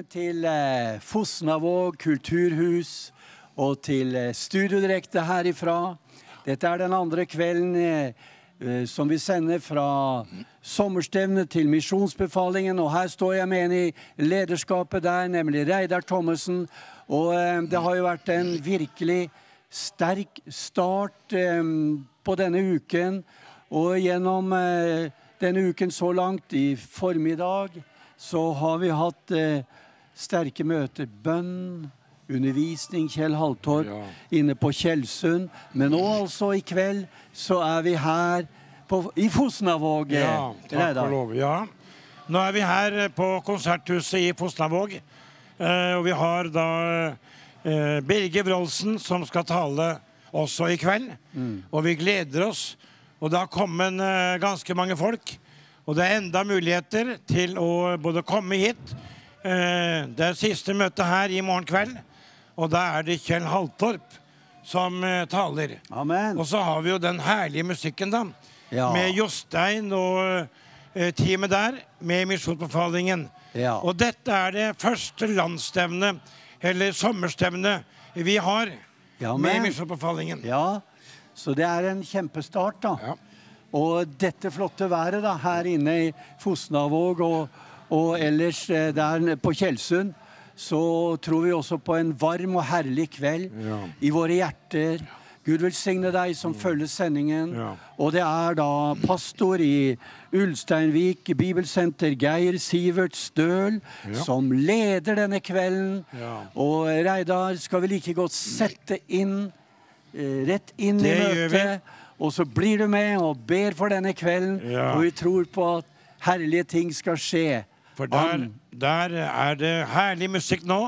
Velkommen til eh, Fosnavåg kulturhus og til Studiodirekte studio direkte herifra. Dette er den andre kvelden eh, eh, som vi sender fra sommerstevnet til misjonsbefalingen. Og her står jeg med en i lederskapet der, nemlig Reidar Thommessen. Og eh, det har jo vært en virkelig sterk start eh, på denne uken. Og gjennom eh, denne uken så langt, i formiddag, så har vi hatt eh, sterke møter. Bønn, undervisning, Kjell Haltorp Ja. inne på Tjeldsund. Men nå altså i kveld så er vi her på, i Fosnavåg. Ja, takk og lov. Ja. Nå er vi her eh, på Konserthuset i Fosnavåg. eh, Og vi har da eh, Birger Wroldsen som skal tale også i kveld. Og vi gleder oss. Og det har kommet eh, ganske mange folk. Og det er enda muligheter til å både komme hit Det er siste møte her i morgen kveld. Og da er det Kjell Haltorp som eh, taler. Amen. Og så har vi jo den herlige musikken, da. Ja. Med Jostein og eh, teamet der, med Misjonsbefalingen. Ja. Og dette er det første landsstevne, eller sommerstevne, vi har Ja, med Misjonsbefalingen. Ja, så det er en kjempestart, da. Ja. Og dette flotte været da, her inne i Fosnavåg og, og ellers eh, der på Tjeldsund, så tror vi også på en varm og herlig kveld Ja. i våre hjerter. Gud velsigne deg som følger sendingen. Ja. Og det er da pastor i Ulsteinvik Bibelsenter, Geir Sivert Støl, Ja. som leder denne kvelden. Ja. Og Reidar skal vi like godt sette inn, eh, rett inn i Det i møtet. Og så blir du med og ber for denne kvelden. Og vi tror på at herlige ting skal skje. For der, der er det herlig musikk nå.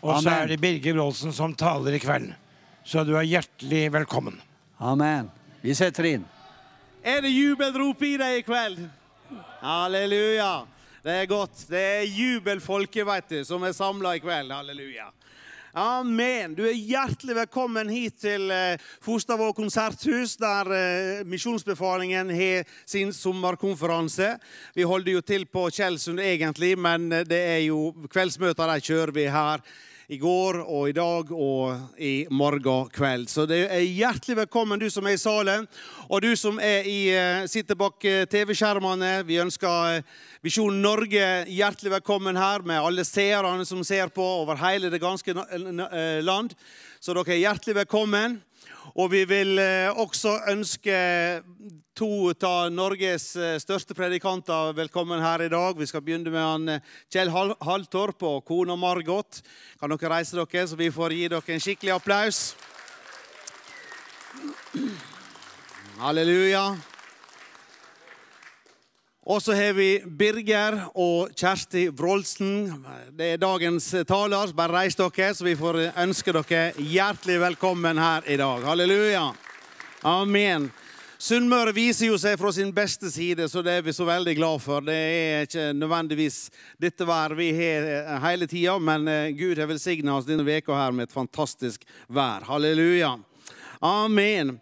Og så er det Birger Brålsen som taler i kveld. Så du er hjertelig velkommen. Amen. Vi setter inn. Er det jubelrop i deg i kveld? Halleluja. Det er godt. Det er jubelfolket, veit du, som er samla i kveld. Halleluja. Amen. Du er hjertelig velkommen hit til Fostervåg konserthus, der eh, Misjonsbefalingen har sin sommerkonferanse. Vi holder jo til på Tjeldsund egentlig, men eh, det er jo kveldsmøter de kjører vi her i går og i dag og i morgen kveld. Så det er hjertelig velkommen, du som er i salen, og du som i, eh, sitter bak eh, TV-skjermene. Vi ønsker eh, Visjon Norge hjertelig velkommen her, med alle seerne som ser på over hele det ganske land. Så dere er hjertelig velkommen. Og vi vil eh, også ønske to av Norges eh, største predikanter velkommen her i dag. Vi skal begynne med han eh, Kjell Hal Haltorp og kona Margot. Kan dere reise dere, så vi får gi dere en skikkelig applaus? Halleluja. Og så har vi Birger og Kjersti Wroldsen. Det er dagens taler. Bare reis dere, så vi får ønske dere hjertelig velkommen her i dag. Halleluja. Amen. Sunnmøre viser jo seg fra sin beste side, så det er vi så veldig glad for. Det er ikke nødvendigvis dette været vi har hele tida, men eh, Gud har velsigna oss denne veka her med et fantastisk vær. Halleluja. Amen.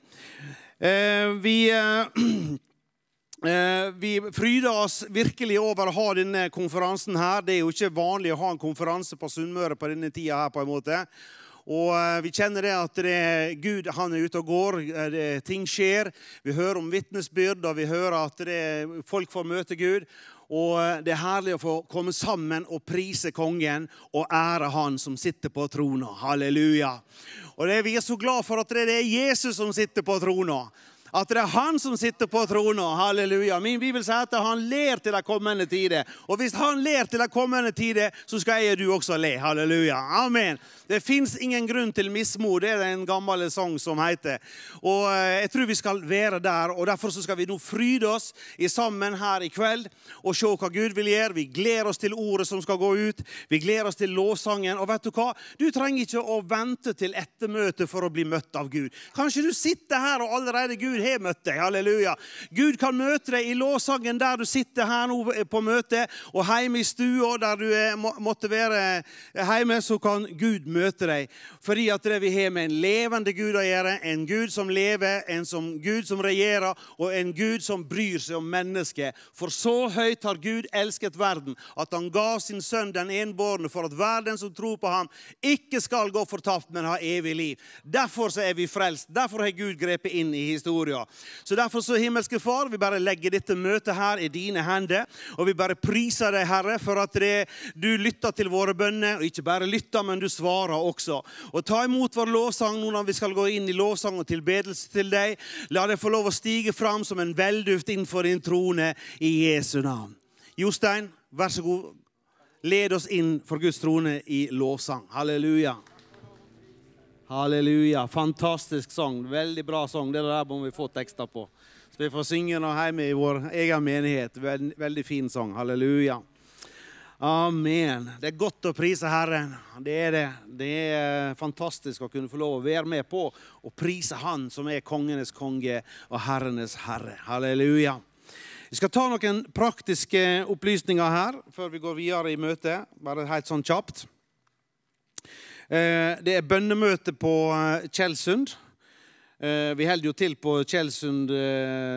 Eh, vi Eh, Vi fryder oss virkelig over å ha denne konferansen her. Det er jo ikke vanlig å ha en konferanse på Sunnmøre på denne tida her, på en måte. Og eh, vi kjenner det at det er Gud han er ute og går. eh, Det, ting skjer. Vi hører om vitnesbyrd, og vi hører at det, folk får møte Gud. Og eh, det er herlig å få komme sammen og prise kongen og ære han som sitter på trona. Halleluja. Og det, vi er så glad for at det er Jesus som sitter på trona. At det er han som sitter på trona. Halleluja. Min bibel sier at han ler til de kommende tider. Og hvis han ler til de kommende tider, så skal jeg og du også le. Halleluja. Amen. Det fins ingen grunn til mismot. Det er en gammel sang som heter. Og eh, jeg tror vi skal være der. Og derfor skal vi nå fryde oss sammen her i kveld og se hva Gud vil gjøre. Vi gleder oss til ordet som skal gå ut. Vi gleder oss til lovsangen. Og vet du hva? Du trenger ikke å vente til ettermøtet for å bli møtt av Gud. Kanskje du sitter her og allerede Gud Gud har møtt deg. Halleluja. Gud kan møte deg i lovsangen der du sitter her nå på møte, og hjemme i stua der du er, må, måtte være hjemme, så kan Gud møte deg. Fordi at det vi har med en levende Gud å gjøre, en Gud som lever, en som, Gud som regjerer, og en Gud som bryr seg om mennesket. For så høyt har Gud elsket verden, at han ga sin sønn den enbårne, for at verden som tror på ham, ikke skal gå fortapt, men ha evig liv. Derfor så er vi frelst. Derfor har Gud grepet inn i historien. Så derfor så, himmelske Far, vi bare legger dette møtet her i dine hender. Og vi bare priser deg, Herre, for at det, du lytter til våre bønner. Og ikke bare lytter, men du svarer også. Og ta imot vår lovsang nå når vi skal gå inn i lovsang og tilbedelse til deg. La det få lov å stige fram som en velduft innenfor din trone i Jesu navn. Jostein, vær så god. Led oss inn for Guds trone i lovsang. Halleluja. Halleluja. Fantastisk sang. Veldig bra sang. Det der må vi få tekster på. Så vi får synge den hjemme i vår egen menighet. Veldig, fin sang. Halleluja. Amen. Det er godt å prise Herren. Det er det. Det er fantastisk å kunne få lov å være med på å prise Han som er kongenes konge og herrenes herre. Halleluja. Vi skal ta noen praktiske opplysninger her før vi går videre i møtet. Bare helt sånn kjapt. Eh, det er bønnemøte på eh, Tjeldsund. Eh, vi holder jo til på Tjeldsund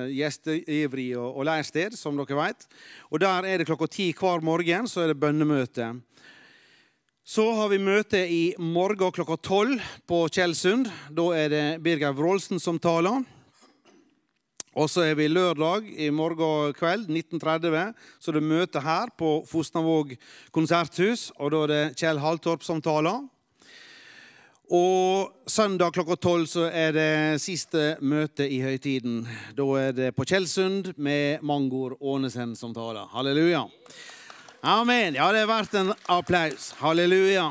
gjesteivri og leirsted, som dere vet. Og Der er det klokka ti hver morgen, så er det bønnemøte. Så har vi møte i morgen klokka tolv på Tjeldsund. Da er det Birger Wroldsen som taler. Og så er vi lørdag i morgen kveld 19.30, så det er møte her på Fosnavåg konserthus. Og da er det Kjell Haltorp som taler. Og søndag klokka tolv så er det siste møte i høytiden. Da er det på Tjeldsund med Mangor Ånesen som taler. Halleluja. Amen. Ja, det er verdt en applaus. Halleluja.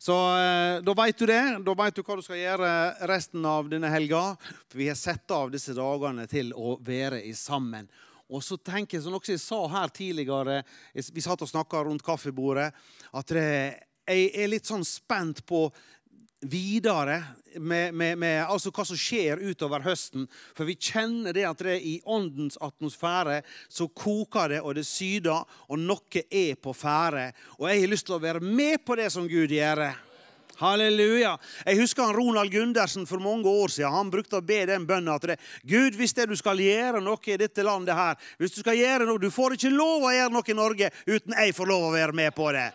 Så eh, da veit du det. Da veit du hva du skal gjøre resten av denne helga. For vi har sett av disse dagene til å være i sammen. Og så tenker jeg, som også jeg sa her tidligere, vi satt og snakka rundt kaffebordet, at jeg er litt sånn spent på videre med, med, med altså hva som skjer utover høsten. For vi kjenner det at det i åndens atmosfære så koker det, og det syder, og noe er på ferde. Og jeg har lyst til å være med på det som Gud gjør. Halleluja. Jeg husker han Ronald Gundersen for mange år siden. Han brukte å be den bønnen at det, Gud, hvis det du skal gjøre noe i dette landet her hvis Du skal gjøre noe, du får ikke lov å gjøre noe i Norge uten jeg får lov å være med på det.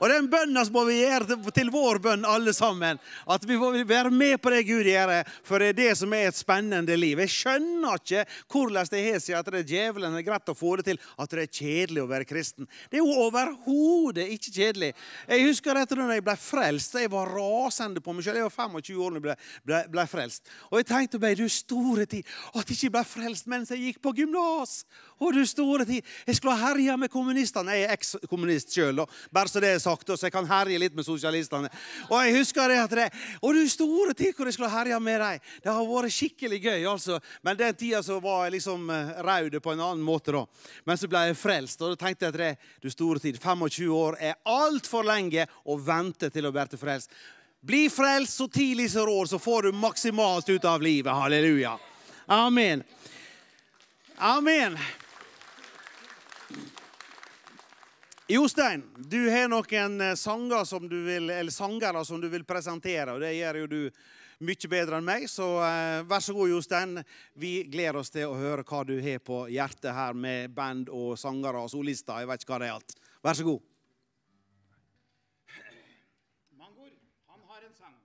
Og den bønna må vi gjøre til vår bønn, alle sammen. At vi får være med på det Gud gjør, for det er det som er et spennende liv. Jeg skjønner ikke hvordan det har seg at det er djevelen er greit å få det til at det er kjedelig å være kristen. Det er jo overhodet ikke kjedelig. Jeg husker etter da jeg ble frelst. Jeg var rasende på meg selv. Jeg var 25 år da jeg ble, ble, ble, frelst. Og jeg tenkte meg, du store tid, at jeg ikke ble frelst mens jeg gikk på gymnas. Å, du store tid. Jeg skulle ha herja med kommunistene. Jeg er eks-kommunist sjøl, bare så det er sagt, så jeg kan herje litt med sosialistene. Og jeg husker det at det Å, du store tid hvor jeg skulle herje med dem. Det har vært skikkelig gøy, altså. Men den tida så var jeg liksom raud på en annen måte, da. Men så ble jeg frelst, og da tenkte jeg at det, du store tid, 25 år er altfor lenge å vente til å bli frelst. Bli frelst så tidlig som råd, så får du maksimalt ut av livet. Halleluja. Amen. Amen. Jostein, du har noen eh, sanger som du vil, eller sangere som du vil presentere. og Det gjør jo du mye bedre enn meg, så uh, vær så god, Jostein. Vi gleder oss til å høre hva du har på hjertet her med band og sangere og solister. Jeg vet ikke hva det er alt. Vær så god. Mangor, han har en sang.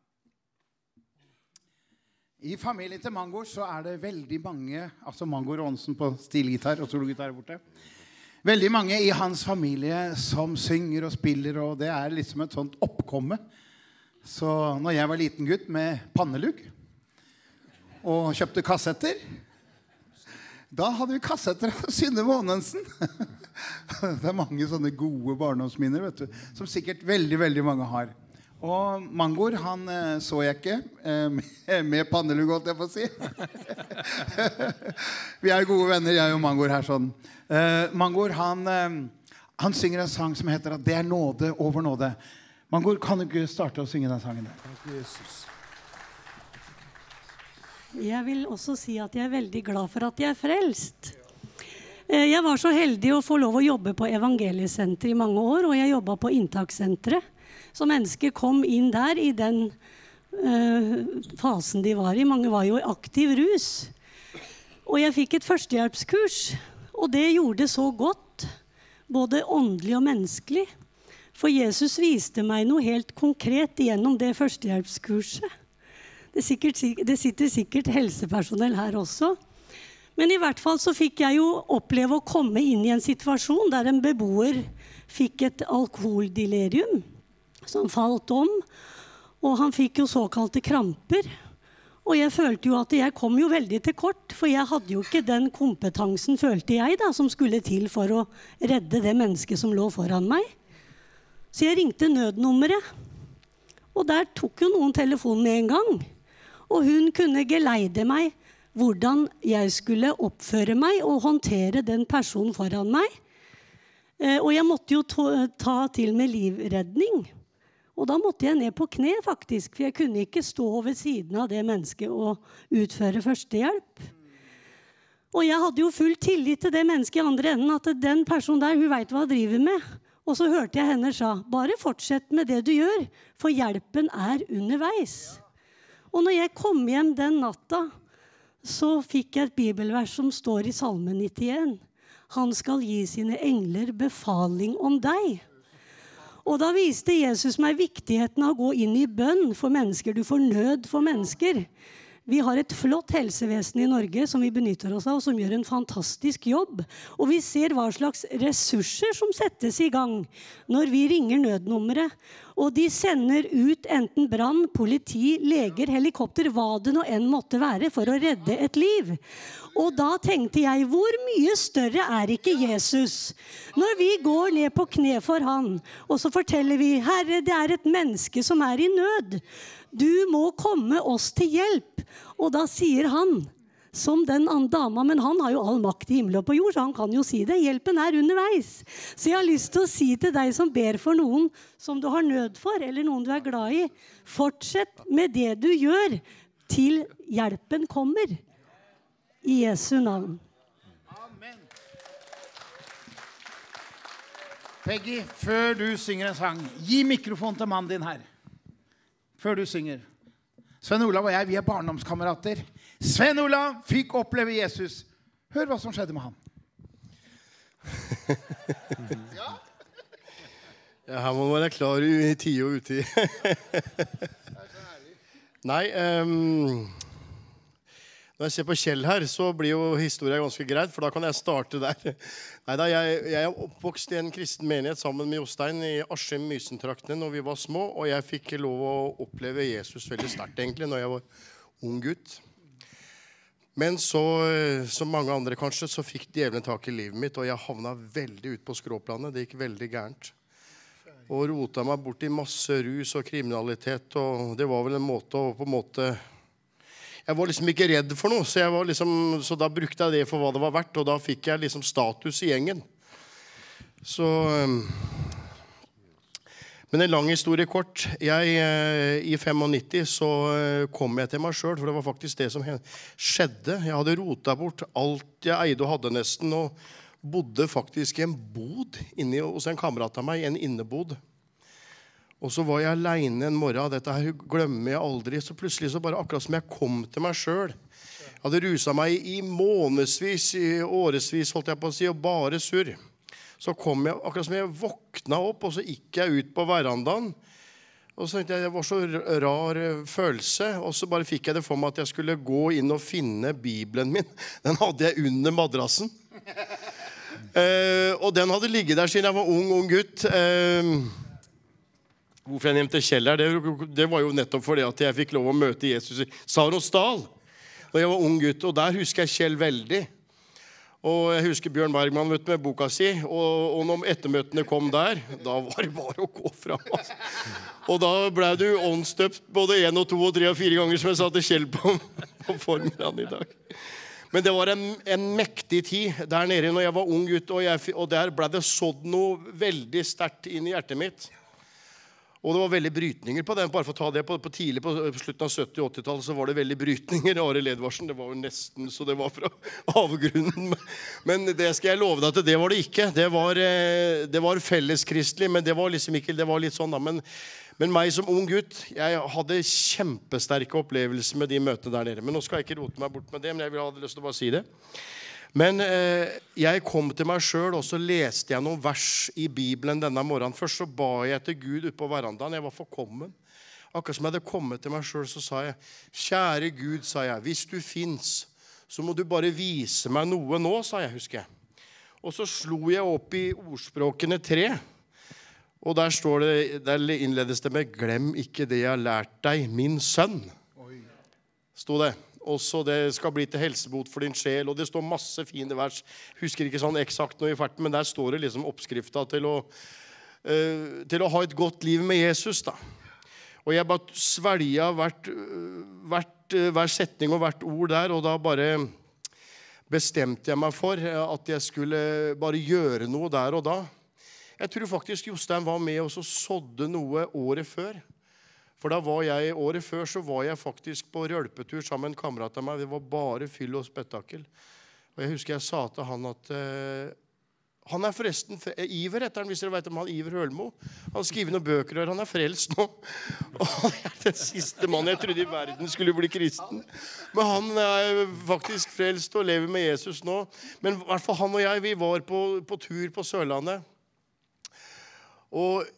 I familien til Mangor så er det veldig mange Altså Mangor og Aansen på stilgitar og sologitar borte veldig mange i hans familie som synger og spiller, og det er liksom et sånt oppkomme. Så når jeg var liten gutt med pannelugg og kjøpte kassetter Da hadde vi kassetter av Synne Vånensen. Det er mange sånne gode barndomsminner vet du, som sikkert veldig veldig mange har. Og Mangor han eh, så jeg ikke eh, med, pannelugg, holdt jeg på å si. Vi er gode venner, jeg og Mangor her. sånn. Mangoer Mangor han, han, synger en sang som heter at 'Det er nåde over nåde'. Mangor, kan du ikke starte å synge den sangen? der? Jeg vil også si at jeg er veldig glad for at jeg er frelst. Eh, jeg var så heldig å få lov å jobbe på Evangeliesenteret i mange år, og jeg jobba på inntakssenteret. Så mennesker kom inn der i den uh, fasen de var i. Mange var jo i aktiv rus. Og jeg fikk et førstehjelpskurs, og det gjorde så godt, både åndelig og menneskelig. For Jesus viste meg noe helt konkret gjennom det førstehjelpskurset. Det, sikkert, det sitter sikkert helsepersonell her også. Men i hvert fall så fikk jeg jo oppleve å komme inn i en situasjon der en beboer fikk et alkoholdelirium som falt om. Og han fikk jo såkalte kramper. Og jeg følte jo at jeg kom jo veldig til kort, for jeg hadde jo ikke den kompetansen, følte jeg, da, som skulle til for å redde det mennesket som lå foran meg. Så jeg ringte nødnummeret. Og der tok jo noen telefonen en gang. Og hun kunne geleide meg hvordan jeg skulle oppføre meg og håndtere den personen foran meg. Eh, og jeg måtte jo ta til med livredning. Og da måtte jeg ned på kne, faktisk, for jeg kunne ikke stå ved siden av det mennesket og utføre førstehjelp. Og jeg hadde jo full tillit til det mennesket i andre enden, at den personen der, hun veit hva hun driver med. Og så hørte jeg henne sa, bare fortsett med det du gjør, for hjelpen er underveis. Og når jeg kom hjem den natta, så fikk jeg et bibelvers som står i Salme 91. Han skal gi sine engler befaling om deg. Og da viste Jesus meg viktigheten av å gå inn i bønn for mennesker. Du får nød for mennesker. Vi har et flott helsevesen i Norge som vi benytter oss av, og som gjør en fantastisk jobb. Og vi ser hva slags ressurser som settes i gang når vi ringer nødnummeret. Og de sender ut enten brann, politi, leger, helikopter, hva det nå enn måtte være, for å redde et liv. Og da tenkte jeg, hvor mye større er ikke Jesus? Når vi går ned på kne for han, og så forteller vi, Herre, det er et menneske som er i nød. Du må komme oss til hjelp. Og da sier han, som den dama, men han har jo all makt i himmel og på jord, så han kan jo si det. Hjelpen er underveis. Så jeg har lyst til å si til deg som ber for noen som du har nød for, eller noen du er glad i, fortsett med det du gjør til hjelpen kommer. I Jesu navn. Amen. Peggy, før du synger en sang, gi mikrofonen til mannen din her. Før du synger. Sven Olav og jeg vi er barndomskamerater. Sven Olav fikk oppleve Jesus. Hør hva som skjedde med han. ja. her må man være klar i tide og utide. Nei um, Når jeg ser på Kjell her, så blir jo historia ganske greit, for da kan jeg starte der. Neida, jeg, jeg er oppvokst i en kristen menighet sammen med Jostein i Askim-Mysen-traktene når vi var små, og jeg fikk lov å oppleve Jesus veldig sterkt egentlig når jeg var ung gutt. Men så, som mange andre kanskje, så fikk djevelen tak i livet mitt, og jeg havna veldig ut på skråplanet. Det gikk veldig gærent. Og rota meg bort i masse rus og kriminalitet, og det var vel en måte å på en måte jeg var liksom ikke redd for noe, så, liksom, så, da brukte jeg det for hva det var verdt. Og da fikk jeg liksom status i gjengen. Så ehm, Men en lang historie kort. Jeg, eh, I 95 så eh, kom jeg til meg sjøl, for det var faktisk det som skjedde. Jeg hadde rota bort alt jeg eide og hadde, nesten. Og bodde faktisk i en bod inni, hos en kamerat av meg. En innebod. Og så var jeg aleine en morgen. Dette her glemmer jeg aldri. Så plutselig så bare akkurat som jeg kom til meg sjøl. Jeg hadde rusa meg i månedsvis, i årevis, holdt jeg på å si, og bare surr. Så kom jeg, akkurat som jeg våkna opp, og så gikk jeg ut på verandaen. Og så tenkte jeg, Det var så rar eh, følelse. Og så bare fikk jeg det for meg at jeg skulle gå inn og finne Bibelen min. Den hadde jeg under madrassen. eh, og den hadde ligget der siden jeg var ung, ung gutt. Eh, Hvorfor jeg nevnte Kjell her, det, det, var jo nettopp fordi at jeg fikk lov å møte Jesus i Sarosdal da jeg var ung gutt. Og der husker jeg Kjell veldig. Og jeg husker Bjørn Bergman vet, med boka si. Og, og når ettermøtene kom der, da var det bare å gå fram. Altså. Og da ble du åndsdøpt både én og to og tre og fire ganger, som jeg sa til Kjell på, på formiddagen i dag. Men det var en, en, mektig tid der nede når jeg var ung gutt, og, jeg, og der ble det sådd noe veldig sterkt inn i hjertet mitt. Og det var veldig brytninger på den. bare for å ta det På, på tidlig på, på slutten av 70- og 80-tallet så var det veldig brytninger. Arild Edvardsen, det var jo nesten så det var fra avgrunnen. Men det skal jeg love deg at det var det ikke. Det var, eh, det var felleskristelig, men det var liksom ikke Det var litt sånn, da. Men, men meg som ung gutt jeg hadde kjempesterke opplevelser med de møtene der nede. Men nå skal jeg ikke rote meg bort med det, men jeg hadde lyst til å bare si det. Men eh, jeg kom til meg sjøl, og så leste jeg noen vers i Bibelen denne morgenen. Først så ba jeg til Gud ute på verandaen. Jeg var forkommen. Akkurat som jeg hadde kommet til meg sjøl, så sa jeg, Kjære Gud, sa jeg, hvis du fins, så må du bare vise meg noe nå, sa jeg, husker jeg. Og så slo jeg opp i ordspråkene tre. Og der, står det, der innledes det med 'Glem ikke det jeg har lært deg, min sønn'. Sto det også det skal bli til helsebot for din sjel. Og det står masse fine vers. Husker ikke sånn eksakt nå i farten, men der står det liksom oppskrifta til å, uh, til å ha et godt liv med Jesus. da. Og jeg bare svelga hvert, hvert, hver setning og hvert ord der, og da bare bestemte jeg meg for at jeg skulle bare gjøre noe der og da. Jeg tror faktisk Jostein var med og så sådde noe året før. For da var jeg, Året før så var jeg faktisk på rølpetur sammen med en kamerat av meg. Det var bare fyll og spetakkel. Og Jeg husker jeg sa til han at uh, Han er forresten Iver heter han, hvis dere vet om han Iver Hølmo. Han har skrevet noen bøker, her. han er frelst nå. Og han er den siste mannen jeg trodde i verden skulle bli kristen. Men han er faktisk frelst og lever med Jesus nå. Men i hvert fall han og jeg, vi var på, på tur på Sørlandet. Og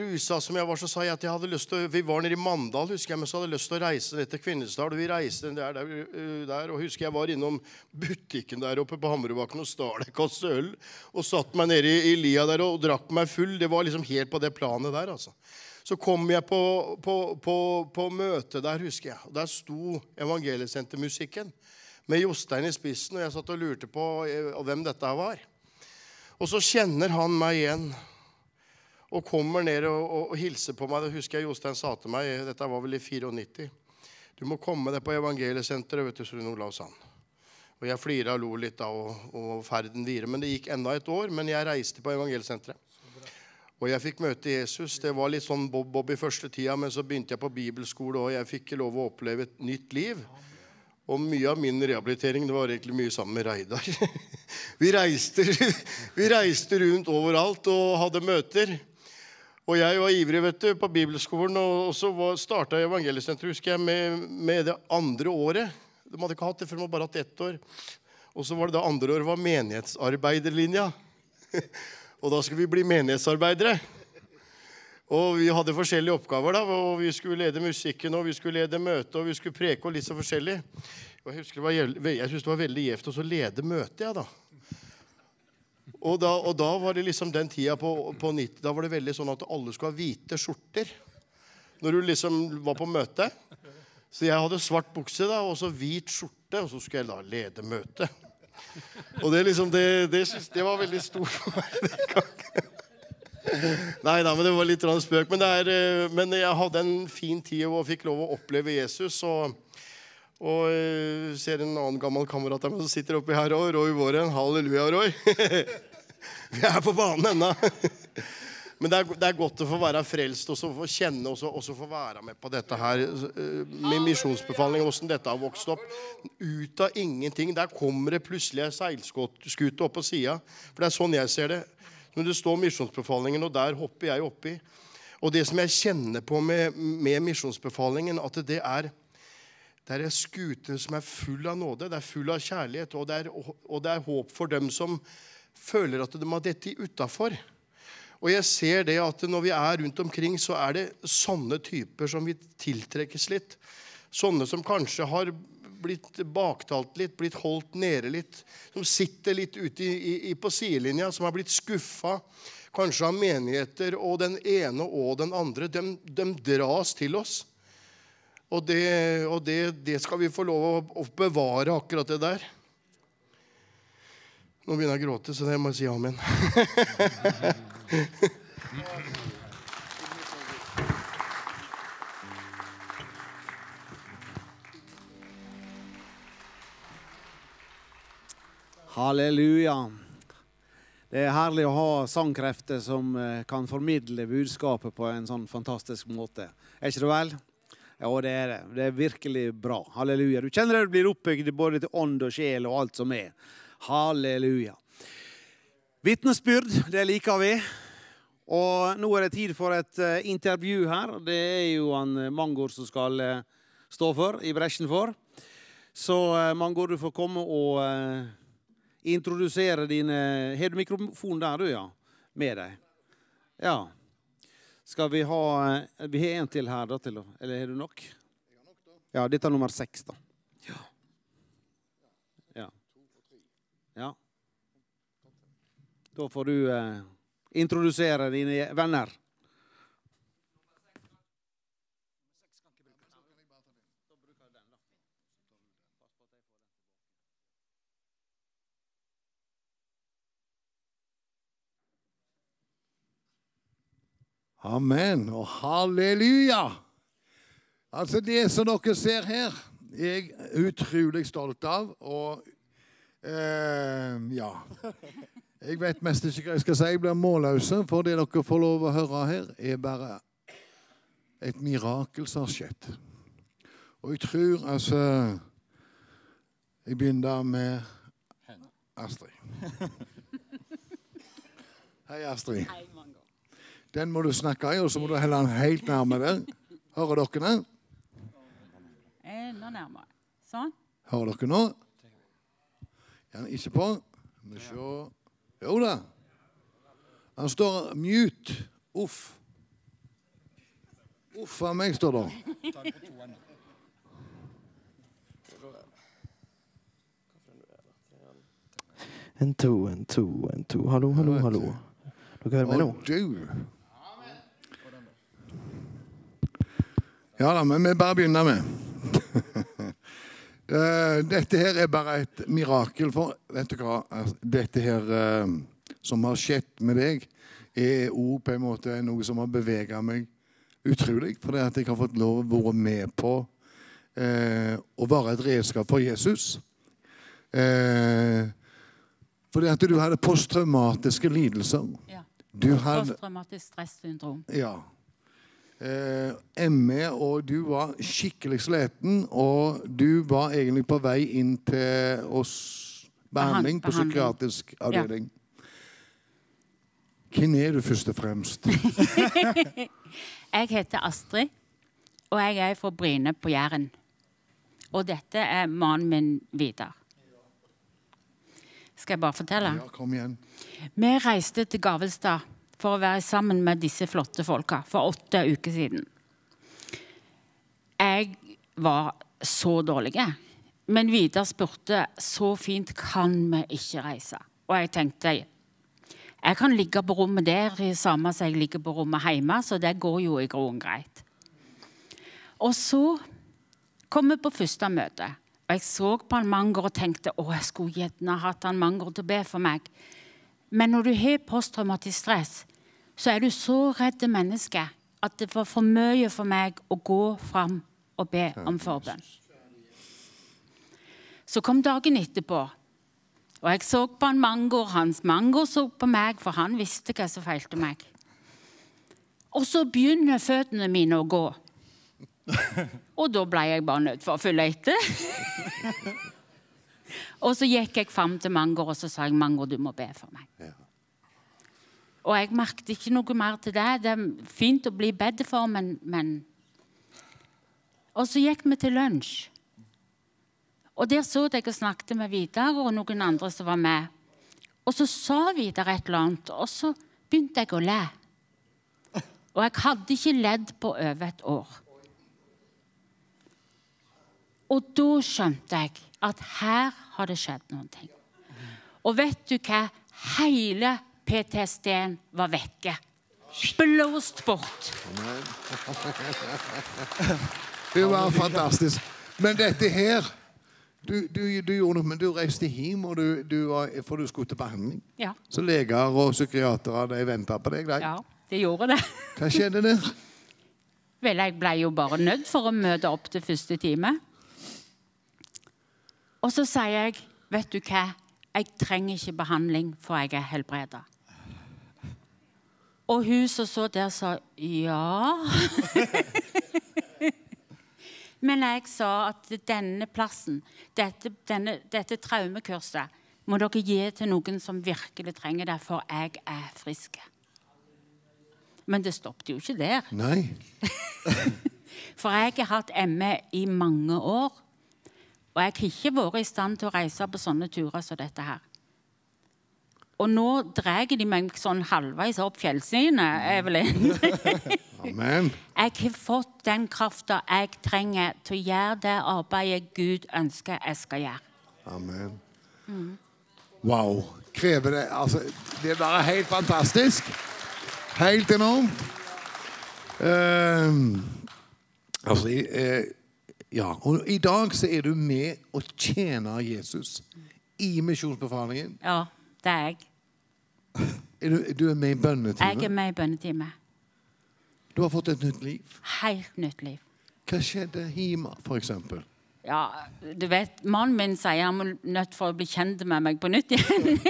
rusa som jeg var, så sa jeg at jeg hadde lyst til Vi var nede i Mandal, husker jeg, men så hadde jeg lyst til å reise ned til Kvinesdal. Og vi reiste der, der, uh, der, og husker jeg var innom butikken der oppe på Hammerbakken og stal en kasse øl. Og satt meg nede i, i, lia der og drakk meg full. Det var liksom helt på det planet der, altså. Så kom jeg på, på, på, på møtet der, husker jeg. Og der sto Evangeliesentermusikken med Jostein i spissen. Og jeg satt og lurte på eh, hvem dette var. Og så kjenner han meg igjen og kommer ned og, og, og, hilser på meg. Det husker jeg Jostein sa til meg. Dette var vel i 94. Du må komme deg på evangeliesenteret vet du, Sune Olav Sand. Og jeg flira og lo litt da, og, og ferden videre. Men det gikk enda et år. Men jeg reiste på evangeliesenteret. Og jeg fikk møte Jesus. Det var litt sånn bob-bob i første tida, men så begynte jeg på bibelskole, og jeg fikk lov å oppleve et nytt liv. Og mye av min rehabilitering det var egentlig mye sammen med Reidar. Vi reiste, vi reiste rundt overalt og hadde møter. Og jeg var ivrig vet du, på bibelskolen, og så starta Evangeliesenteret husker jeg, med, med, det andre året. De hadde ikke hatt det før de hadde bare hatt ett år. Og så var det det andre året var menighetsarbeiderlinja. og da skulle vi bli menighetsarbeidere. Og vi hadde forskjellige oppgaver. da, og Vi skulle lede musikken, og vi skulle lede møtet, og vi skulle preke og litt så forskjellig. Og Jeg husker det var, jeg det var veldig gjevt å lede møtet, jeg, da. Og da, og da, var det liksom den tida på, på 90 Da var det veldig sånn at alle skulle ha hvite skjorter når du liksom var på møte. Så jeg hadde svart bukse da, og så hvit skjorte, og så skulle jeg da lede møtet. Og det liksom, det, det, det var veldig stort for meg den gangen. Nei da, men det var litt spøk. Men, er, eh, men, jeg hadde en fin tid og fikk lov å oppleve Jesus. Og, og uh, ser en annen gammel kamerat av meg som sitter oppi her òg. Roy Våren. Halleluja, Roy. Vi er på banen ennå. Men det er, det er, godt å få være frelst og så få kjenne og så få være med på dette her eh, med misjonsbefaling. Åssen dette har vokst opp. Ut av ingenting. Der kommer det plutselig ei seilskute opp på sida. For det er sånn jeg ser det. Når det står misjonsbefalingen, og der hopper jeg oppi. Og det som jeg kjenner på med, med misjonsbefalingen, at det er det er ei skute som er full av nåde, det er full av kjærlighet, og det er, og det er håp for dem som føler at de har dette utafor. Og jeg ser det at når vi er rundt omkring, så er det sånne typer som vi tiltrekkes litt. Sånne som kanskje har blitt baktalt litt, blitt holdt nede litt. Som sitter litt ute i, i, på sidelinja, som har blitt skuffa. Kanskje av menigheter og den ene og den andre. De, de dras til oss. Og, det, og det, det, skal vi få lov å, bevare, akkurat det der. Nå begynner jeg å gråte, så det må jeg si amen. Halleluja. Det er herlig å ha sangkrefter som eh, kan formidle budskapet på en sånn fantastisk måte. Er ikke det vel? Ja, det er det. Det er virkelig bra. Halleluja. Du kjenner det du blir oppbygd både til ånd og sjel og alt som er. Halleluja. Vitnesbyrd, det liker vi. Og nå er det tid for et uh, intervju her. Det er jo han uh, Mangor som skal uh, stå for, i bresjen for. Så Mangor, du får komme og introdusere dine Har du mikrofon der, du, ja? Med deg? Ja. Skal vi ha Vi har en til her, da. Til, eller har du nok? Ja, dette er nummer seks, da. Ja. ja. ja. Da får du eh, introdusere dine venner. Amen og halleluja. Altså Det som dere ser her, er jeg utrolig stolt av. Og eh, ja Jeg vet mest ikke hva jeg skal si. Jeg blir målløse, for det dere får lov å høre her, er bare et mirakel som har skjedd. Og jeg tror altså Jeg begynner med Astrid. Hei, Astrid. Den må du snakke i, og så må du helle den helt nærme der. Hører dere den? Enda nærmere. Sånn. Hører dere nå? Gjerne ikke på. Vi se. Jo da. Han står mute. Uff. Uff a meg, står det. En, to, en, to, en, to. Hallo, hallo, hallo. Dere hører meg nå? Du. Ja da, men vi bare begynner med. Eh, Dette her er bare et mirakel. For vet du hva? Altså, Dette her uh, som har skjedd med deg, er òg på en måte noe som har bevega meg utrolig. For det at jeg har fått lov å være med på uh, å være et redskap for Jesus. Eh, fordi at du hadde posttraumatiske lidelser. Ja. Posttraumatisk stressyndrom. ja. Eh, ME, og du var skikkelig sliten, og du var egentlig på vei inn til oss behandling på psykiatrisk avdeling. Hvem er du først og fremst? Jeg heter Astrid, og jeg er fra Bryne på Jæren. Og dette er mannen min Vidar. Skal jeg bare fortelle? Ja, kom igjen. Vi reiste til Gavelstad for å være sammen med disse flotte folka for åtte uker siden. Jeg var så dårlig. Men Vidar spurte så fint kan vi ikke reise. Og jeg tenkte jeg kan ligge på rommet der samme som jeg ligger på rommet hjemme, så det går jo i grunnen greit. Og så kom vi på første møte. Og jeg så på han Mangor og tenkte å, jeg skulle gjerne hatt han Mangor til å be for meg. Men når du har posttraumatisk stress, så er du så redd menneske at det var for mye for meg å gå fram og be om forbønn. Så kom dagen etterpå, og jeg så på han og Hans Mango så på meg, for han visste hva som feilte meg. Og så begynner føttene mine å gå. Og da ble jeg bare nødt for å følge etter. og så gikk jeg fram til Mangor og så sa jeg, Mangor, du må be for meg. Og jeg merket ikke noe mer til det. Det er fint å bli bedt for, men, men Og så gikk vi til lunsj. Og der så jeg og snakket med Vidar og noen andre som var med. Og så sa Vidar et eller annet, og så begynte jeg å le. Og jeg hadde ikke ledd på over et år. Og da skjønte jeg at her har det skjedd noen ting. Og vet du hva? Hele PTSD-en var vekke. Blåst bort. Det var fantastisk. Men dette her du, du, du gjorde noe, men du reiste hjem, og du, du var, for du skulle til behandling. Ja, Så leger og psykiatere de venta på deg. De. ja det gjorde det. Hva skjedde der? Vel, jeg ble jo bare nødt for å møte opp til første time. Og så sier jeg, vet du hva, jeg trenger ikke behandling, for jeg er helbreda. Og hun som så der, sa ja. Men jeg sa at denne plassen, dette, denne, dette traumekurset, må dere gi til noen som virkelig trenger det, for jeg er frisk. Men det stoppet jo ikke der. Nei. For jeg har hatt ME i mange år. Og jeg har ikke vært i stand til å reise på sånne turer som dette her. Og nå drar de meg sånn halvveis opp fjellsidene, Evelyn. Amen. Jeg har fått den krafta jeg trenger til å gjøre det arbeidet Gud ønsker jeg skal gjøre. Amen. Wow. Krever det Altså, det er bare helt fantastisk. Helt enormt. Uh, altså, eh, ja. Og i dag så er du med og tjener Jesus i misjonsbefalingen. Ja, det er jeg. Er du, du er med i bønnetime? Jeg er med i bønnetime. Du har fått et nytt liv. Helt nytt liv. Hva skjedde hjemme, eksempel? Ja, du vet, Mannen min sier han er nødt for å bli kjent med meg på nytt igjen.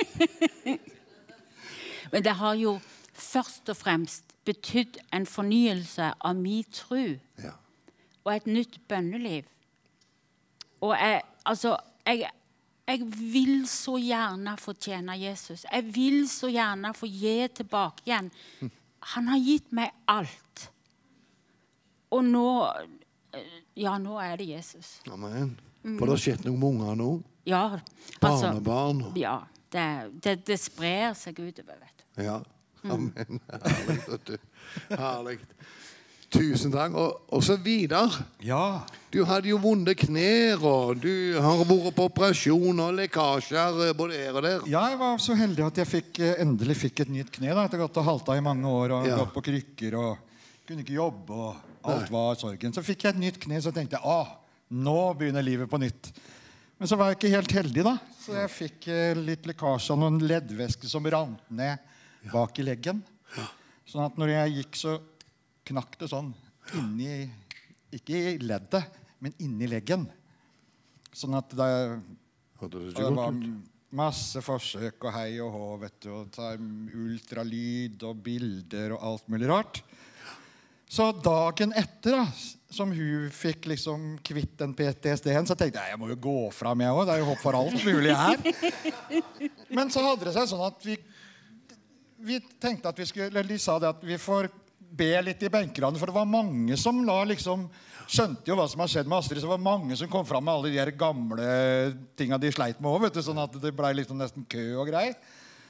Men det har jo først og fremst betydd en fornyelse av min tro Ja. Og et nytt bønneliv. Og jeg, altså, jeg, jeg vil så gjerne få tjene Jesus. Jeg vil så gjerne få gi tilbake igjen. Han har gitt meg alt. Og nå Ja, nå er det Jesus. Amen. For det har skjedd noe med ungene nå. Ja, altså Barnebarn. Ja. Det, det, det sprer seg utover, vet du. Ja. Amen. Herlig. Herlig. Tusen takk. Og, og så Vidar. Ja. Du hadde jo vonde knær, og du har vært på operasjon og lekkasjer eh, både her og der. Ja, jeg var så heldig at jeg fikk, eh, endelig fikk et nytt kne. da, Etter å ha halta i mange år og Ja. gått på krykker og kunne ikke jobbe. og Alt var sorgen. Så fikk jeg et nytt kne, så tenkte jeg ah, nå begynner livet på nytt. Men så var jeg ikke helt heldig, da. Så jeg fikk eh, litt lekkasje og noen leddvæske som rant ned bak i leggen. Sånn at når jeg gikk, så knakk det sånn inni Ikke i leddet, men inni leggen. Sånn at det det det var masse forsøk og hei og hå, vet du. Og ta ultralyd og bilder og alt mulig rart. Så dagen etter, da, som hun fikk liksom kvitt den PTSD-en, så tenkte jeg jeg må jo gå fram, jeg òg. Det er jo håp for alt mulig her. Men så hadde det seg sånn at vi, vi tenkte at vi skulle Eller de sa det at vi får be litt i benkene, for det var mange som la liksom Skjønte jo hva som har skjedd med Astrid, så det var mange som kom fram med alle de her gamle tinga de sleit med òg, sånn at det blei liksom nesten kø og greier.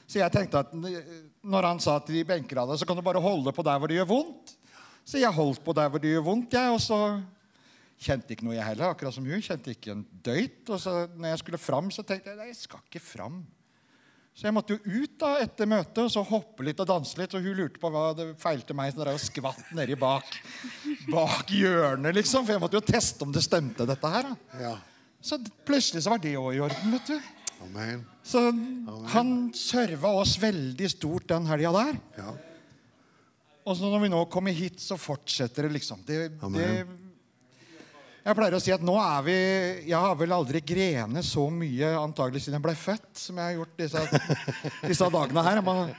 Så jeg tenkte at når han sa til de benkeradene, så kan du bare holde på der hvor det gjør vondt. Så jeg holdt på der hvor det gjør vondt, jeg, og så kjente ikke noe, jeg heller. Akkurat som hun. Kjente ikke en døyt. Og så når jeg skulle fram, så tenkte jeg nei, jeg skal ikke fram. Så jeg måtte jo ut da etter møtet og så hoppe litt og danse litt. Og hun lurte på hva det feilte meg. Så og skvatt nedi bak, bak hjørnet, liksom. For jeg måtte jo teste om det stemte, dette her. da. Ja. Så plutselig så var det òg i orden, vet du. Amen. Så han serva oss veldig stort den helga der. Ja. Og så når vi nå kommer hit, så fortsetter det liksom. Det, det, Amen. Jeg pleier å si at nå er vi Jeg har vel aldri grenet så mye antagelig siden jeg ble født, som jeg har gjort disse, disse dagene her. Man,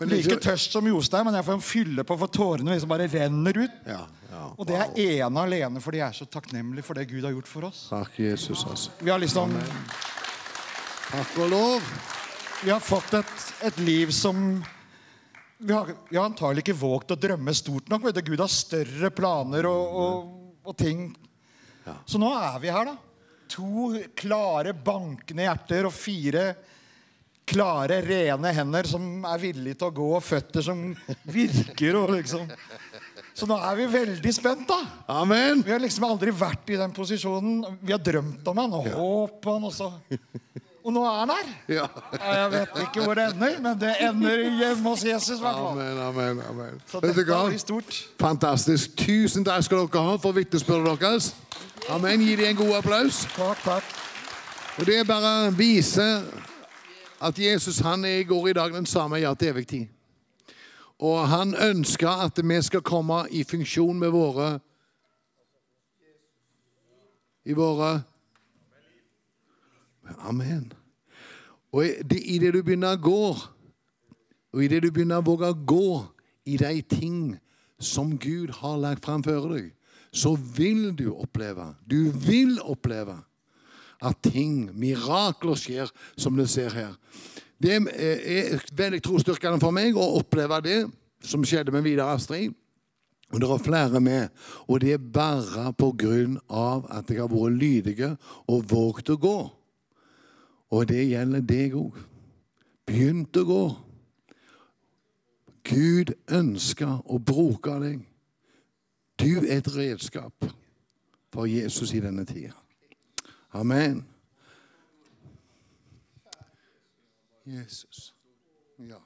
Men like tørst som Jostein, men jeg får en fylle på for tårene liksom bare renner ut. Ja, ja. Og det er ene alene fordi jeg er så takknemlig for det Gud har gjort for oss. Takk, Jesus. altså. Vi har liksom Takk og lov. Vi har fått et, et liv som vi har, vi har antagelig ikke våget å drømme stort nok. Vet du. Gud har større planer og, og, og ting. Så nå er vi her, da. To klare, bankende hjerter og fire klare, rene hender som er villige til å gå, og føtter som virker. og liksom... Så nå er vi veldig spent, da. Amen. Vi har liksom aldri vært i den posisjonen. Vi har drømt om han og håpet på han. Og, så. Og nå er han her. Ja. Jeg vet ikke hvor det ender, men det ender hjemme hos Jesus. Hvertfall. Amen, amen, amen. Så dette blir stort. Fantastisk. Tusen takk skal dere ha for vitnesbyrdet deres. Amen. Gi dem en god applaus. Takk, takk. Og det bare viser at Jesus han er i går i dag den samme ja til evig tid. Og han ønsker at vi skal komme i funksjon med våre I våre Amen. Og i det, du begynner å gå, og i det du begynner å våge å gå i de ting som Gud har lagt framfor deg, så vil du oppleve, du vil oppleve at ting, mirakler skjer, som du ser her. Det er veldig trosstyrkende for meg å oppleve det som skjedde med Vidar Astrid. Og det er flere med. Og det er bare på grunn av at jeg har vært lydige og våget å gå. Og det gjelder deg òg. Begynt å gå. Gud ønsker å bruke deg. Du er et redskap for Jesus i denne tida. Amen. Jesus. Ja.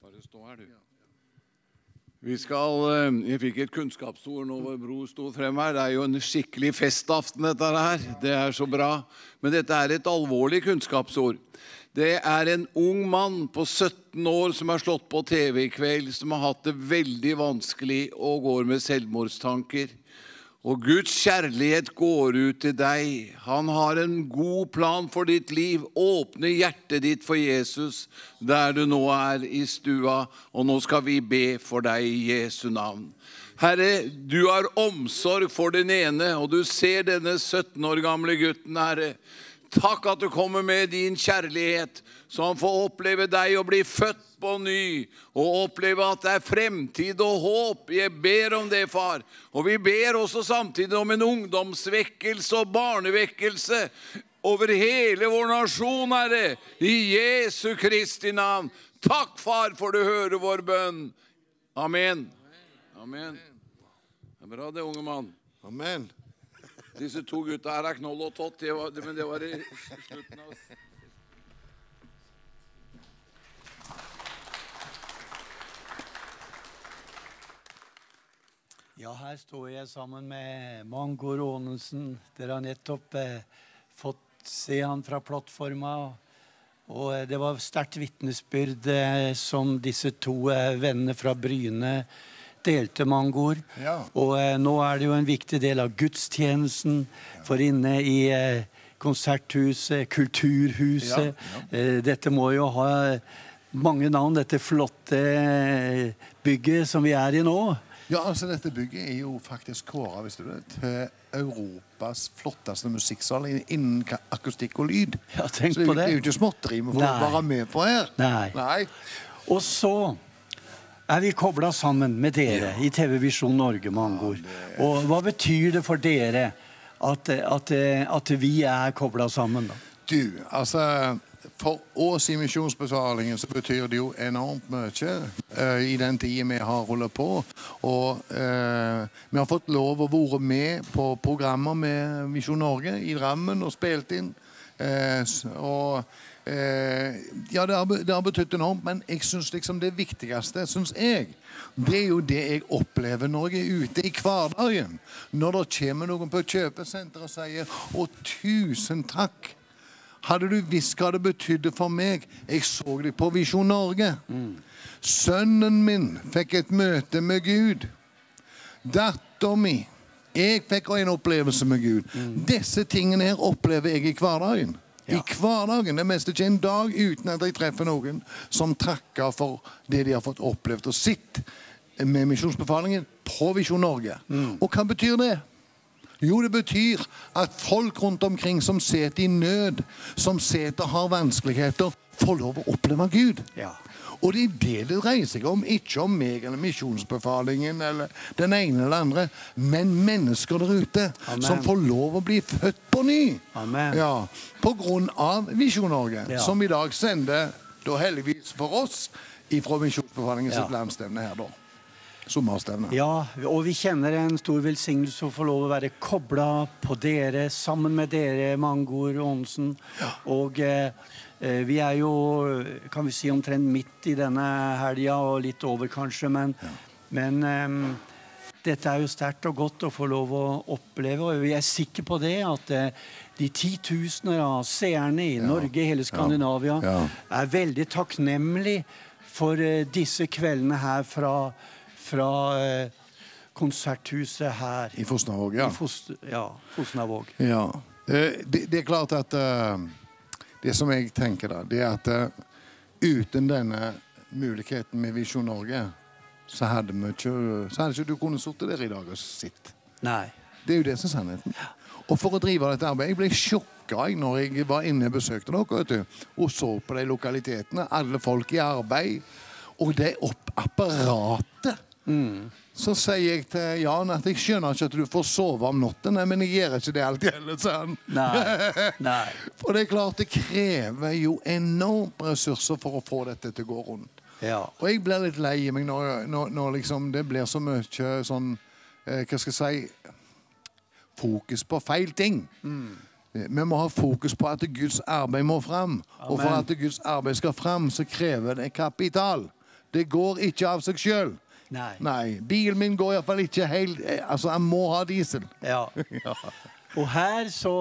Bare stå her, du. Vi skal, eh, Jeg fikk et kunnskapsord nå hvor bror sto frem her. Det er jo en skikkelig festaften, dette her. Det er så bra. Men dette er et alvorlig kunnskapsord. Det er en ung mann på 17 år som har slått på TV i kveld, som har hatt det veldig vanskelig og går med selvmordstanker. Og Guds kjærlighet går ut til deg. Han har en god plan for ditt liv. Åpne hjertet ditt for Jesus der du nå er i stua, og nå skal vi be for deg i Jesu navn. Herre, du har omsorg for den ene, og du ser denne 17 år gamle gutten, Herre. Takk at du kommer med din kjærlighet, så han får oppleve deg og bli født på ny, og oppleve at det er fremtid og håp. Jeg ber om det, far. Og vi ber også samtidig om en ungdomsvekkelse og barnevekkelse over hele vår nasjon, Herre, i Jesu Kristi navn. Takk, far, for du hører vår bønn. Amen. Amen. Det er bra, det, unge mann. Amen. Disse to gutta her er knoll og tott, men det var i slutten av Ja, her står jeg sammen med Mango Rånesen. Dere har nettopp eh, fått se han fra plattforma. Og eh, det var sterkt vitnesbyrd eh, som disse to eh, vennene fra Bryne delte mangoer. Ja. Og eh, nå er det jo en viktig del av gudstjenesten. For inne i eh, konserthuset, kulturhuset ja, Dette må jo ha mange navn, dette flotte bygget som vi er i nå. Ja, altså Dette bygget er jo faktisk kåra visste du det, til Europas flotteste musikksal innen akustikk og lyd. Ja, tenk Så det, på det det. er jo ikke småtteri vi får være med på her. Nei. Nei. Og så er vi kobla sammen med dere i TV Visjon Norge, Mangoer. Og hva betyr det for dere at, at, at vi er kobla sammen? da? Du, altså For oss i Misjonsbefalingen så betyr det jo enormt mye uh, i den tida vi har holdt på. Og uh, vi har fått lov å være med på programmer med Misjon Norge i Drammen og spilt inn. Uh, og Ja, det har, det har betydd enormt, men jeg syns liksom det viktigste, synes jeg, det er jo det jeg opplever når jeg er ute i hverdagen. Når det kommer noen på kjøpesenteret kjøpesenter og sier 'Å, tusen takk'. Hadde du visst hva det betydde for meg Jeg så det på Visjon Norge. Sønnen min fikk et møte med Gud. Datteren min Jeg fikk en opplevelse med Gud. Disse tingene her opplever jeg i hverdagen. I hverdagen. Det meste ikke en dag uten at jeg treffer noen som takker for det de har fått opplevd og sett med misjonsbefalingen på Visjon Norge. Og hva betyr det? Jo, det betyr at folk rundt omkring som sitter i nød, som sitter og har vanskeligheter, får lov å oppleve Gud. Og det er det det dreier seg om. Ikke om meg eller misjonsbefalingen eller den ene eller andre, men mennesker der ute Amen. som får lov å bli født på ny. Amen. Ja, På grunn av Visjon Norge, Ja. som i dag sender, da heldigvis for oss, ifra Misjonsbefalingens Ja. sitt landsstevne her, da. Sommerstevne. Ja, og vi kjenner en stor velsignelse å få lov å være kobla på dere, sammen med dere, Mangoer Aansen. Og eh, vi er jo, kan vi si, omtrent midt i denne helga, og litt over kanskje, men, men eh, dette er jo sterkt og godt å få lov å oppleve, og vi er sikre på det, at eh, de titusener av seerne i Norge, hele Skandinavia, Ja. er veldig takknemlig for eh, disse kveldene her fra, fra eh, konserthuset her. I Fosnavåg, ja. I Fos, ja, Fosnavåg. Ja. Eh, Det, det er klart at eh, Det som jeg tenker, da, det er at uten denne muligheten med Visjon Norge, så hadde, vi ikke, så hadde ikke du kunnet sitte der i dag og sett. Nei. Det er jo det som er sannheten. Og for å drive dette arbeidet Jeg ble sjokka jeg, når jeg var inne og besøkte dere vet du, og så på de lokalitetene. Alle folk i arbeid. Og det opp apparatet. Så sier jeg til Jan at jeg skjønner ikke at du får sove om natten. Men jeg gjør ikke det alltid heller, sa han. Nei. Nei. For det er klart det krever jo enormt ressurser for å få dette til å gå rundt. Ja. Og jeg blir litt lei meg når, når, når liksom det blir så mye sånn eh, Hva skal jeg si Fokus på feil ting. Mm. Vi må ha fokus på at Guds arbeid må fram. Og for at Guds arbeid skal fram, så krever det kapital. Det går ikke av seg sjøl. Nei. Nei. Bilen min går iallfall ikke helt eh, Altså, jeg må ha diesel. Ja. Og her så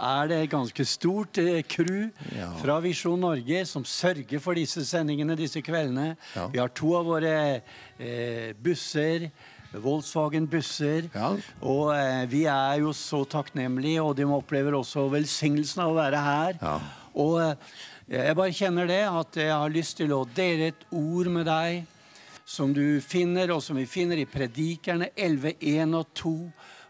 er det et ganske stort eh, crew Ja. fra Visjon Norge som sørger for disse sendingene disse kveldene. Ja. Vi har to av våre eh, busser. Volkswagen-busser. Ja. Og eh, vi er jo så takknemlige, og de opplever også velsignelsen av å være her. Ja. Og eh, jeg bare kjenner det, at jeg har lyst til å dele et ord med deg som du finner, og som vi finner i Predikerne 11, 1 og 2.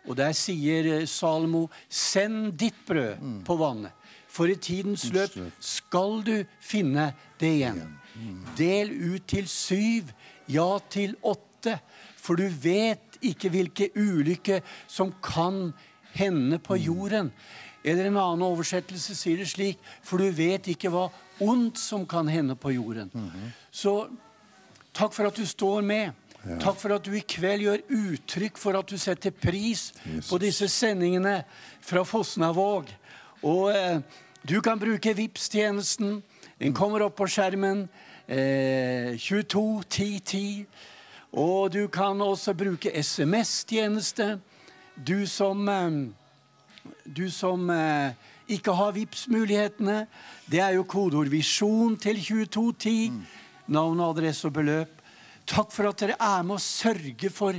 Og der sier eh, Salmo, send ditt brød på vannet, for i tidens løp skal du finne det igjen. Del ut til syv, ja til åtte, for du vet ikke hvilke ulykker som kan hende på jorden. Eller en annen oversettelse sier det slik, for du vet ikke hva ondt som kan hende på jorden. Så takk for at du står med. Takk for at du i kveld gjør uttrykk for at du setter pris på disse sendingene fra Fosnavåg. Og eh, du kan bruke vips tjenesten Den kommer opp på skjermen. Eh, 22 10 10. Og du kan også bruke SMS-tjeneste. Du som eh, du som eh, ikke har Vipps-mulighetene, det er jo kodeord 'visjon' til 2210. Navn, adresse og beløp. Takk for at dere er med og sørger for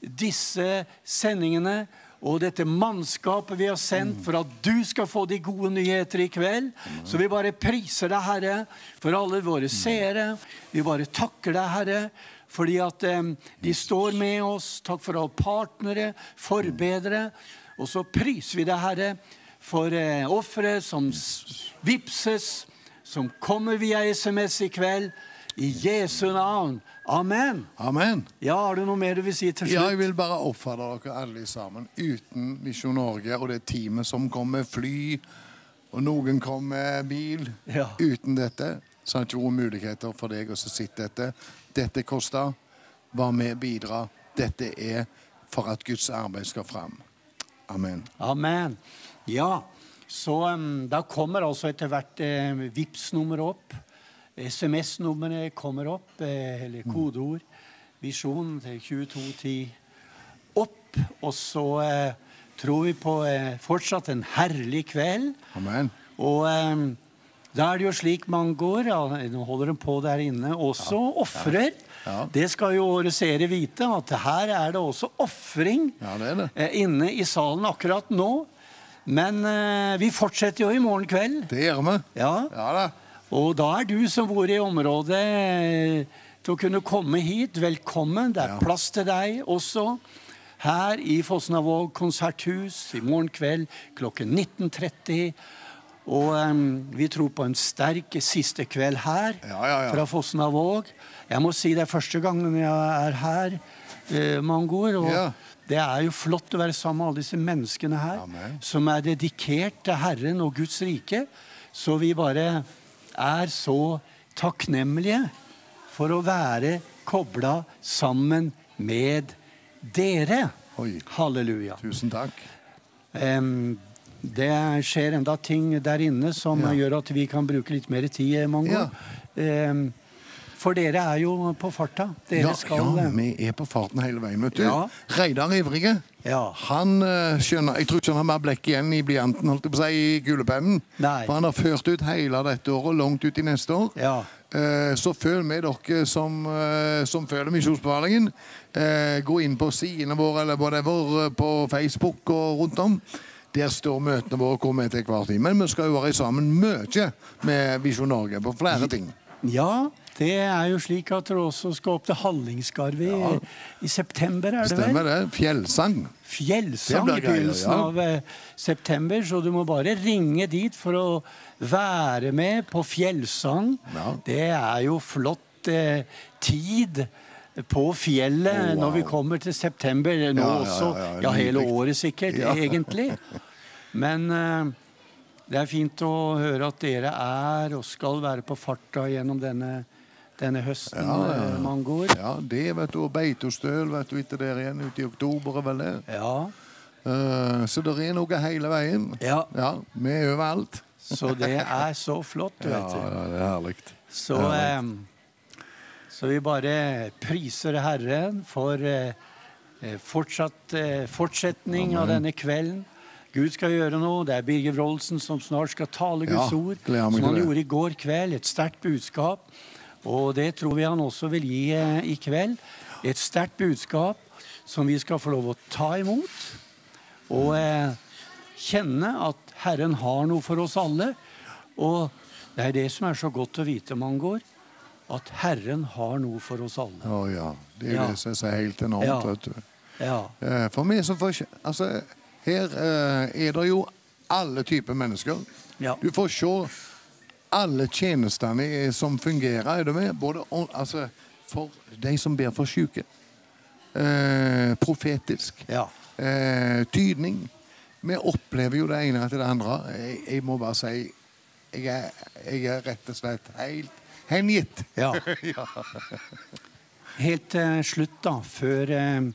disse sendingene og dette mannskapet vi har sendt for at du skal få de gode nyheter i kveld. Så vi bare priser deg, Herre, for alle våre seere. Vi bare takker deg, Herre, fordi at eh, de står med oss. Takk for alle partnere, forbedere. Og så priser vi deg, Herre, for ofre som vipses, som kommer via SMS i kveld. I Jesu navn. Amen. Amen. Ja, Har du noe mer du vil si til slutt? Ja, jeg vil bare oppfordre dere alle sammen. Uten Visjon Norge og det teamet som kommer med fly, og noen kommer med bil Ja. Uten dette så har det ikke vært muligheter for deg å sitte dette. Dette koster. Vær med, bidra. Dette er for at Guds arbeid skal fram. Amen. Amen. Ja, så um, da kommer altså etter hvert eh, Vipps-nummer opp. SMS-nummeret kommer opp, eh, eller kodeord. Visjon til 2210 opp. Og så eh, tror vi på eh, fortsatt en herlig kveld. Amen. Og da er det jo slik man går. Ja, nå holder de på der inne. Også ofrer. Ja. Det skal jo våre seere vite, at her er det også ofring Ja, inne i salen akkurat nå. Men vi fortsetter jo i morgen kveld. Det gjør vi. Ja. Ja da. Og da er du som bor i området eh, til å kunne komme hit. Velkommen. Det er Ja. plass til deg også. Her i Fosnavåg konserthus i morgen kveld klokken 19.30. Og um, vi tror på en sterk siste kveld her Ja, ja, fra Fosnavåg. Jeg må si det er første gangen jeg er her, uh, Mangor. Og det er jo flott å være sammen med alle disse menneskene her Amen. som er dedikert til Herren og Guds rike. Så vi bare er så takknemlige for å være kobla sammen med dere. Oi. Halleluja. Tusen takk. Um, det skjer enda ting der inne som Ja. gjør at vi kan bruke litt mer tid, Mango. Ja. Em, for dere er jo på farta. Dere Ja, skal ja, eh, vi er på farten hele veien, vet du. Ja. Reidar Ivrige. Ja. Han eh, skjønner Jeg tror ikke han har mer blekk igjen i blyanten, holdt jeg på å si, i gulepennen. Nei. For han har ført ut hele dette året og langt ut i neste år. Ja. Eh, Så følg med dere som, eh, som følger Misjonsbefalingen. Eh, Gå inn på sidene våre eller whatever eh, på Facebook og rundt om. Der står møtene våre hvor vi er til hver tid. Men vi skal jo være sammen mye med Visjon Norge på flere ting. Ja, det er jo slik at dere også skal opp til Hallingskarvet i, i september, er det vel? Stemmer det? Fjellsang. Fjellsang Det i begynnelsen ja. av eh, september, så du må bare ringe dit for å være med på fjellsang. Det er jo flott eh, tid på fjellet når vi kommer til september. Nå Ja, ja, også. ja, Ja, hele året sikkert, Ja. egentlig. Men eh, det er fint å høre at dere er og skal være på farta gjennom denne, denne høsten, Ja, ja. eh, Ja, det vet du, og beitostøl vet du etter der igjen, ute i oktober er vel det. Ja. Uh, så det er noe hele veien. Ja. Vi er overalt. Så det er så flott, du vet du. ja, det er herlig. Så, eh, så vi bare priser Herren for eh, eh, fortsatt eh, fortsetning av denne kvelden. Gud skal gjøre noe. Det er Birger Wroldsen som snart skal tale Guds Ja, ord. Som han det. gjorde i går kveld. Et sterkt budskap. Og det tror vi han også vil gi eh, i kveld. Et sterkt budskap som vi skal få lov å ta imot. Og eh, kjenne at Herren har noe for oss alle. Og det er det som er så godt å vite, Mangor. At Herren har noe for oss alle. Å ja. Det er Ja. det som er så helt enormt. Ja. vet du. Ja. Eh, For meg som får, altså, Her eh, er det jo alle typer mennesker. Du får se alle tjenestene som fungerer. Er du med? Både altså, for de som ber for syke. Eh, profetisk. Eh, tydning. Vi opplever jo det ene etter det andre. Jeg, jeg må bare si jeg er, jeg er rett og slett helt hengitt. Ja. ja. Helt til slutt, da, før eh,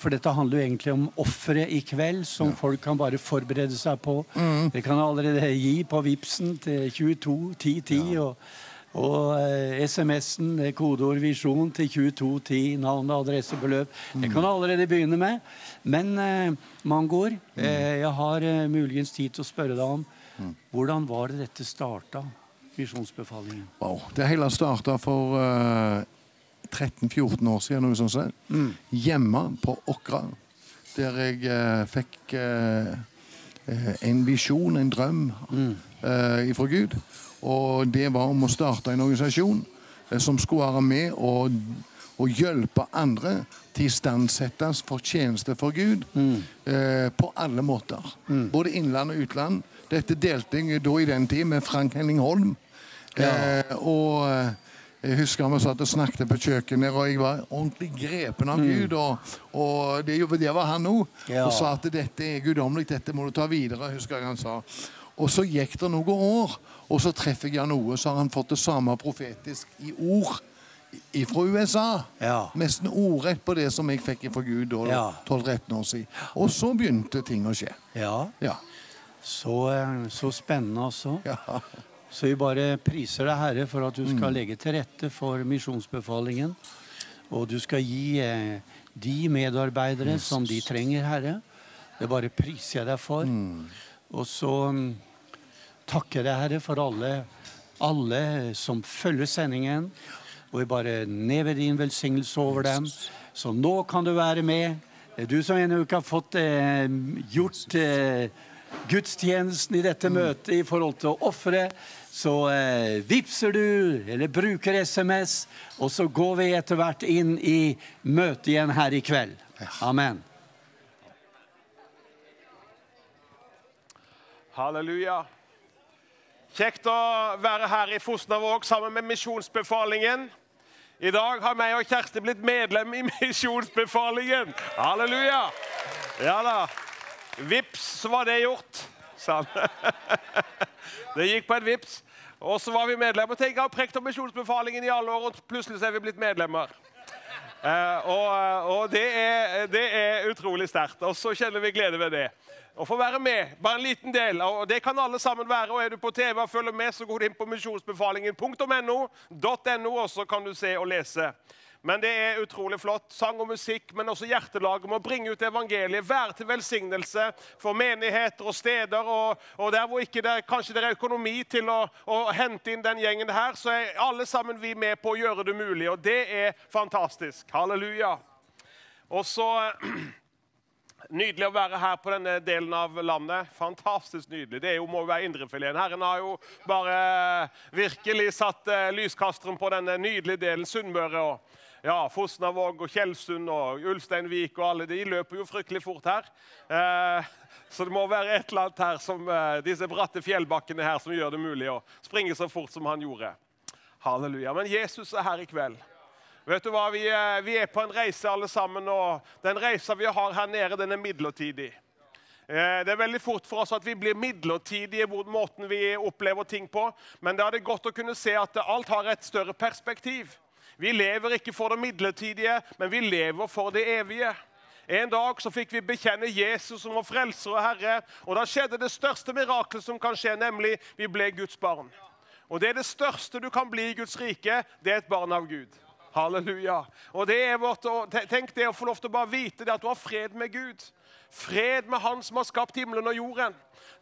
For dette handler jo egentlig om offeret i kveld, som folk kan bare forberede seg på. Mm. Det kan allerede gi på Vipsen til 22 10 10 og, og eh, SMS-en, kodeord 'visjon' til 22 10 navn og adresse, beløp. Det kan jeg allerede begynne med. Men eh, Mangor, eh, jeg har eh, muligens tid til å spørre deg om hvordan var det dette starta? Visjonsbefalingen. Wow. Det hele starta for eh, 13-14 år siden, noe sånt. mm. Hjemme på Åkra, der jeg eh, fikk eh, eh, en visjon, en drøm, eh, fra Gud. Og det var om å starte en organisasjon eh, som skulle være med og, og hjelpe andre til istandsettes for tjeneste for Gud eh, på alle måter. Både innland og utland. Dette delte jeg da i den tid med Frank Henning Holm. Eh, og jeg husker vi satt og snakket på kjøkkenet, og jeg var ordentlig grepen av Mm. Gud. Og, og det, det var han òg. Ja. Og sa at dette er guddommelig, dette må du ta videre. husker jeg han sa. Og så gikk det noen år, og så treffer jeg noe, så har han fått det samme profetisk i ord fra USA. Nesten ordrett på det som jeg fikk fra Gud da, Ja. 12-13 år siden. Og så begynte ting å skje. Ja. Ja. Så, eh, så spennende også. Så vi bare priser deg, Herre, for at du skal Mm. legge til rette for misjonsbefalingen. Og du skal gi eh, de medarbeidere som de trenger, Herre. Det bare priser jeg deg for. Mm. Og så um, takker jeg deg, Herre, for alle, alle som følger sendingen. Og vi bare never din velsignelse over dem. Så nå kan du være med. Du som ennå ikke har fått eh, gjort eh, gudstjenesten i dette møtet i forhold til å ofre, så eh, vipser du eller bruker SMS, og så går vi etter hvert inn i møtet igjen her i kveld. Amen. Halleluja. Kjekt å være her i Fosnavåg sammen med Misjonsbefalingen. I dag har meg og Kjersti blitt medlem i Misjonsbefalingen. Halleluja! Ja da. Vips, så var det gjort. Sånn. Det gikk på en vips. Og så var vi medlemmer. Tenk, Jeg har prekt om Misjonsbefalingen i alle år, og plutselig så er vi blitt medlemmer. Eh, og og det, er, det er utrolig sterkt. Og så kjenner vi glede ved det. Å få være med, bare en liten del. Og det kan alle sammen være. Og er du på TV og følger med, så går du inn på misjonsbefalingen.no, .no, og så kan du se og lese. Men det er utrolig flott. Sang og musikk, men også hjertelag om å bringe ut evangeliet. Være til velsignelse for menigheter og steder. Og, og der hvor ikke det, kanskje det er økonomi til å, å hente inn den gjengen her, så er alle sammen vi med på å gjøre det mulig. Og det er fantastisk. Halleluja. Og så Nydelig å være her på denne delen av landet. Fantastisk nydelig. Det jo, må jo være indrefileten. Herren har jo bare virkelig satt eh, lyskasteren på denne nydelige delen. Sunnmøre og ja, Fosnavåg og Tjeldsund og Ulsteinvik og alle. De løper jo fryktelig fort her. Eh, så det må være et eller annet her som eh, disse bratte fjellbakkene her som gjør det mulig å springe så fort som han gjorde. Halleluja. Men Jesus er her i kveld. Vet du hva, vi er, vi er på en reise alle sammen, og den reisa vi har her nede, den er midlertidig. Eh, det er veldig fort for oss at vi blir midlertidige mot måten vi opplever ting på. Men da er det godt å kunne se at alt har et større perspektiv. Vi lever ikke for det midlertidige, men vi lever for det evige. En dag så fikk vi bekjenne Jesus som vår frelser og herre. Og da skjedde det største miraklet som kan skje, nemlig vi ble Guds barn. Og det er det største du kan bli i Guds rike. Det er et barn av Gud. Halleluja. Og det er vårt, Tenk det å få lov til å bare vite det at du har fred med Gud. Fred med Han som har skapt himmelen og jorden.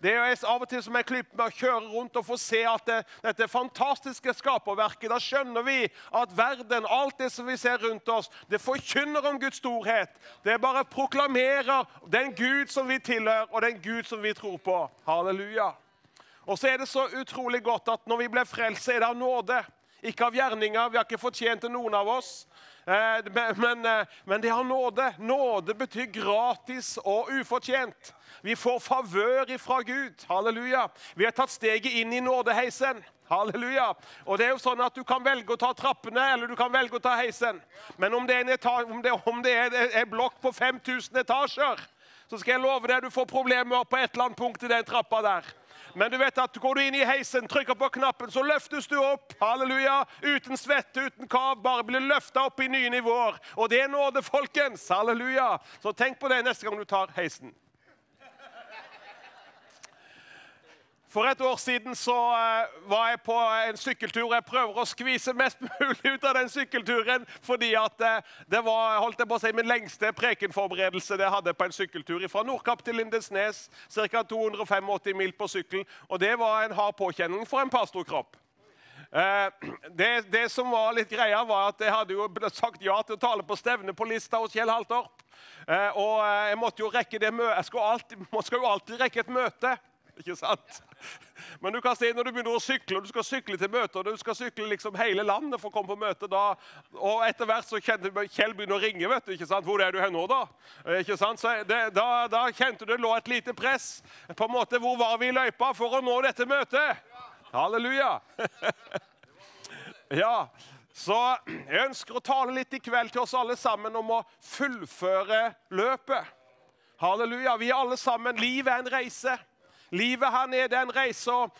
Det er av og til som jeg klipper med å kjøre rundt og få se at det, dette fantastiske skaperverket Da skjønner vi at verden, alt det som vi ser rundt oss, det forkynner om Guds storhet. Det bare proklamerer den Gud som vi tilhører, og den Gud som vi tror på. Halleluja. Og så er det så utrolig godt at når vi ble frelst, er det av nåde. Ikke av gjerninger. Vi har ikke fortjent det, noen av oss. Eh, men, eh, men, det har nåde. Nåde betyr gratis og ufortjent. Vi får favør ifra Gud. Halleluja. Vi har tatt steget inn i nådeheisen. Halleluja. Og det er jo sånn at Du kan velge å ta trappene eller du kan velge å ta heisen. Men om det er en, etasje, om det, om det er en blokk på 5000 etasjer, så skal jeg love deg du får problemer på et eller annet punkt i den trappa der. Men du vet at går du inn i heisen, trykker på knappen, så løftes du opp. Halleluja. Uten svette, uten kav. Bare blir løfta opp i nye nivåer. Og det er nåde, folkens. Halleluja. Så tenk på det neste gang du tar heisen. For et år siden så uh, var jeg på en sykkeltur. Jeg prøver å skvise mest mulig ut av den sykkelturen fordi at uh, det var holdt jeg på å si, min lengste prekenforberedelse det jeg hadde på en sykkeltur fra Nordkapp til Lindesnes. Ca. 285 mil på sykkel. Og det var en hard påkjenning for en pastorkropp. Uh, det, det, som var litt greia, var at jeg hadde jo sagt ja til å tale på stevne på lista hos Kjell Haltorp. og jeg måtte jo rekke det møtet. Jeg skal, alltid, skal jo alltid rekke et møte. Ikke sant? Men du kan se når du begynner å sykle, og du skal sykle til møter, og du skal sykle liksom hele landet for å komme på møte, da, og etter hvert så kjente Kjell begynner å ringe. vet du, ikke sant? Hvor er du her nå, da? Ikke sant? Så det, da, da, kjente du det lå et lite press. På en måte, Hvor var vi i løypa for å nå dette møtet? Halleluja! ja, så jeg ønsker å tale litt i kveld til oss alle sammen om å fullføre løpet. Halleluja. Vi er alle sammen Livet er en reise. Livet her nede er en reise. Og,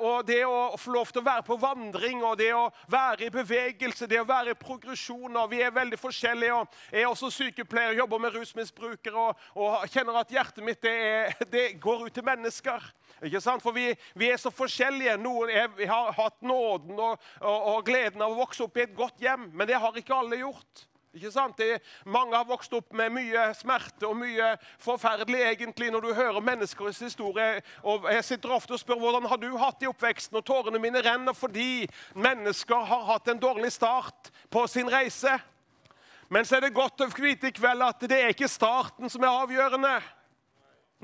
og, det å få lov til å være på vandring og det å være i bevegelse, det å være i progresjon og Vi er veldig forskjellige. og Jeg er også sykepleier, jobber med rusmisbrukere og, og kjenner at hjertet mitt det, er, det går ut til mennesker. Ikke sant? For vi, vi er så forskjellige. Noen er, har hatt nåden og, og gleden av å vokse opp i et godt hjem, men det har ikke alle gjort. Ikke sant? Det, mange har vokst opp med mye smerte og mye forferdelig egentlig når du hører menneskers historie. Og jeg sitter ofte og spør hvordan har du hatt i oppveksten, og tårene mine renner fordi mennesker har hatt en dårlig start på sin reise. Men så er det godt å vite i kveld at det er ikke starten som er avgjørende.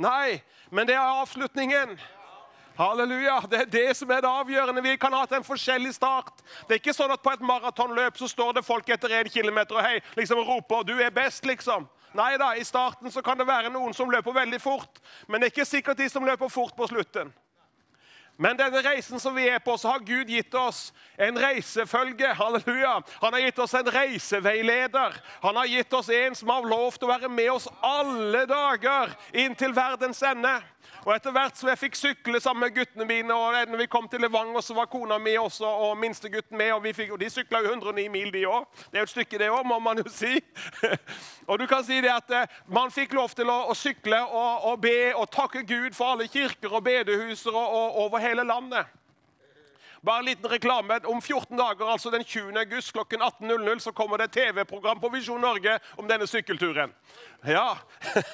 Nei, men det er avslutningen. Halleluja. Det er det som er det avgjørende. Vi kan ha hatt en forskjellig start. Det er ikke sånn at på et maratonløp så står det folk etter én kilometer og hei, liksom roper 'du er best', liksom. Nei da, i starten så kan det være noen som løper veldig fort, men det er ikke sikkert de som løper fort på slutten. Men denne reisen som vi er på, så har Gud gitt oss en reisefølge. Halleluja. Han har gitt oss en reiseveileder. Han har gitt oss en som har lov til å være med oss alle dager inntil verdens ende. Og etter hvert som jeg fikk sykle sammen med guttene mine, og når vi kom til Levanger, så var kona mi også, og minstegutten med, og, fikk, og de sykla jo 109 mil, de òg. Det er jo et stykke, det òg, må man jo si. og du kan si det at eh, man fikk lov til å, å sykle og, og, be og takke Gud for alle kirker og bedehuser og, og, over hele landet. Bare en liten reklame. Om 14 dager, altså den 20. august klokken 18.00, så kommer det et TV-program på Visjon Norge om denne sykkelturen. Ja,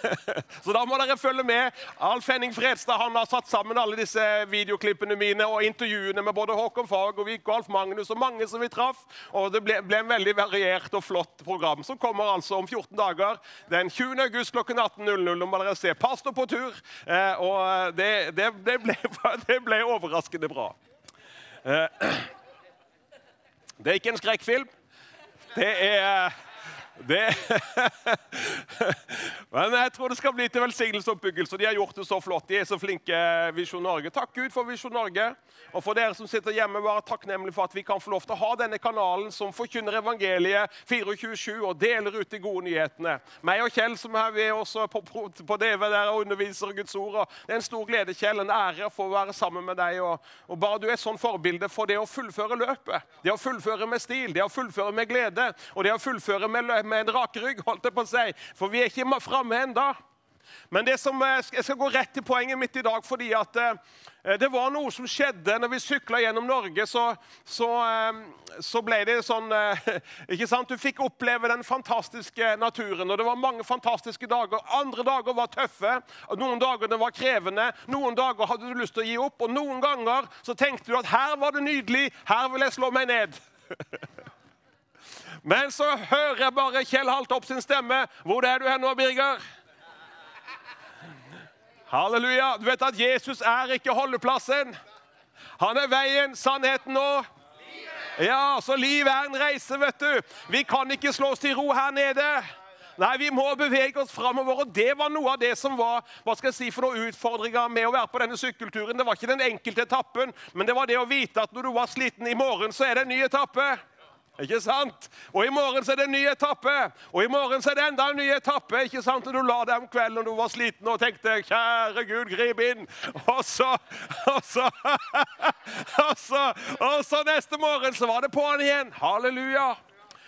Så da må dere følge med. Alf Henning Fredstad han har satt sammen alle disse videoklippene mine og intervjuene med både Håkon Fagervik og Alf Magnus og mange som vi traff. Og Det ble, ble en veldig variert og flott program som kommer altså om 14 dager. Den 20. august klokken 18.00. Nå må dere se. Pastor på tur. Eh, og det, det, det, ble, det ble overraskende bra. Eh, det er ikke en skrekkfilm. Det er det Men jeg tror det skal bli til velsignelse og oppbyggelse. De har gjort det så flott. De er så flinke, Visjon Norge. Takk Gud for Visjon Norge. Og for dere som sitter hjemme, være takknemlig for at vi kan få lov til å ha denne kanalen som forkynner evangeliet 24-7 og deler ut de gode nyhetene. Meg og Kjell som er vi også på, på, på DV der og underviser Guds ord. Og det er en stor glede, Kjell, en ære å få være sammen med deg. Og, og bare du er sånn forbilde for det å fullføre løpet. Det å fullføre med stil, det å fullføre med glede og det å fullføre med, med en rak rygg, holdt jeg på å si. For vi er ikke framme ennå. Men det som, eh, jeg skal gå rett til poenget mitt i dag, fordi at eh, det var noe som skjedde når vi sykla gjennom Norge. Så, så, eh, så, ble det sånn ikke sant? Du fikk oppleve den fantastiske naturen. og Det var mange fantastiske dager. Andre dager var tøffe, noen dager det var krevende. Noen dager hadde du lyst til å gi opp, og noen ganger så tenkte du at her var det nydelig, her vil jeg slå meg ned. Men så hører jeg bare Kjell Haltopp sin stemme. Hvor er du hen nå, Birger? Halleluja. Du vet at Jesus er ikke holdeplassen. Han er veien, sannheten og Ja, så livet er en reise, vet du. Vi kan ikke slå oss til ro her nede. Nei, vi må bevege oss framover. Og det var noe av det som var hva skal jeg si, for noen utfordringer med å være på denne sykkelturen. Det var ikke den enkelte etappen, men det var det å vite at når du var sliten i morgen, så er det en ny etappe. Ikke sant? Og i morgen så er det en ny etappe. Og i morgen så er det enda en ny etappe. ikke sant? Og du la deg om kvelden og du var sliten og tenkte 'Kjære Gud, grip inn'. Og så Og så Og så, og så neste morgen så var det på'n igjen. Halleluja.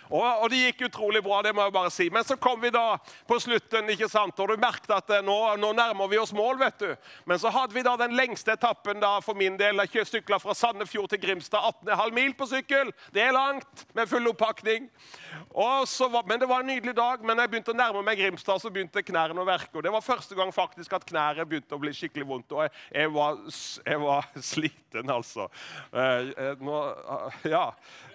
Og, og, det gikk utrolig bra, det må jeg bare si. Men så kom vi da på slutten, ikke sant? og du merket at eh, nå, nå, nærmer vi oss mål. vet du. Men så hadde vi da den lengste etappen da, for min del. Jeg sykla fra Sandefjord til Grimstad, 18,5 mil på sykkel. Det er langt, med full oppakning. Var, men det var en nydelig dag. Men jeg begynte å nærme meg Grimstad, så begynte knærne å verke. Og det var første gang faktisk at knærne begynte å bli skikkelig vondt. Og jeg, jeg, var, jeg var, sliten, altså. Eh, nå, ja.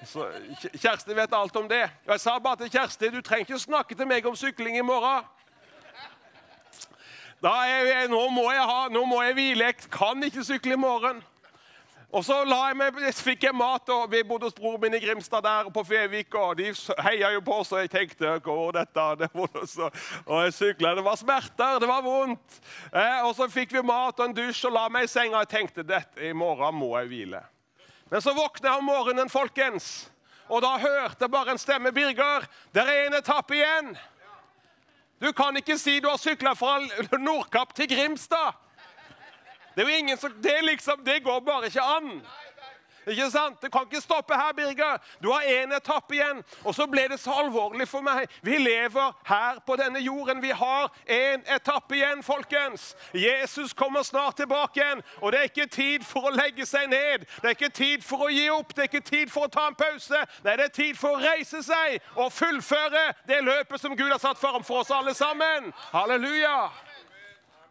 Så, Kjersti vet alt om det. Og Jeg sa bare til Kjersti du trenger ikke snakke til meg om sykling i morgen. Jeg, nå, må jeg ha, nå må jeg hvile. Jeg kan ikke sykle i morgen. Og så jeg meg, fikk jeg mat, og vi bodde hos broren min i Grimstad der på Fevik. og De heia jo på, så jeg tenkte går dette? Det så, og jeg sykla. Det var smerter, det var vondt. Eh, og så fikk vi mat og en dusj og la meg i senga. Jeg tenkte dette, i morgen må jeg hvile. Men så våkna jeg om morgenen, folkens. Og da hørte bare en stemme. 'Birger, det er en etappe igjen.' Du kan ikke si du har sykla fra Nordkapp til Grimstad. Det er jo ingen som, det, liksom, det går bare ikke an. Ikke sant? Det kan ikke stoppe her, Birger. Du har én etappe igjen. Og så ble det så alvorlig for meg. Vi lever her på denne jorden. Vi har én etappe igjen, folkens. Jesus kommer snart tilbake igjen. Og det er ikke tid for å legge seg ned. Det er ikke tid for å gi opp. Det er ikke tid for å ta en pause. Nei, det er tid for å reise seg og fullføre det løpet som Gud har satt foran for oss alle sammen. Halleluja.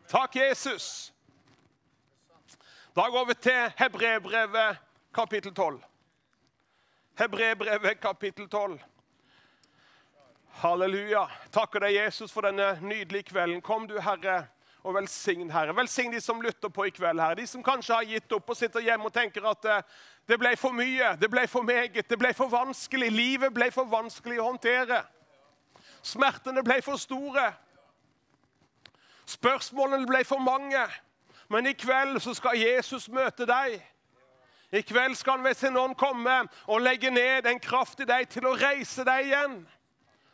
Takk, Jesus. Da går vi til Hebrebrevet kapittel 12. Hebrebrevet kapittel 12. Halleluja. Takker deg, Jesus, for denne nydelige kvelden. Kom du, Herre, og velsign, Herre. Velsign de som lytter på i kveld, Herre. De som kanskje har gitt opp og sitter hjemme og tenker at eh, det ble for mye, det ble for meget, det ble for vanskelig. Livet ble for vanskelig å håndtere. Smertene ble for store. Spørsmålene ble for mange. Men i kveld så skal Jesus møte deg. I kveld skal han ved sin ånd komme og legge ned en kraft i deg til å reise deg igjen.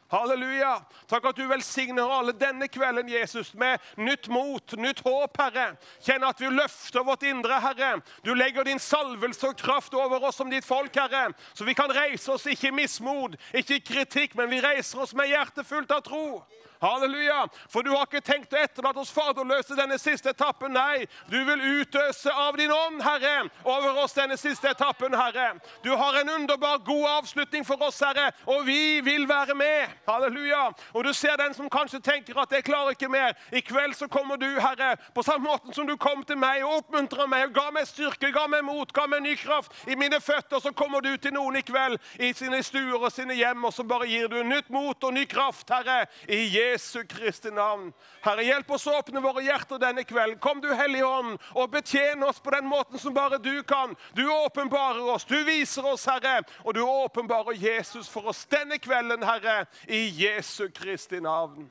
Halleluja. Takk at du velsigner alle denne kvelden, Jesus, med nytt mot, nytt håp, Herre. Kjenn at vi løfter vårt indre, Herre. Du legger din salvelse og kraft over oss som ditt folk, Herre. Så vi kan reise oss ikke i mismod, ikke i kritikk, men vi reiser oss med hjertet fullt av tro. Halleluja. For du har ikke tenkt å etterlate oss faderløse denne siste etappen. Nei, du vil utøse av din ånd, Herre, over oss denne siste etappen, Herre. Du har en underbar, god avslutning for oss, Herre, og vi vil være med. Halleluja. Og du ser den som kanskje tenker at jeg klarer ikke mer. I kveld så kommer du, Herre, på samme måte som du kom til meg og oppmuntra meg og ga meg styrke, ga meg mot, ga meg ny kraft i mine føtter. Så kommer du til noen i kveld i sine stuer og sine hjem, og så bare gir du nytt mot og ny kraft, Herre, i Jesu Kristi navn. Herre, hjelp oss å åpne våre hjerter denne kvelden. Kom du, Hellige Ånd, og betjen oss på den måten som bare du kan. Du åpenbarer oss, du viser oss, Herre, og du åpenbarer Jesus for oss denne kvelden, Herre, i Jesu Kristi navn.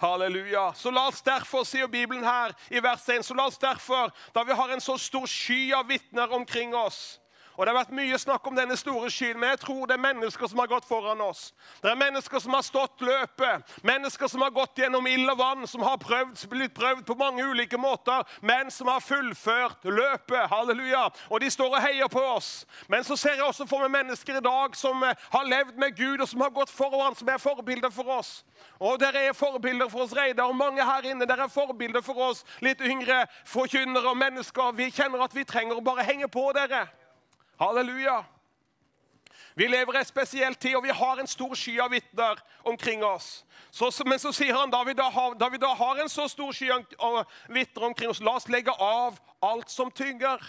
Halleluja. Så la oss derfor, sier Bibelen her i vers 1, så la oss derfor, da vi har en så stor sky av vitner omkring oss, og Det har vært mye snakk om denne store skyen, men jeg tror det er mennesker som har gått foran oss. Det er mennesker som har stått løpet, mennesker som har gått gjennom ild og vann, som har prøvd, blitt prøvd på mange ulike måter, men som har fullført løpet. Halleluja. Og de står og heier på oss. Men så ser jeg også for meg mennesker i dag som eh, har levd med Gud, og som har gått foran, som er forbilder for oss. Og dere er forbilder for oss, Reidar, og mange her inne dere er forbilder for oss litt yngre forkynnere og mennesker. Vi kjenner at vi trenger å bare henge på dere. Halleluja. Vi lever i en spesiell tid, og vi har en stor sky av vitner omkring oss. Så, men så sier han, da vi da, har, da vi da har en så stor sky av vitner omkring oss, la oss legge av alt som tynger.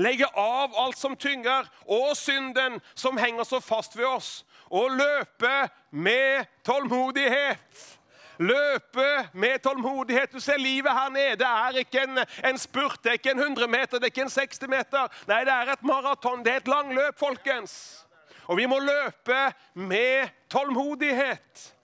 Legge av alt som tynger, og synden som henger så fast ved oss. Og løpe med tålmodighet. Løpe med tålmodighet. Du ser livet her nede er ikke en, en spurt, det er ikke en 100 meter, det er ikke en 60 meter. Nei, det er et maraton. Det er et langløp, folkens. Og vi må løpe med tålmodighet.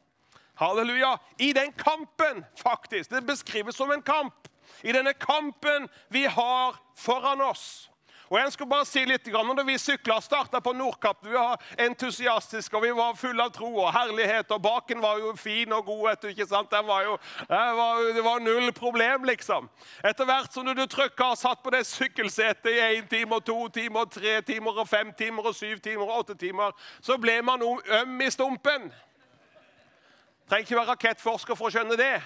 Halleluja. I den kampen, faktisk. Det beskrives som en kamp. I denne kampen vi har foran oss. Og jeg skal bare si litt, når Vi sykla starta på Nordkapp. Vi var entusiastiske og vi var fulle av tro og herlighet. og Baken var jo fin og god. vet du, ikke sant? Det var jo det var, det var null problem, liksom. Etter hvert som du, du trykka og satt på det sykkelsetet i én time og to timer og tre timer og fem timer og syv timer og åtte timer, så ble man øm i stumpen. Trenger ikke være rakettforsker for å skjønne det.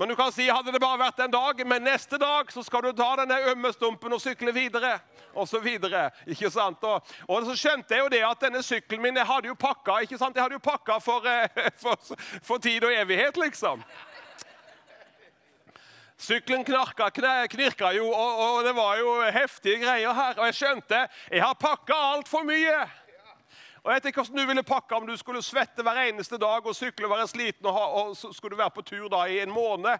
Men du kan si hadde det bare vært en dag, men neste dag så skal du ta denne ømme stumpen og sykle videre. Og så videre, ikke sant? Og, og, så skjønte jeg jo det at denne sykkelen min jeg hadde jo pakka ikke sant? Jeg hadde jo pakka for, eh, for, for tid og evighet, liksom. Sykkelen knarka, knirka jo, og, og, det var jo heftige greier her. Og jeg skjønte jeg har pakka altfor mye. Og jeg vet ikke hvordan du ville pakke om du skulle svette hver eneste dag og sykle og være sliten, og, ha, og så skulle du være på tur da i en måned.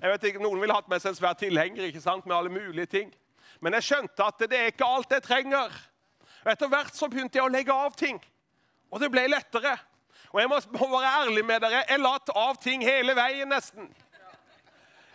Jeg vet ikke, Noen ville hatt med seg en svær tilhenger ikke sant, med alle mulige ting. Men jeg skjønte at det er ikke alt jeg trenger. Og Etter hvert så begynte jeg å legge av ting. Og det ble lettere. Og jeg må være ærlig med dere, jeg la av ting hele veien nesten.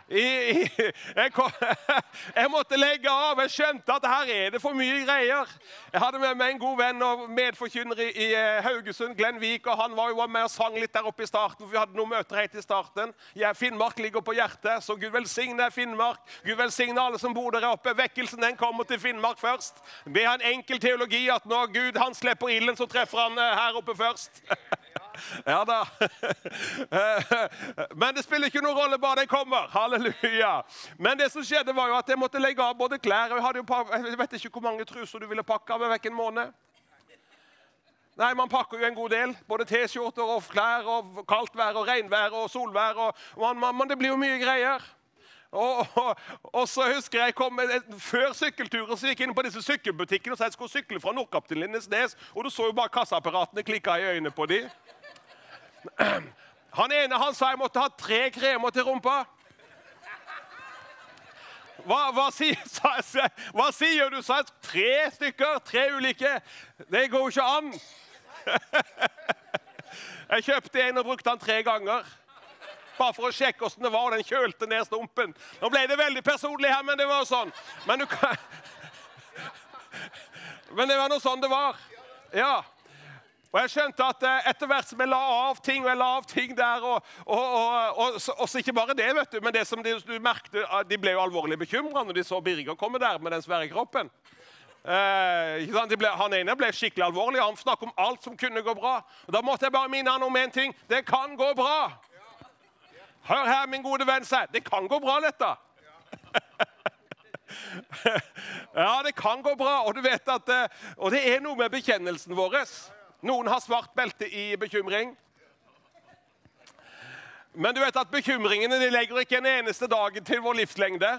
Jeg, kom, jeg, måtte legge av. Jeg skjønte at her er det for mye greier. Jeg hadde med meg en god venn og medforkynner i, i eh, Haugesund, Glenn Vik. og Han var jo med og sang litt der oppe i starten. for Vi hadde noen møter helt i starten. Ja, Finnmark ligger på hjertet, så Gud velsigne Finnmark. Gud velsigne alle som bor der oppe. Vekkelsen den kommer til Finnmark først. Vi har en enkel teologi at når Gud han slipper ilden, så treffer han eh, her oppe først. Ja da. Men det spiller ikke noen rolle, bare den kommer. Halleluja. Men det som skjedde var jo at jeg måtte legge av både klær Jeg, jo, jeg vet ikke hvor mange truser du ville pakke av vekk en måned. Nei, Man pakker jo en god del. Både T-skjorter og klær og kaldt vær og regnvær og solvær. Og, men det blir jo mye greier. Og, og, og, så husker jeg kom, Før sykkelturen så gikk jeg inn på disse sykkelbutikkene og sa jeg skulle sykle fra Nordkapp til Lindesnes. Og du så jo bare kassaapparatene klikka i øynene på dem. Han ene han sa jeg måtte ha tre kremer til rumpa. Hva, hva, sier, sa, hva sier, du? Sa jeg tre stykker? Tre ulike? Det går jo ikke an. Jeg kjøpte en og brukte den tre ganger. Bare for å sjekke åssen det var. Den kjølte ned stumpen. Nå ble det veldig personlig her, men det var sånn. Men, kan... men det var noe sånn det var. Ja. Og jeg skjønte at eh, etter hvert som jeg la av ting og jeg la av ting der og, og, og, og så, ikke bare det, vet du, men det som de, du merkte, de ble jo alvorlig bekymra når de så Birger komme der med den svære kroppen. Eh, ble, han ene ble skikkelig alvorlig. Han snakket om alt som kunne gå bra. Og Da måtte jeg bare minne han om én ting. Det kan gå bra. Hør her, min gode venn. sa. Det kan gå bra, dette. Ja, det kan gå bra. Og du vet at, eh, og det er noe med bekjennelsen vår. Noen har svart belte i bekymring. Men du vet at bekymringene de legger ikke en eneste dag til vår livslengde.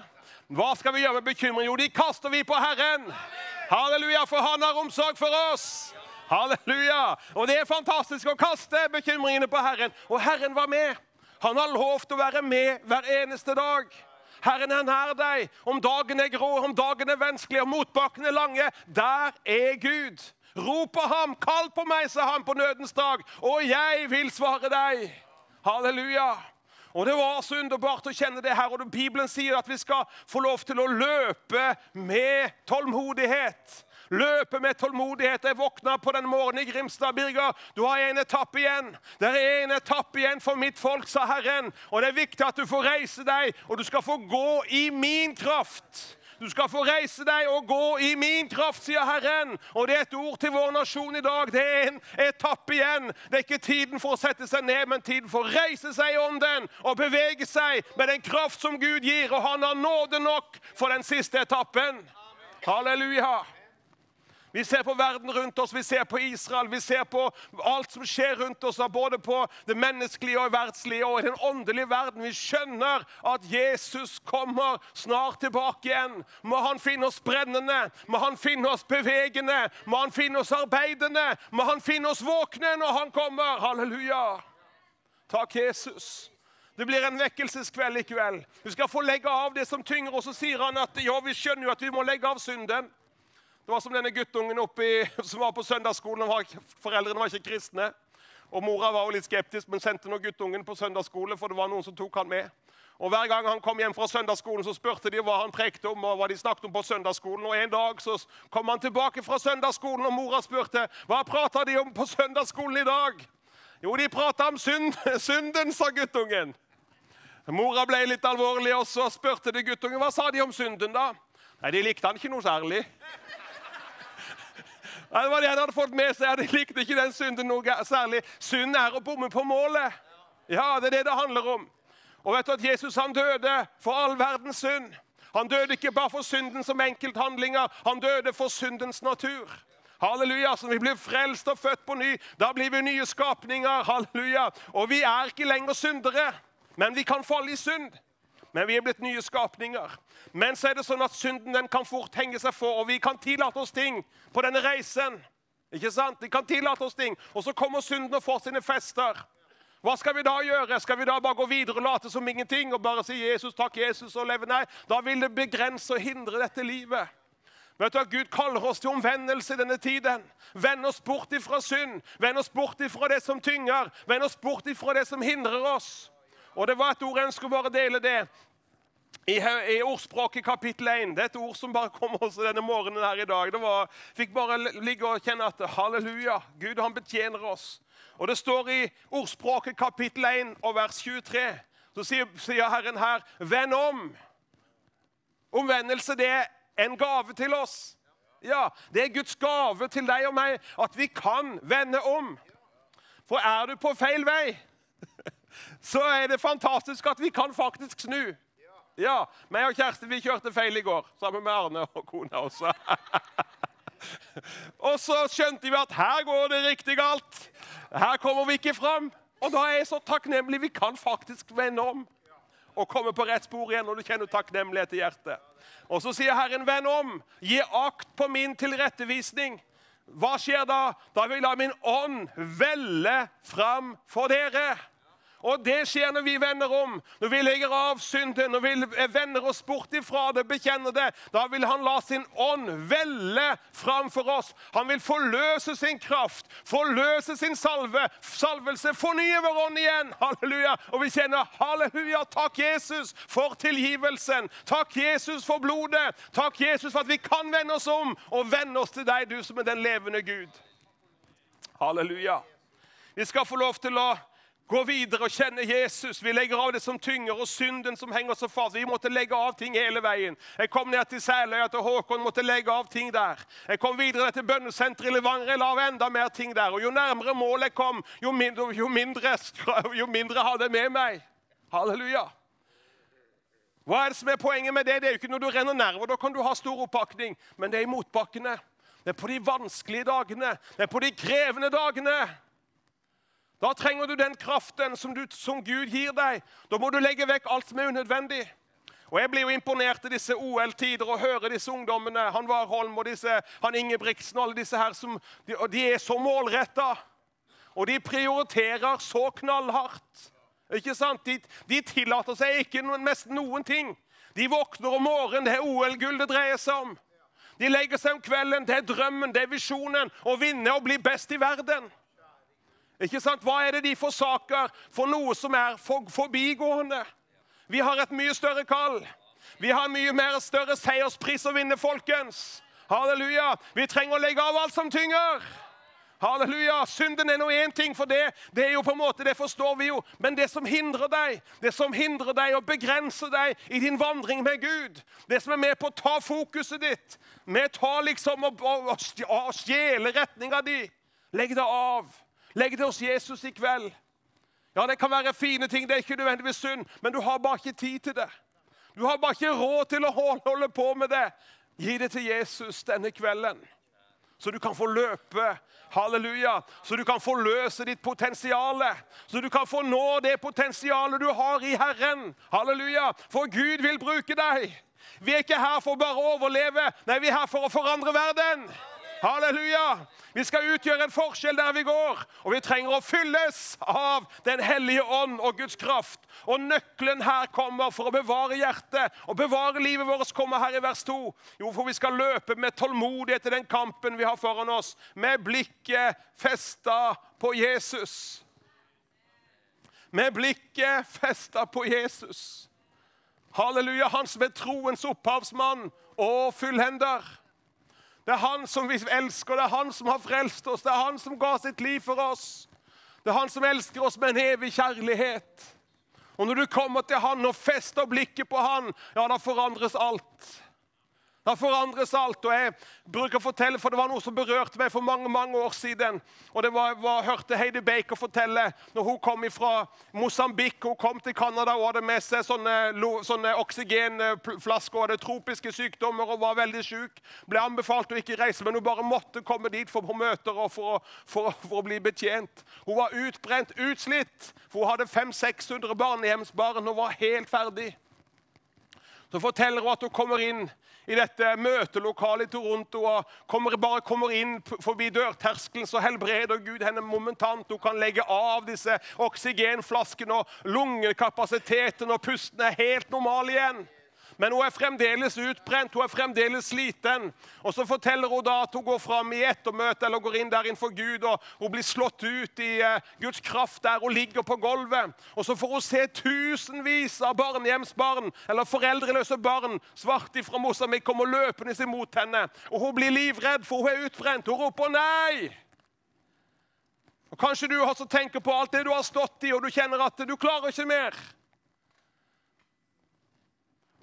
Hva skal vi gjøre med bekymring? Jo, de kaster vi på Herren. Halleluja, for han har omsorg for oss. Halleluja. Og det er fantastisk å kaste bekymringene på Herren. Og Herren var med. Han har lovt å være med hver eneste dag. Herren er nær deg. Om dagen er grå, om dagen er vanskelig, om motbakkene er lange. Der er Gud. Rop på ham, kall på meg, sa han på nødens dag, og jeg vil svare deg. Halleluja. Og Det var så underbart å kjenne det her. og Bibelen sier at vi skal få lov til å løpe med tålmodighet. Løpe med tålmodighet. Jeg våkna på den morgenen i Grimstad. Birger, du har en etappe igjen. Det er en etappe igjen for mitt folk, sa Herren. Og det er viktig at du får reise deg, og du skal få gå i min kraft. Du skal få reise deg og gå i min kraft, sier Herren. Og det er et ord til vår nasjon i dag. Det er en etappe igjen. Det er ikke tiden for å sette seg ned, men tiden for å reise seg i ånden og bevege seg med den kraft som Gud gir. Og han har nåde nok for den siste etappen. Halleluja. Vi ser på verden rundt oss, vi ser på Israel, vi ser på alt som skjer rundt oss, både på det menneskelige og verdslige og i den åndelige verden. Vi skjønner at Jesus kommer snart tilbake igjen. Må han finne oss brennende, må han finne oss bevegende, må han finne oss arbeidende, må han finne oss våkne når han kommer. Halleluja. Takk, Jesus. Det blir en vekkelseskveld i kveld. Vi skal få legge av det som tynger oss. Så sier han at ja, vi skjønner jo at vi må legge av synden. Det var som denne guttungen oppi, som var på søndagsskolen. Foreldrene var ikke kristne. Og Mora var jo litt skeptisk, men sendte nå guttungen på søndagsskole, for det var noen som tok han med. Og Hver gang han kom hjem fra søndagsskolen, så spurte de hva han prekte om. og hva de snakket om på søndagsskolen. Og En dag så kom han tilbake fra søndagsskolen, og mora spurte hva prata de om på søndagsskolen i dag. Jo, de prata om synd, synden, sa guttungen. Mora ble litt alvorlig, og så spurte de guttungen hva sa de om synden. da? Nei, De likte han ikke noe særlig. Det var det han hadde fått med seg. De likte ikke den synden noe særlig. Synd er å bomme på målet. Ja, det er det det handler om. Og vet du at Jesus han døde for all verdens synd. Han døde ikke bare for synden som enkelthandlinger, han døde for syndens natur. Halleluja, så vi blir frelst og født på ny. Da blir vi nye skapninger. Halleluja. Og vi er ikke lenger syndere, men vi kan falle i synd. Men vi er blitt nye skapninger. Men så er det sånn at synden den kan fort henge seg for, og vi kan tillate oss ting på denne reisen. Ikke sant? Vi kan tillate oss ting, Og så kommer synden og får sine fester. Hva skal vi da gjøre? Skal vi da bare gå videre og late som ingenting og bare si 'Jesus, takk, Jesus' og leve? Nei, da vil det begrense og hindre dette livet. Vet du at Gud kaller oss til omvendelse i denne tiden. Vend oss bort ifra synd. Vend oss bort ifra det som tynger. Vend oss bort ifra det som hindrer oss. Og det var et ord jeg ønsker bare dele det. I, I ordspråket kapittel 1 Det er et ord som bare kom også denne morgenen her i dag. Det var, fikk bare ligge og kjenne at halleluja, Gud han betjener oss. Og det står i ordspråket kapittel 1 og vers 23. Så sier, sier Herren her, vend om. Omvendelse det er en gave til oss. Ja, Det er Guds gave til deg og meg at vi kan vende om. For er du på feil vei, så er det fantastisk at vi kan faktisk snu. Ja, meg og Kjersti vi kjørte feil i går, sammen med Arne og kona også. og så skjønte vi at her går det riktig galt. Her kommer vi ikke fram. Og da er jeg så takknemlig. Vi kan faktisk vende om og komme på rett spor igjen når du kjenner takknemlighet i hjertet. Og så sier Herren, venn om. Gi akt på min tilrettevisning. Hva skjer da? Da vil jeg la min ånd velle fram for dere. Og det skjer når vi vender om, når vi legger av synden, når vi vender oss bort ifra det, bekjenner det. Da vil han la sin ånd velle framfor oss. Han vil forløse sin kraft, forløse sin salve, salvelse, fornye vår ånd igjen. Halleluja. Og vi kjenner halleluja, takk Jesus for tilgivelsen. Takk Jesus for blodet. Takk Jesus for at vi kan vende oss om og vende oss til deg, du som er den levende Gud. Halleluja. Vi skal få lov til å Gå videre og kjenne Jesus. Vi legger av det som tynger, og synden som henger så fast. Vi måtte legge av ting hele veien. Jeg kom ned til Seløya til Håkon, måtte legge av ting der. Jeg kom videre til bønnesenteret i Levanger, jeg la av enda mer ting der. Og jo nærmere målet jeg kom, jo mindre, jo mindre, jo mindre hadde jeg med meg. Halleluja. Hva er det som er poenget med det? Det er jo ikke når du renner nerver, da kan du ha stor oppakning. Men det er i motbakkene. Det er på de vanskelige dagene. Det er på de krevende dagene. Da trenger du den kraften som, du, som, Gud gir deg. Da må du legge vekk alt som er unødvendig. Og Jeg blir jo imponert i disse OL-tider og hører disse ungdommene, han Warholm og disse, han Ingebrigtsen og alle disse her, som, de, de er så målretta. Og de prioriterer så knallhardt. Ikke sant? De, de tillater seg ikke noen, nesten noen ting. De våkner om morgenen, det er OL-gull det dreier seg om. De legger seg om kvelden, det er drømmen, det er visjonen. Å vinne og bli best i verden. Ikke sant? Hva er det de forsaker for noe som er for, forbigående? Vi har et mye større kall. Vi har mye mer større seierspris å vinne, folkens. Halleluja. Vi trenger å legge av alt som tynger. Halleluja. Synden er nå én ting, for det det er jo på en måte, det forstår vi jo. Men det som hindrer deg, det som hindrer deg og begrenser deg i din vandring med Gud, det som er med på å ta fokuset ditt, med å ta liksom og stjele retninga di, legg det av. Legg det hos Jesus i kveld. Ja, Det kan være fine ting, det er ikke nødvendigvis synd, men du har bare ikke tid til det. Du har bare ikke råd til å holde på med det. Gi det til Jesus denne kvelden, så du kan få løpe. Halleluja. Så du kan få løse ditt potensial. Så du kan få nå det potensialet du har i Herren. Halleluja. For Gud vil bruke deg. Vi er ikke her for bare å overleve. Nei, vi er her for å forandre verden. Halleluja! Vi skal utgjøre en forskjell der vi går, og vi trenger å fylles av Den hellige ånd og Guds kraft. Og nøkkelen her kommer for å bevare hjertet og bevare livet vårt, kommer her i vers 2. Jo, for vi skal løpe med tålmodighet i den kampen vi har foran oss, med blikket festa på Jesus. Med blikket festa på Jesus. Halleluja, han som er troens opphavsmann og fullhender. Det er han som vi elsker, det er han som har frelst oss, det er han som ga sitt liv for oss. Det er han som elsker oss med en evig kjærlighet. Og når du kommer til han og fester blikket på han, ja, da forandres alt. Da forandres alt. og Jeg bruker å fortelle, for det var noe som berørte meg for mange mange år siden. og Det var, var hørte Heidi Baker fortelle når hun kom fra Mosambik. Hun kom til Canada og hadde med seg sånne, sånne oksygenflasker og hadde tropiske sykdommer og var veldig syk. Ble anbefalt å ikke reise, men hun bare måtte komme dit for møter og for, for, for å bli betjent. Hun var utbrent, utslitt, for hun hadde 500-600 barnehjemsbarn og var helt ferdig. Så forteller hun at hun kommer inn i dette møtelokalet i Toronto og kommer, bare kommer inn forbi dørterskelen, så helbreder Gud henne momentant. Hun kan legge av disse oksygenflaskene, og lungekapasiteten og pusten er helt normal igjen. Men hun er fremdeles utbrent, hun er fremdeles sliten. Og Så forteller hun da at hun går fram i ettermøte eller går inn der innenfor Gud. og Hun blir slått ut i uh, Guds kraft der hun ligger på gulvet. Og Så får hun se tusenvis av barnehjemsbarn eller foreldreløse barn svarte fra Mosambik komme løpende imot henne. Og Hun blir livredd, for hun er utbrent. Hun roper nei. Og Kanskje du også tenker på alt det du har stått i, og du kjenner at du klarer ikke mer.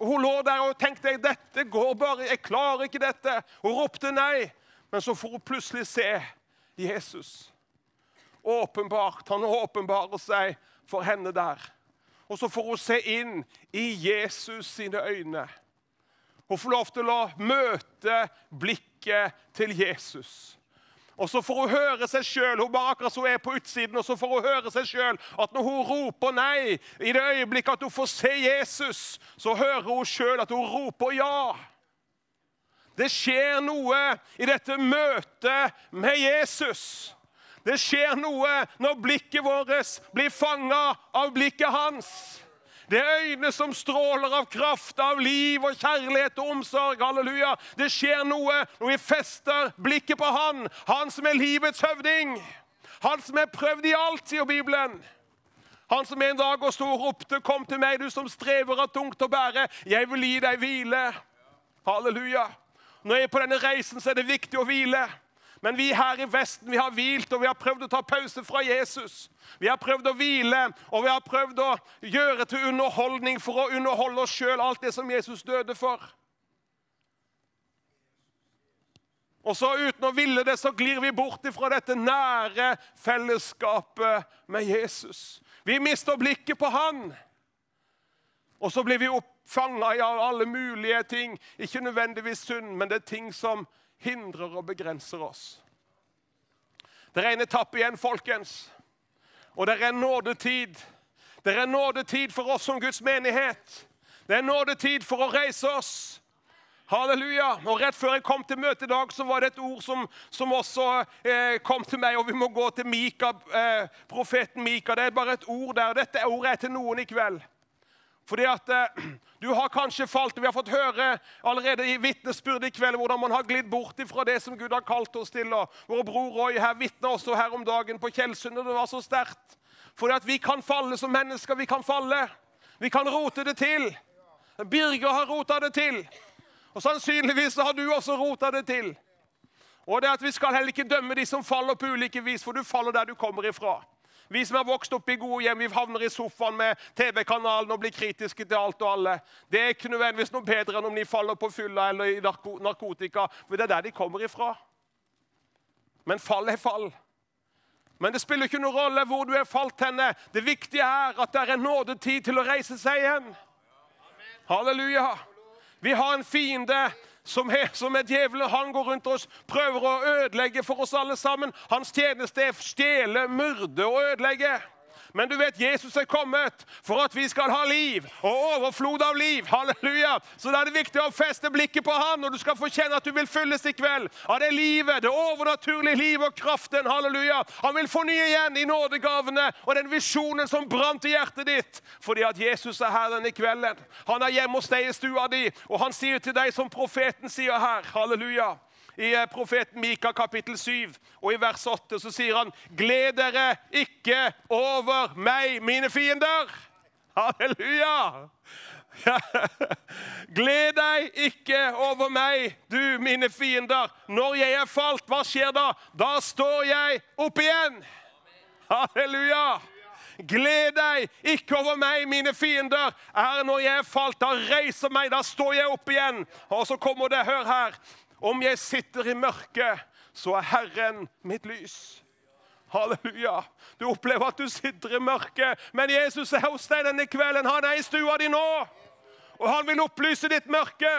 Og Hun lå der og tenkte dette går bare, jeg klarer ikke dette. Hun ropte nei. Men så får hun plutselig se Jesus. Åpenbart. Han åpenbarer seg for henne der. Og så får hun se inn i Jesus sine øyne. Hun får lov til å møte blikket til Jesus. Og så får hun høre seg sjøl hun bare akkurat så er på utsiden, og så får hun høre seg selv at når hun roper nei, i det øyeblikket at hun får se Jesus, så hører hun sjøl at hun roper ja. Det skjer noe i dette møtet med Jesus. Det skjer noe når blikket vårt blir fanga av blikket hans. Det er øyne som stråler av kraft, av liv og kjærlighet og omsorg. Halleluja. Det skjer noe når vi fester blikket på Han, Han som er livets høvding. Han som er prøvd i alt, sier Bibelen. Han som en dag og sto og ropte, 'Kom til meg, du som strever av tungt å bære. Jeg vil gi deg hvile.' Halleluja. Når jeg er på denne reisen, så er det viktig å hvile. Men vi her i Vesten vi har hvilt, og vi har prøvd å ta pause fra Jesus. Vi har prøvd å hvile, og vi har prøvd å gjøre til underholdning for å underholde oss sjøl alt det som Jesus døde for. Og så uten å ville det, så glir vi bort fra dette nære fellesskapet med Jesus. Vi mister blikket på han. Og så blir vi oppfanga i alle mulige ting. Ikke nødvendigvis synd, men det er ting som hindrer og begrenser oss. Det er en etappe igjen, folkens. Og det er nådetid. Det er nådetid for oss som Guds menighet. Det er nådetid for å reise oss. Halleluja. Og Rett før jeg kom til møtet i dag, så var det et ord som, som også eh, kom til meg. og Vi må gå til Mika, eh, profeten Mika. Det er bare et ord der. Dette ordet er til noen i kveld. Fordi at eh, Du har kanskje falt Vi har fått høre allerede i vitnesbyrdet i kveld hvordan man har glidd bort fra det som Gud har kalt oss til. og Vår bror Roy her vitna også her om dagen på Kjelsund, og det var så sterkt. Fordi at vi kan falle som mennesker. Vi kan falle. Vi kan rote det til. Birger har rota det til. Og Sannsynligvis har du også rota det til. Og det at Vi skal heller ikke dømme de som faller på ulike vis, for du faller der du kommer ifra. Vi som har vokst opp i gode hjem, vi havner i sofaen med TV-kanalen og blir kritiske til alt og alle. Det er ikke nødvendigvis noe bedre enn om de faller på fylla eller i narkotika. For det er der de kommer ifra. Men fall er fall. Men det spiller ikke noen rolle hvor du er falt henne. Det viktige er at det er en nådetid til å reise seg igjen. Halleluja. Vi har en fiende som er, som er djevelen. Han går rundt oss, prøver å ødelegge for oss alle sammen. Hans tjeneste er stjele, myrde og ødelegge. Men du vet, Jesus er kommet for at vi skal ha liv og overflod av liv. Halleluja. Så da er det viktig å feste blikket på Han, og du skal få kjenne at du vil fylles i kveld av det livet, det overnaturlige livet og kraften. Halleluja. Han vil fornye igjen i nådegavene og den visjonen som brant i hjertet ditt. Fordi at Jesus er her denne kvelden. Han er hjemme hos deg i stua di, og han sier til deg som profeten sier her. Halleluja. I eh, profeten Mika kapittel 7 og i vers 8 så sier han Gled dere ikke over meg, mine fiender. Halleluja! Gled deg ikke over meg, du mine fiender. Når jeg er falt, hva skjer da? Da står jeg opp igjen. Halleluja! Gled deg ikke over meg, mine fiender. Er når jeg er falt, da reiser meg, da står jeg opp igjen. Og så kommer det, hør her. Om jeg sitter i mørket, så er Herren mitt lys. Halleluja. Du opplever at du sitter i mørket, men Jesus er hos deg denne kvelden. Han er i stua di nå, og han vil opplyse ditt mørke.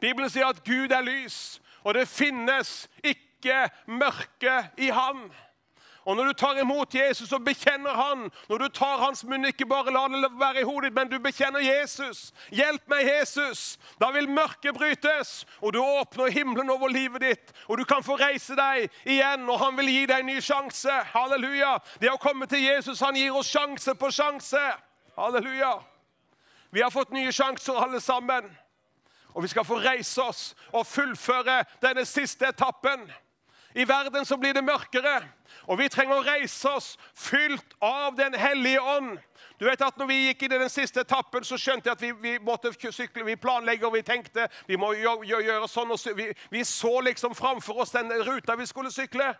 Bibelen sier at Gud er lys, og det finnes ikke mørke i Han. Og Når du tar imot Jesus så bekjenner han, når du tar hans munn, ikke bare la det være i hodet, ditt, men du bekjenner Jesus. Hjelp meg, Jesus. Da vil mørket brytes, og du åpner himmelen over livet ditt. Og du kan få reise deg igjen, og han vil gi deg en ny sjanse. Halleluja. Det å komme til Jesus, han gir oss sjanse på sjanse. Halleluja. Vi har fått nye sjanser, alle sammen. Og vi skal få reise oss og fullføre denne siste etappen. I verden så blir det mørkere, og vi trenger å reise oss fylt av Den hellige ånd. Du vet at når vi gikk inn i den siste etappen, så skjønte jeg at vi, vi måtte sykle. Vi planlegger og vi tenkte vi må gjøre, gjøre sånn. Og vi, vi, så liksom framfor oss den ruta vi skulle sykle.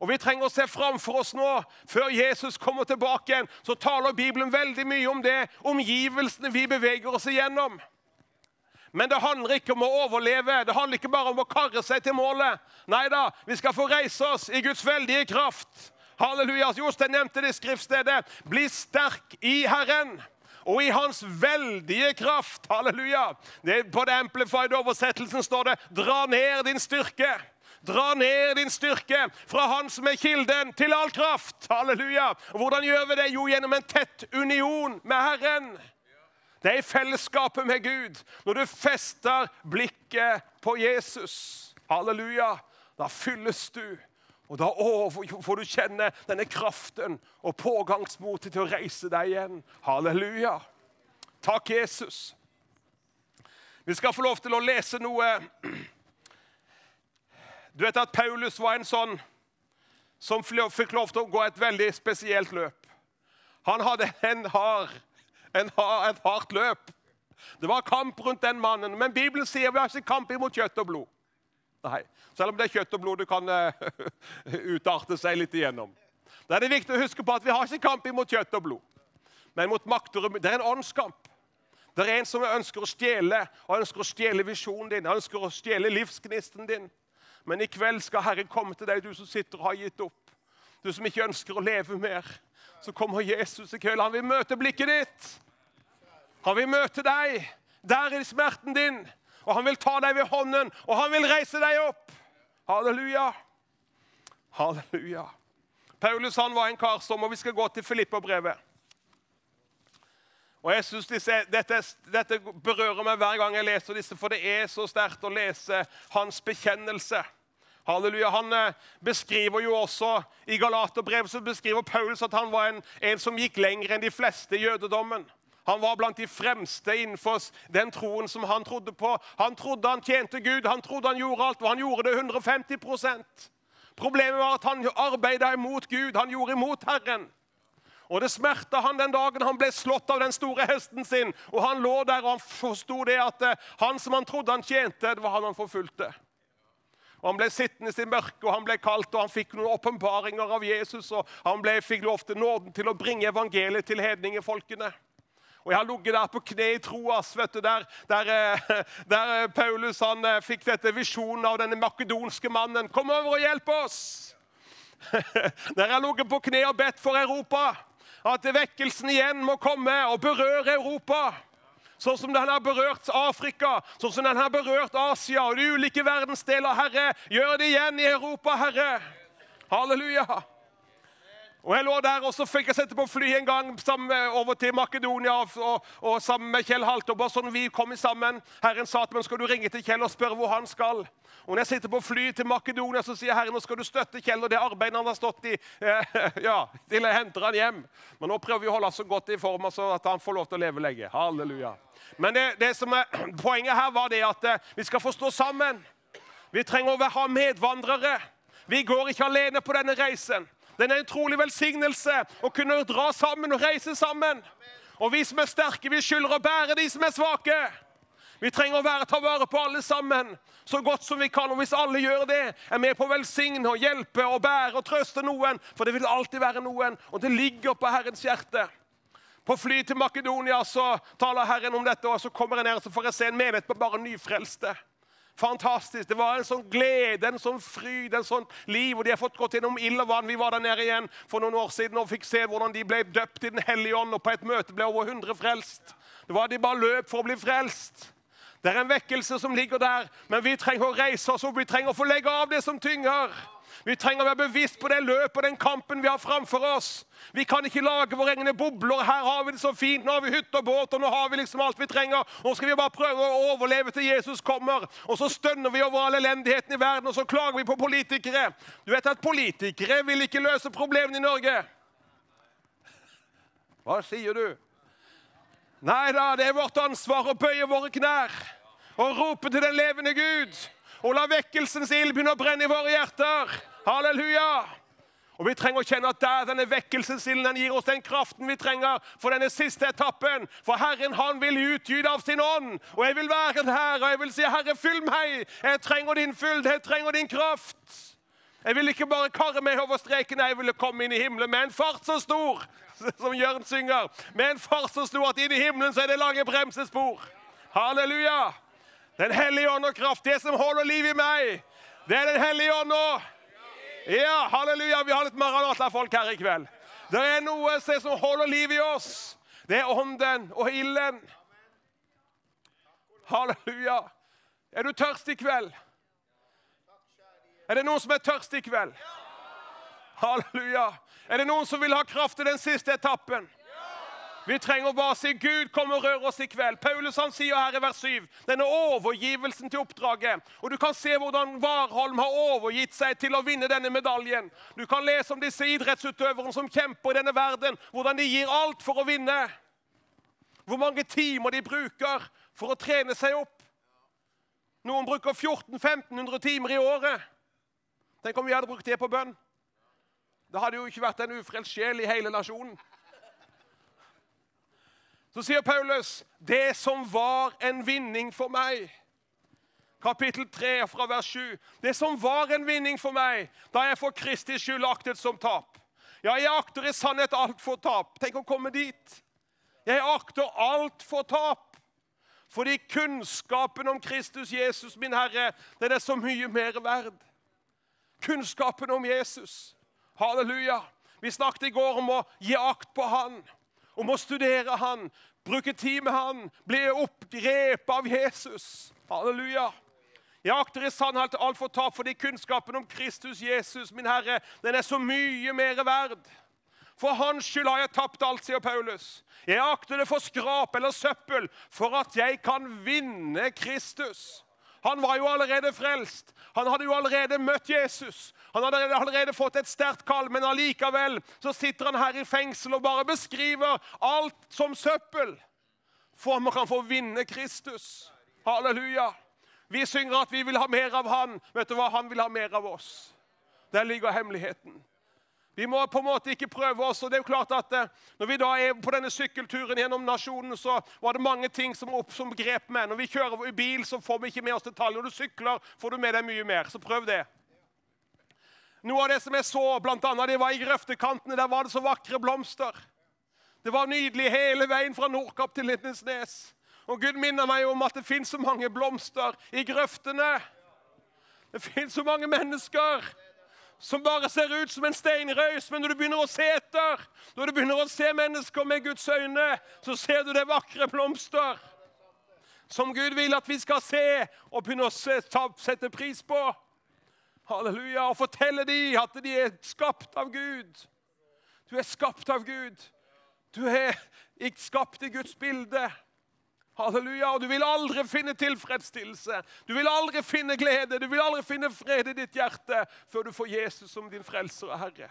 Og Vi trenger å se framfor oss nå, før Jesus kommer tilbake igjen. Så taler Bibelen veldig mye om det, omgivelsene vi beveger oss igjennom. Men det handler ikke om å overleve. Det handler ikke bare om å karre seg til målet. Nei da, vi skal få reise oss i Guds veldige kraft. Halleluja. Jostein nevnte det i skriftstedet. Bli sterk i Herren og i Hans veldige kraft. Halleluja. Det, på den amplified oversettelsen står det 'dra ned din styrke'. Dra ned din styrke fra Han som er kilden til all kraft. Halleluja. Og Hvordan gjør vi det? Jo, gjennom en tett union med Herren. Det er i fellesskapet med Gud. Når du fester blikket på Jesus, halleluja, da fylles du. Og da får du kjenne denne kraften og pågangsmotet til å reise deg igjen. Halleluja. Takk, Jesus. Vi skal få lov til å lese noe Du vet at Paulus var en sånn som fikk lov til å gå et veldig spesielt løp. Han hadde en hard en, et hardt løp. Det var kamp rundt den mannen. Men Bibelen sier vi har ikke kamp imot kjøtt og blod. Nei. Selv om det er kjøtt og blod du kan eh, utarte seg litt igjennom. Da er det viktig å huske på at vi har ikke kamp imot kjøtt og blod, men mot makter. Det er en åndskamp. Det er en som ønsker å stjele, og ønsker å stjele visjonen din, ønsker å stjele livsgnisten din. Men i kveld skal Herren komme til deg, du som sitter og har gitt opp. Du som ikke ønsker å leve mer. Så kommer Jesus i kveld. Han vil møte blikket ditt. Han vil møte deg der i smerten din. Og han vil ta deg ved hånden, og han vil reise deg opp. Halleluja. Halleluja. Paulus han var en kar som, og vi skal gå til Filippa-brevet. Og jeg synes disse, dette, dette berører meg hver gang jeg leser disse, for det er så sterkt å lese hans bekjennelse. Halleluja. Han eh, beskriver jo også I Galaterbrevet så beskriver Paulus at han var en, en som gikk lenger enn de fleste i jødedommen. Han var blant de fremste innenfor den troen som han trodde på. Han trodde han tjente Gud, han trodde han gjorde alt, og han gjorde det 150% Problemet var at han arbeidet imot Gud, han gjorde imot Herren. Og det smerta han den dagen han ble slått av den store hesten sin. Og han lå der og han forsto det at eh, han som han trodde han tjente, det var han han forfulgte. Og Han ble sittende i mørket, og han ble kalt, og han fikk noen åpenbaringer av Jesus. og Han ble, fikk lov til nåden til å bringe evangeliet til hedningefolkene. Og Jeg har ligget der på kne i du, der, der, eh, der eh, Paulus han eh, fikk dette visjonen av denne makedonske mannen. Kom over og hjelp oss! Der jeg har ligget på kne og bedt for Europa. At vekkelsen igjen må komme og berøre Europa. Sånn som den har berørt Afrika, sånn som den har berørt Asia og de ulike verdensdeler. Herre, gjør det igjen i Europa, Herre. Halleluja. Og Jeg lå der, og så fikk jeg sette på fly en gang sammen over til Makedonia og, og, sammen med Kjell. Bare sånn vi kom sammen. Herren sa til meg skal du ringe til Kjell og spørre hvor han skal. Og når jeg sitter på fly til Makedonia, så sier Herren nå skal du støtte Kjell og det arbeidet han har stått i, eh, ja, til jeg henter han hjem. Men nå prøver vi å holde oss så godt i form så at han får lov til å leve lenge. Halleluja. Men det, det som er, poenget her var det at eh, vi skal få stå sammen. Vi trenger å ha medvandrere. Vi går ikke alene på denne reisen. Den er en utrolig velsignelse å kunne dra sammen og reise sammen. Og vi som er sterke, vi skylder å bære de som er svake. Vi trenger å være, ta vare på alle sammen så godt som vi kan. Og hvis alle gjør det, er med på å velsigne og hjelpe og bære og trøste noen, for det vil alltid være noen, og det ligger på Herrens hjerte. På fly til Makedonia så taler Herren om dette, og så kommer jeg ned og så får jeg se en menighet på bare nyfrelste. Fantastisk. Det var en sånn glede, en sånn fryd, en sånn liv. Og de har fått gått gjennom ild og vann. Vi var der nede igjen for noen år siden og fikk se hvordan de ble døpt i Den hellige ånd. Og på et møte ble over 100 frelst. Det var De bare løp for å bli frelst. Det er en vekkelse som ligger der, men vi trenger å reise oss opp. Vi trenger å få legge av det som tynger. Vi trenger å være bevisst på det løpet og den kampen vi har framfor oss. Vi kan ikke lage våre egne bobler. Her har vi det så fint. Nå har vi hytte og båt, og nå har vi liksom alt vi trenger. Nå skal vi bare prøve å overleve til Jesus kommer. Og så stønner vi over all elendigheten i verden, og så klager vi på politikere. Du vet at politikere vil ikke løse problemene i Norge. Hva sier du? Nei da, det er vårt ansvar å bøye våre knær og rope til den levende Gud. Og la vekkelsens ild begynne å brenne i våre hjerter. Halleluja! Og Vi trenger å kjenne at der denne vekkelsesilden den gir oss den kraften vi trenger for denne siste etappen. For Herren han vil utgyte av sin ånd. Og jeg vil være her og jeg vil si, Herre, fyll meg. Jeg trenger din fylde, jeg trenger din kraft. Jeg vil ikke bare karre meg over streken, jeg ville komme inn i himmelen med en fart så stor, som Jørn synger. Med en fart så stor at inn i himmelen så er det lange bremsespor. Halleluja! Den hellige ånd og kraft, det som holder liv i meg, det er Den hellige ånd nå. Ja, halleluja. Vi har litt Maranata-folk her i kveld. Det er noe som holder liv i oss. Det er ånden og ilden. Halleluja. Er du tørst i kveld? Er det noen som er tørst i kveld? Halleluja. Er det noen som vil ha kraft i den siste etappen? Vi trenger bare å si 'Gud, kom og rør oss i kveld'. Paulus han sier her i vers 7 denne overgivelsen til oppdraget. Og Du kan se hvordan Warholm har overgitt seg til å vinne denne medaljen. Du kan lese om disse idrettsutøverne som kjemper i denne verden, hvordan de gir alt for å vinne. Hvor mange timer de bruker for å trene seg opp. Noen bruker 1400-1500 timer i året. Tenk om vi hadde brukt det på bønn. Da hadde jo ikke vært en ufrelst sjel i hele nasjonen. Så sier Paulus, 'Det som var en vinning for meg' kapittel 3 fra vers 7. Det som var en vinning for meg da jeg for Kristi skyld aktet som tap. Ja, jeg akter i sannhet alt for tap. Tenk å komme dit. Jeg akter alt for tap. Fordi kunnskapen om Kristus Jesus, min Herre, den er så mye mer verd. Kunnskapen om Jesus. Halleluja. Vi snakket i går om å gi akt på Han, om å studere Han, bruke tid med Han, bli oppgrepet av Jesus. Halleluja. Jeg akter i sannhet alt for tap fordi kunnskapen om Kristus Jesus, min Herre, den er så mye mer verd. For hans skyld har jeg tapt alt, sier Paulus. Jeg akter det for skrap eller søppel for at jeg kan vinne Kristus. Han var jo allerede frelst. Han hadde jo allerede møtt Jesus. Han hadde allerede fått et sterkt kall, men allikevel så sitter han her i fengsel og bare beskriver alt som søppel. For man kan få vinne Kristus. Halleluja. Vi synger at vi vil ha mer av han. Vet du hva? Han vil ha mer av oss. Der ligger hemmeligheten. Vi må på en måte ikke prøve oss. og det er jo klart at eh, Når vi da er på denne sykkelturen gjennom nasjonen, så var det mange ting som, opp, som grep meg. Når vi kjører i bil, så får vi ikke med oss detaljer. Når du sykler, får du med deg mye mer. Så prøv det. Noe av det som jeg så, annet, det var i grøftekantene. Der var det så vakre blomster. Det var nydelig hele veien fra Nordkapp til Lindesnes. Og Gud minner meg om at det fins så mange blomster i grøftene. Det fins så mange mennesker som bare ser ut som en steinrøys. Men når du begynner å se etter, når du begynner å se mennesker med Guds øyne, så ser du det vakre blomster som Gud vil at vi skal se og begynne å sette pris på. Halleluja. Og fortelle dem at de er skapt av Gud. Du er skapt av Gud. Du er ikke skapt i Guds bilde. Halleluja. Og du vil aldri finne tilfredsstillelse. Du vil aldri finne glede. Du vil aldri finne fred i ditt hjerte før du får Jesus som din frelser og herre.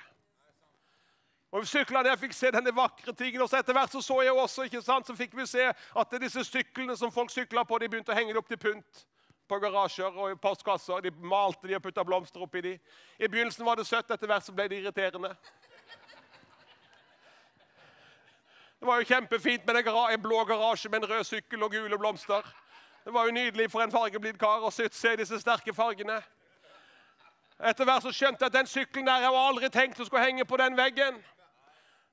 Og vi sykla der, fikk se denne vakre tingen. og så Etter hvert så, så jeg også, ikke sant, så fikk vi se at disse syklene som folk sykla på, de begynte å henge opp til pynt på garasjer og i postkasser. De malte de og putta blomster oppi de. I begynnelsen var det søtt, etter hvert så ble det irriterende. Det var jo kjempefint med en blå garasje med en rød sykkel og gule blomster. Det var jo nydelig for en fargeblitt kar å se disse sterke fargene. Etter hvert så skjønte jeg at den sykkelen der jeg var aldri tenkt å skulle henge på den veggen.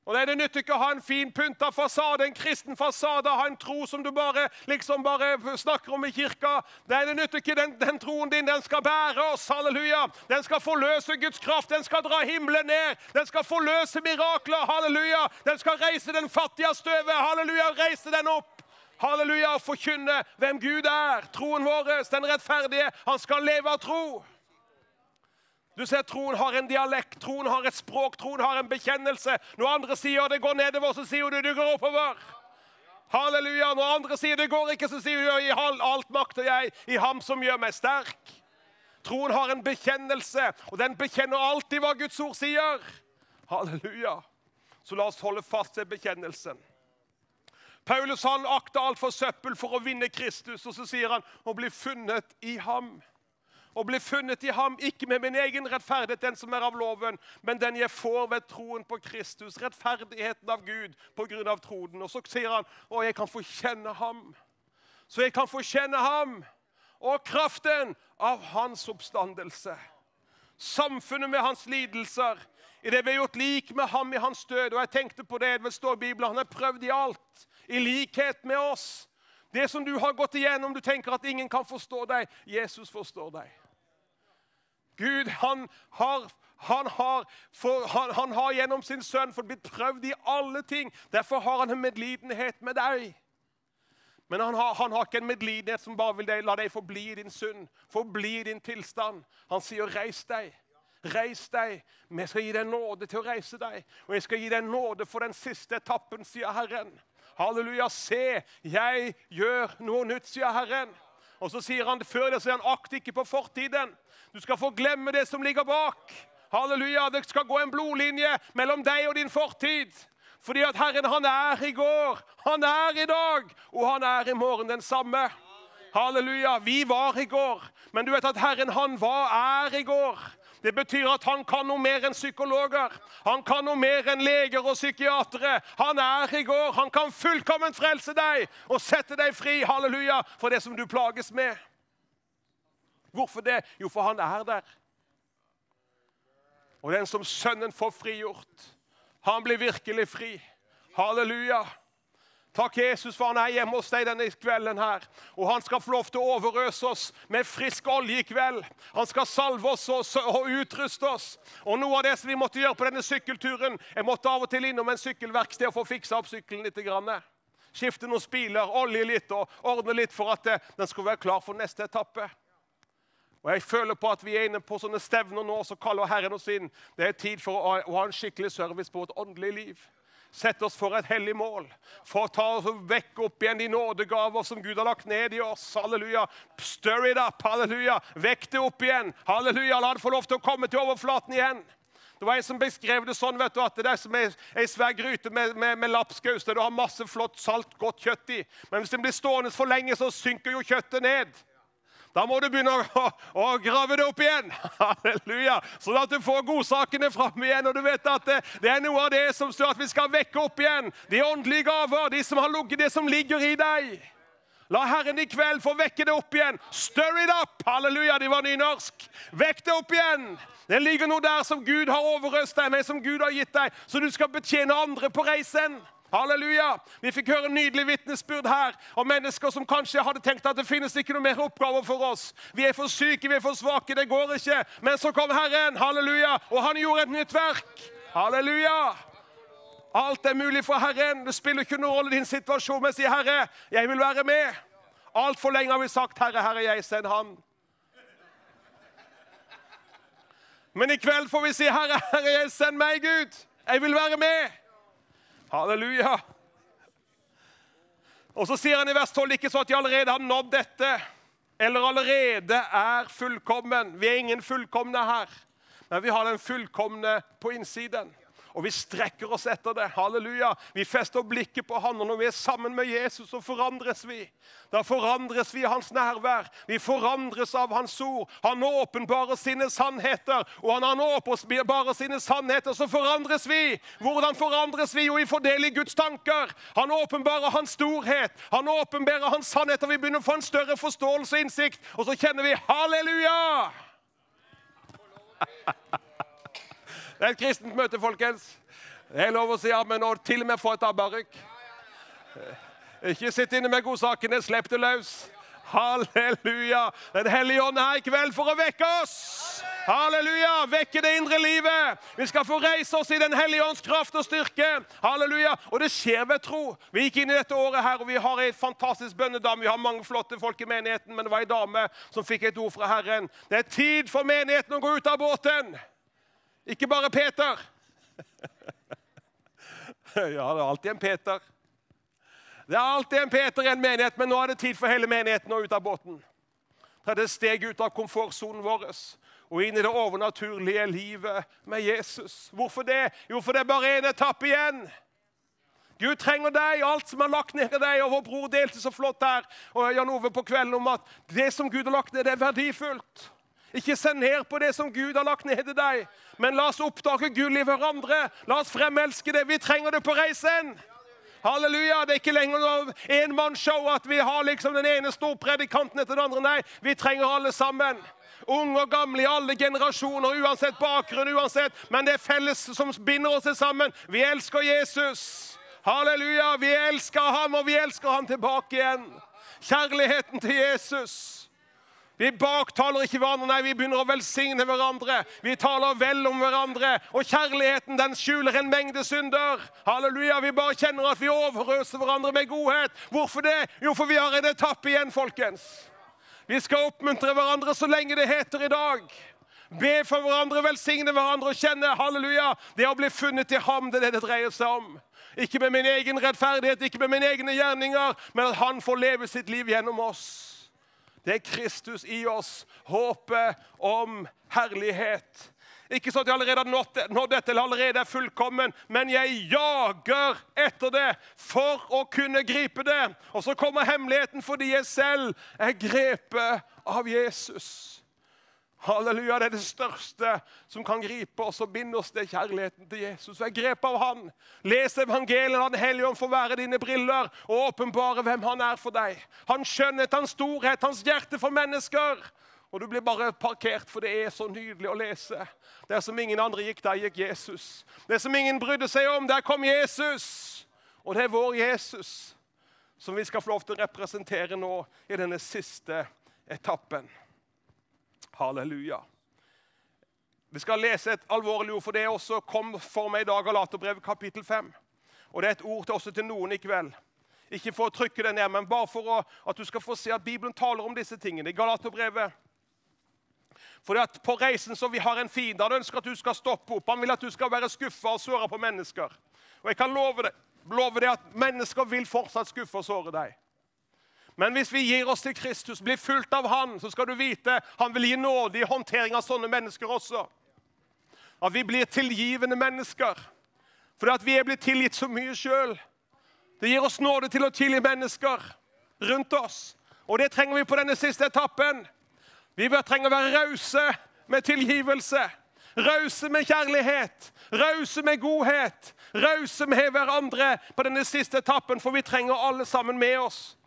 Og Det, nytter ikke å ha en fin pynta fasade, en kristen fasade, ha en tro som du bare liksom bare snakker om i kirka. Det, nytter ikke den, den, troen din. Den skal bære oss. Halleluja. Den skal forløse Guds kraft. Den skal dra himmelen ned. Den skal forløse mirakler. Halleluja. Den skal reise den fattige av støvet. Halleluja. Reise den opp. Halleluja. Forkynne hvem Gud er. Troen vår, den rettferdige. Han skal leve av tro. Du ser Troen har en dialekt, troen har et språk, troen har en bekjennelse. Når andre sier det går nedover, så sier du det går oppover. Halleluja. Når andre sier det går ikke, så sier du i alt makter jeg i ham som gjør meg sterk. Troen har en bekjennelse, og den bekjenner alltid hva Guds ord sier. Halleluja. Så la oss holde fast ved bekjennelsen. Paulus han akter alt for søppel for å vinne Kristus, og så sier han å bli funnet i ham og bli funnet i ham, ikke med min egen rettferdighet, den som er av loven, men den jeg får ved troen på Kristus. Rettferdigheten av Gud på grunn av troen. Og så sier han, å, jeg kan få kjenne ham. Så jeg kan få kjenne ham og kraften av hans oppstandelse. Samfunnet med hans lidelser. I det vi har gjort lik med ham i hans død. Og jeg tenkte på det, det står i Bibelen, han har prøvd i alt. I likhet med oss. Det som du har gått igjennom, du tenker at ingen kan forstå deg. Jesus forstår deg. Gud, han har, han har, for, han, han har gjennom sin sønn fått blitt prøvd i alle ting. Derfor har han en medlidenhet med deg. Men han har, han har, ikke en medlidenhet som bare vil deg, la deg forbli i din synd, forbli i din tilstand. Han sier 'reis deg'. Reis deg. Vi skal gi deg nåde til å reise deg. Og jeg skal gi deg nåde for den siste etappen, sier Herren. Halleluja. Se, jeg gjør noe nytt, sier Herren. Og så sier han før det, så han akt ikke på fortiden. Du skal få glemme det som ligger bak. Halleluja. Det skal gå en blodlinje mellom deg og din fortid. Fordi at Herren, han er i går, han er i dag, og han er i morgen den samme. Halleluja. Vi var i går, men du vet at Herren, han var, er i går. Det betyr at han kan noe mer enn psykologer. Han kan noe mer enn leger og psykiatere. Han er i går. Han kan fullkomment frelse deg og sette deg fri, halleluja, for det som du plages med. Hvorfor det? Jo, for han er der. Og den som Sønnen får frigjort, han blir virkelig fri. Halleluja. Takk, Jesus, for han er hjemme hos deg denne kvelden. her. Og han skal få lov til å overøse oss med frisk olje i kveld. Han skal salve oss og, utruste oss. Og noe av det som vi måtte gjøre på denne sykkelturen Jeg måtte av og til innom en sykkelverksted og få fiksa opp sykkelen litt. Skifte noen spiler, olje litt og ordne litt for at eh, den skulle være klar for neste etappe. Og Jeg føler på at vi er inne på sånne stevner nå, så kaller Herren oss inn. Det er tid for å, ha en skikkelig service på et åndelig liv. Sett oss for et hellig mål. For å ta oss og vekke opp igjen de nådegaver som Gud har lagt ned i oss. Halleluja. Stir it up. Halleluja. Vekk det opp igjen. Halleluja. La det få lov til å komme til overflaten igjen. Det var En som beskrev det sånn vet du, at det er som ei svær gryte med, med, med lapskaus der du har masse flott, salt, godt kjøtt i. Men hvis den blir stående for lenge, så synker jo kjøttet ned. Da må du begynne å, å, grave det opp igjen. Halleluja. Sånn at du får godsakene fram igjen. Og du vet at det, det, er noe av det som står at vi skal vekke opp igjen. De åndelige gaver, de som har ligget, det som ligger i deg. La Herren i kveld få vekke det opp igjen. Stir it up! Halleluja, de var nynorsk. Vekk det opp igjen. Det ligger noe der som Gud har overøst deg med, som Gud har gitt deg, så du skal betjene andre på reisen. Halleluja! Vi fikk høre en nydelig vitnesbyrd her om mennesker som kanskje hadde tenkt at det finnes ikke noe mer oppgaver for oss. Vi er for syke, vi er for svake, det går ikke. Men så kom Herren, halleluja, og han gjorde et nytt verk. Halleluja! Alt er mulig for Herren. Det spiller ikke noen rolle din situasjon, men si, 'Herre, jeg vil være med'. Altfor lenge har vi sagt, 'Herre, Herre, jeg send ham'. Men i kveld får vi si, 'Herre, Herre, jeg send meg, Gud'. Jeg vil være med. Halleluja. Og så sier han i vers 12 ikke så at de allerede har nådd dette, eller allerede er fullkommen. Vi er ingen fullkomne her, men vi har den fullkomne på innsiden. Og vi strekker oss etter det. Halleluja. Vi fester blikket på Han. Og når vi er sammen med Jesus, så forandres vi. Da forandres vi i Hans nærvær. Vi forandres av Hans ord. Han åpenbarer sine sannheter. Og han åpenbarer sine sannheter, så forandres vi. Hvordan forandres vi? Jo, vi får del i Guds tanker. Han åpenbarer Hans storhet. Han åpenbarer Hans sannheter. Vi begynner å få en større forståelse og innsikt. Og så kjenner vi halleluja! Det er et kristent møte, folkens. Det er lov å si amen og til og med få et abbarykk. Ikke sitt inne med godsakene, slipp det løs. Halleluja! Den hellige ånd er her i kveld for å vekke oss. Halleluja! Vekke det indre livet. Vi skal få reise oss i Den hellige ånds kraft og styrke. Halleluja! Og det skjer ved tro. Vi gikk inn i dette året her, og vi har ei fantastisk bønnedame. Vi har mange flotte folk i menigheten, men det var ei dame som fikk et ord fra Herren. Det er tid for menigheten å gå ut av båten. Ikke bare Peter. ja, det er alltid en Peter. Det er alltid en Peter i en menighet, men nå er det tid for hele menigheten å ut av båten. Ta det steg ut av komfortsonen vår og inn i det overnaturlige livet med Jesus. Hvorfor det? Jo, for det er bare én etappe igjen. Gud trenger deg, alt som er lagt ned i deg. Og vår bror delte så flott her og Jan Ove på kvelden om at det som Gud har lagt ned, det er verdifullt. Ikke se ned på det som Gud har lagt ned i deg, men la oss oppdage gull i hverandre. La oss fremelske det. Vi trenger det på reisen. Halleluja. Det er ikke lenger noe enmannsshow at vi har liksom den ene storpredikanten etter den andre. Nei, vi trenger alle sammen. Unge og gamle i alle generasjoner, uansett bakgrunn, uansett. Men det er felles som binder oss sammen. Vi elsker Jesus. Halleluja. Vi elsker ham, og vi elsker ham tilbake igjen. Kjærligheten til Jesus. Vi baktaler ikke hverandre, nei, vi begynner å velsigne hverandre. Vi taler vel om hverandre. Og kjærligheten den skjuler en mengde synder. Halleluja, Vi bare kjenner at vi overøser hverandre med godhet. Hvorfor det? Jo, for vi har en etappe igjen, folkens. Vi skal oppmuntre hverandre så lenge det heter i dag. Be for hverandre, velsigne hverandre og kjenne halleluja. Det å bli funnet i ham, det er det det dreier seg om. Ikke med min egen rettferdighet, ikke med mine egne gjerninger, men at han får leve sitt liv gjennom oss. Det er Kristus i oss, håpet om herlighet. Ikke sånn at jeg allerede har nådd, nådd dette eller allerede er fullkommen, men jeg jager etter det for å kunne gripe det. Og så kommer hemmeligheten fordi jeg selv er grepet av Jesus. Halleluja, Det er det største som kan gripe oss og binde oss til kjærligheten til Jesus. Vær grep av Han. Les evangeliet, han Den hellige ånd får være dine briller og åpenbare hvem Han er for deg. Hans skjønnhet, hans storhet, hans hjerte for mennesker. Og du blir bare parkert, for det er så nydelig å lese. Det er som ingen andre gikk, der gikk Jesus. Det er som ingen brydde seg om, der kom Jesus. Og det er vår Jesus som vi skal få lov til å representere nå i denne siste etappen. Halleluja. Vi skal lese et alvorlig ord, for det også kom for meg i dag, Galaterbrevet kapittel 5. Og det er et ord til også til noen i kveld. Ikke for å trykke det ned, men bare for å, at du skal få se at Bibelen taler om disse tingene. I Galaterbrevet for at på reisen så vi har en fiende. Han ønsker at du skal stoppe opp. Han vil at du skal være skuffa og såra på mennesker. Og jeg kan love deg, love deg at mennesker vil fortsatt skuffe og såre deg. Men hvis vi gir oss til Kristus, blir fulgt av Han, så skal du vite han vil gi nåde i håndtering av sånne mennesker også. At vi blir tilgivende mennesker. Fordi at vi er blitt tilgitt så mye sjøl. Det gir oss nåde til å tilgi mennesker rundt oss. Og det trenger vi på denne siste etappen. Vi bør trenge å være rause med tilgivelse. Rause med kjærlighet, rause med godhet, rause med hverandre på denne siste etappen, for vi trenger alle sammen med oss.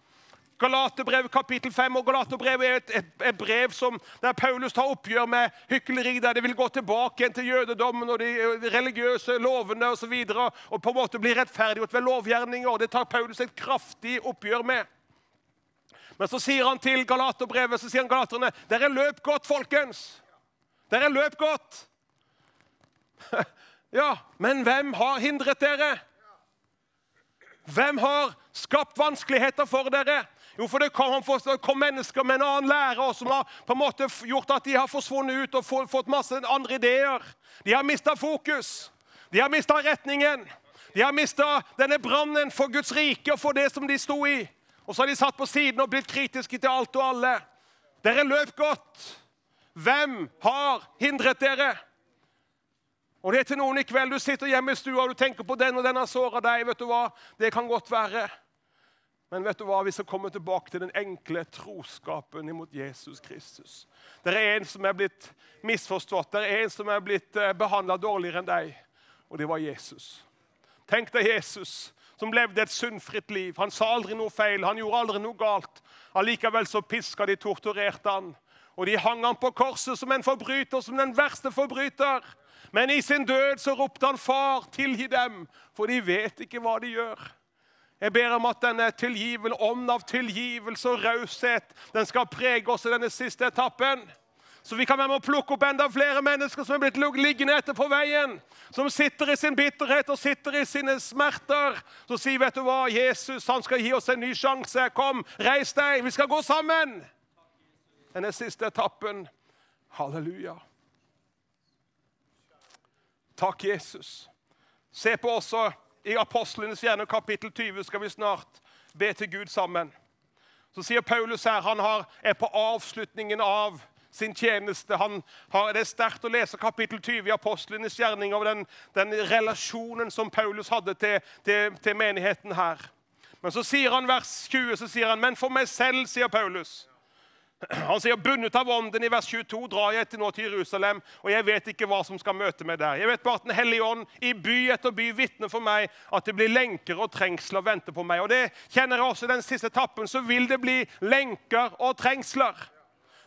Galaterbrev kapittel 5 og Galaterbrevet er et, et, et, brev som, der Paulus tar oppgjør med hykleri, der de vil gå tilbake igjen til jødedommen og de religiøse lovene osv. Og, så videre, og på en måte bli rettferdiggjort ved lovgjerninger. Det tar Paulus et kraftig oppgjør med. Men så sier han til Galaterbrevet så sier han galaterne, dere løp godt, folkens. Dere løp godt. ja, men hvem har hindret dere? Hvem har skapt vanskeligheter for dere? Jo, for det kom, kom, mennesker med en annen lære som har på en måte gjort at de har forsvunnet ut og fått masse andre ideer. De har mista fokus. De har mista retningen. De har mista denne brannen for Guds rike og for det som de sto i. Og så har de satt på siden og blitt kritiske til alt og alle. Dere løp godt. Hvem har hindret dere? Og det er til noen i kveld du sitter hjemme i stua og du tenker på den og den har såra deg. vet du hva? Det kan godt være. Men vet du hva? vi skal komme tilbake til den enkle troskapen imot Jesus Kristus. Det er en som er blitt misforstått, det er en som er blitt eh, behandla dårligere enn deg. Og det var Jesus. Tenk deg Jesus som levde et sunnfritt liv. Han sa aldri noe feil, han gjorde aldri noe galt. Allikevel så piska de, torturerte han. Og de hang han på korset som en forbryter, som den verste forbryter. Men i sin død så ropte han, 'Far, tilgi dem', for de vet ikke hva de gjør. Jeg ber om at denne tilgivel, ånd av tilgivelse og raushet den skal prege oss i denne siste etappen. Så vi kan være med å plukke opp enda flere mennesker som er blitt liggende etter på veien. Som sitter i sin bitterhet og sitter i sine smerter. Så sier vet du hva, Jesus han skal gi oss en ny sjanse. Kom, reis deg, vi skal gå sammen. Denne siste etappen. Halleluja. Takk, Jesus. Se på oss også i Apostlenes gjerne, kapittel 20, skal vi snart be til Gud sammen. Så sier Paulus her, han har, er på avslutningen av sin tjeneste. Har, det er sterkt å lese kapittel 20 i apostlenes gjerning over den, den, relasjonen som Paulus hadde til, til, til, menigheten her. Men så sier han vers 20, så sier han, men for meg selv, sier Paulus. Han sier, 'Bundet av ånden' i vers 22 drar jeg til nå til Jerusalem, og jeg vet ikke hva som skal møte meg der. Jeg vet bare at Den hellige ånd i by etter by vitner for meg at det blir lenker og trengsler venter på meg. Og det kjenner jeg også i den siste etappen, så vil det bli lenker og trengsler.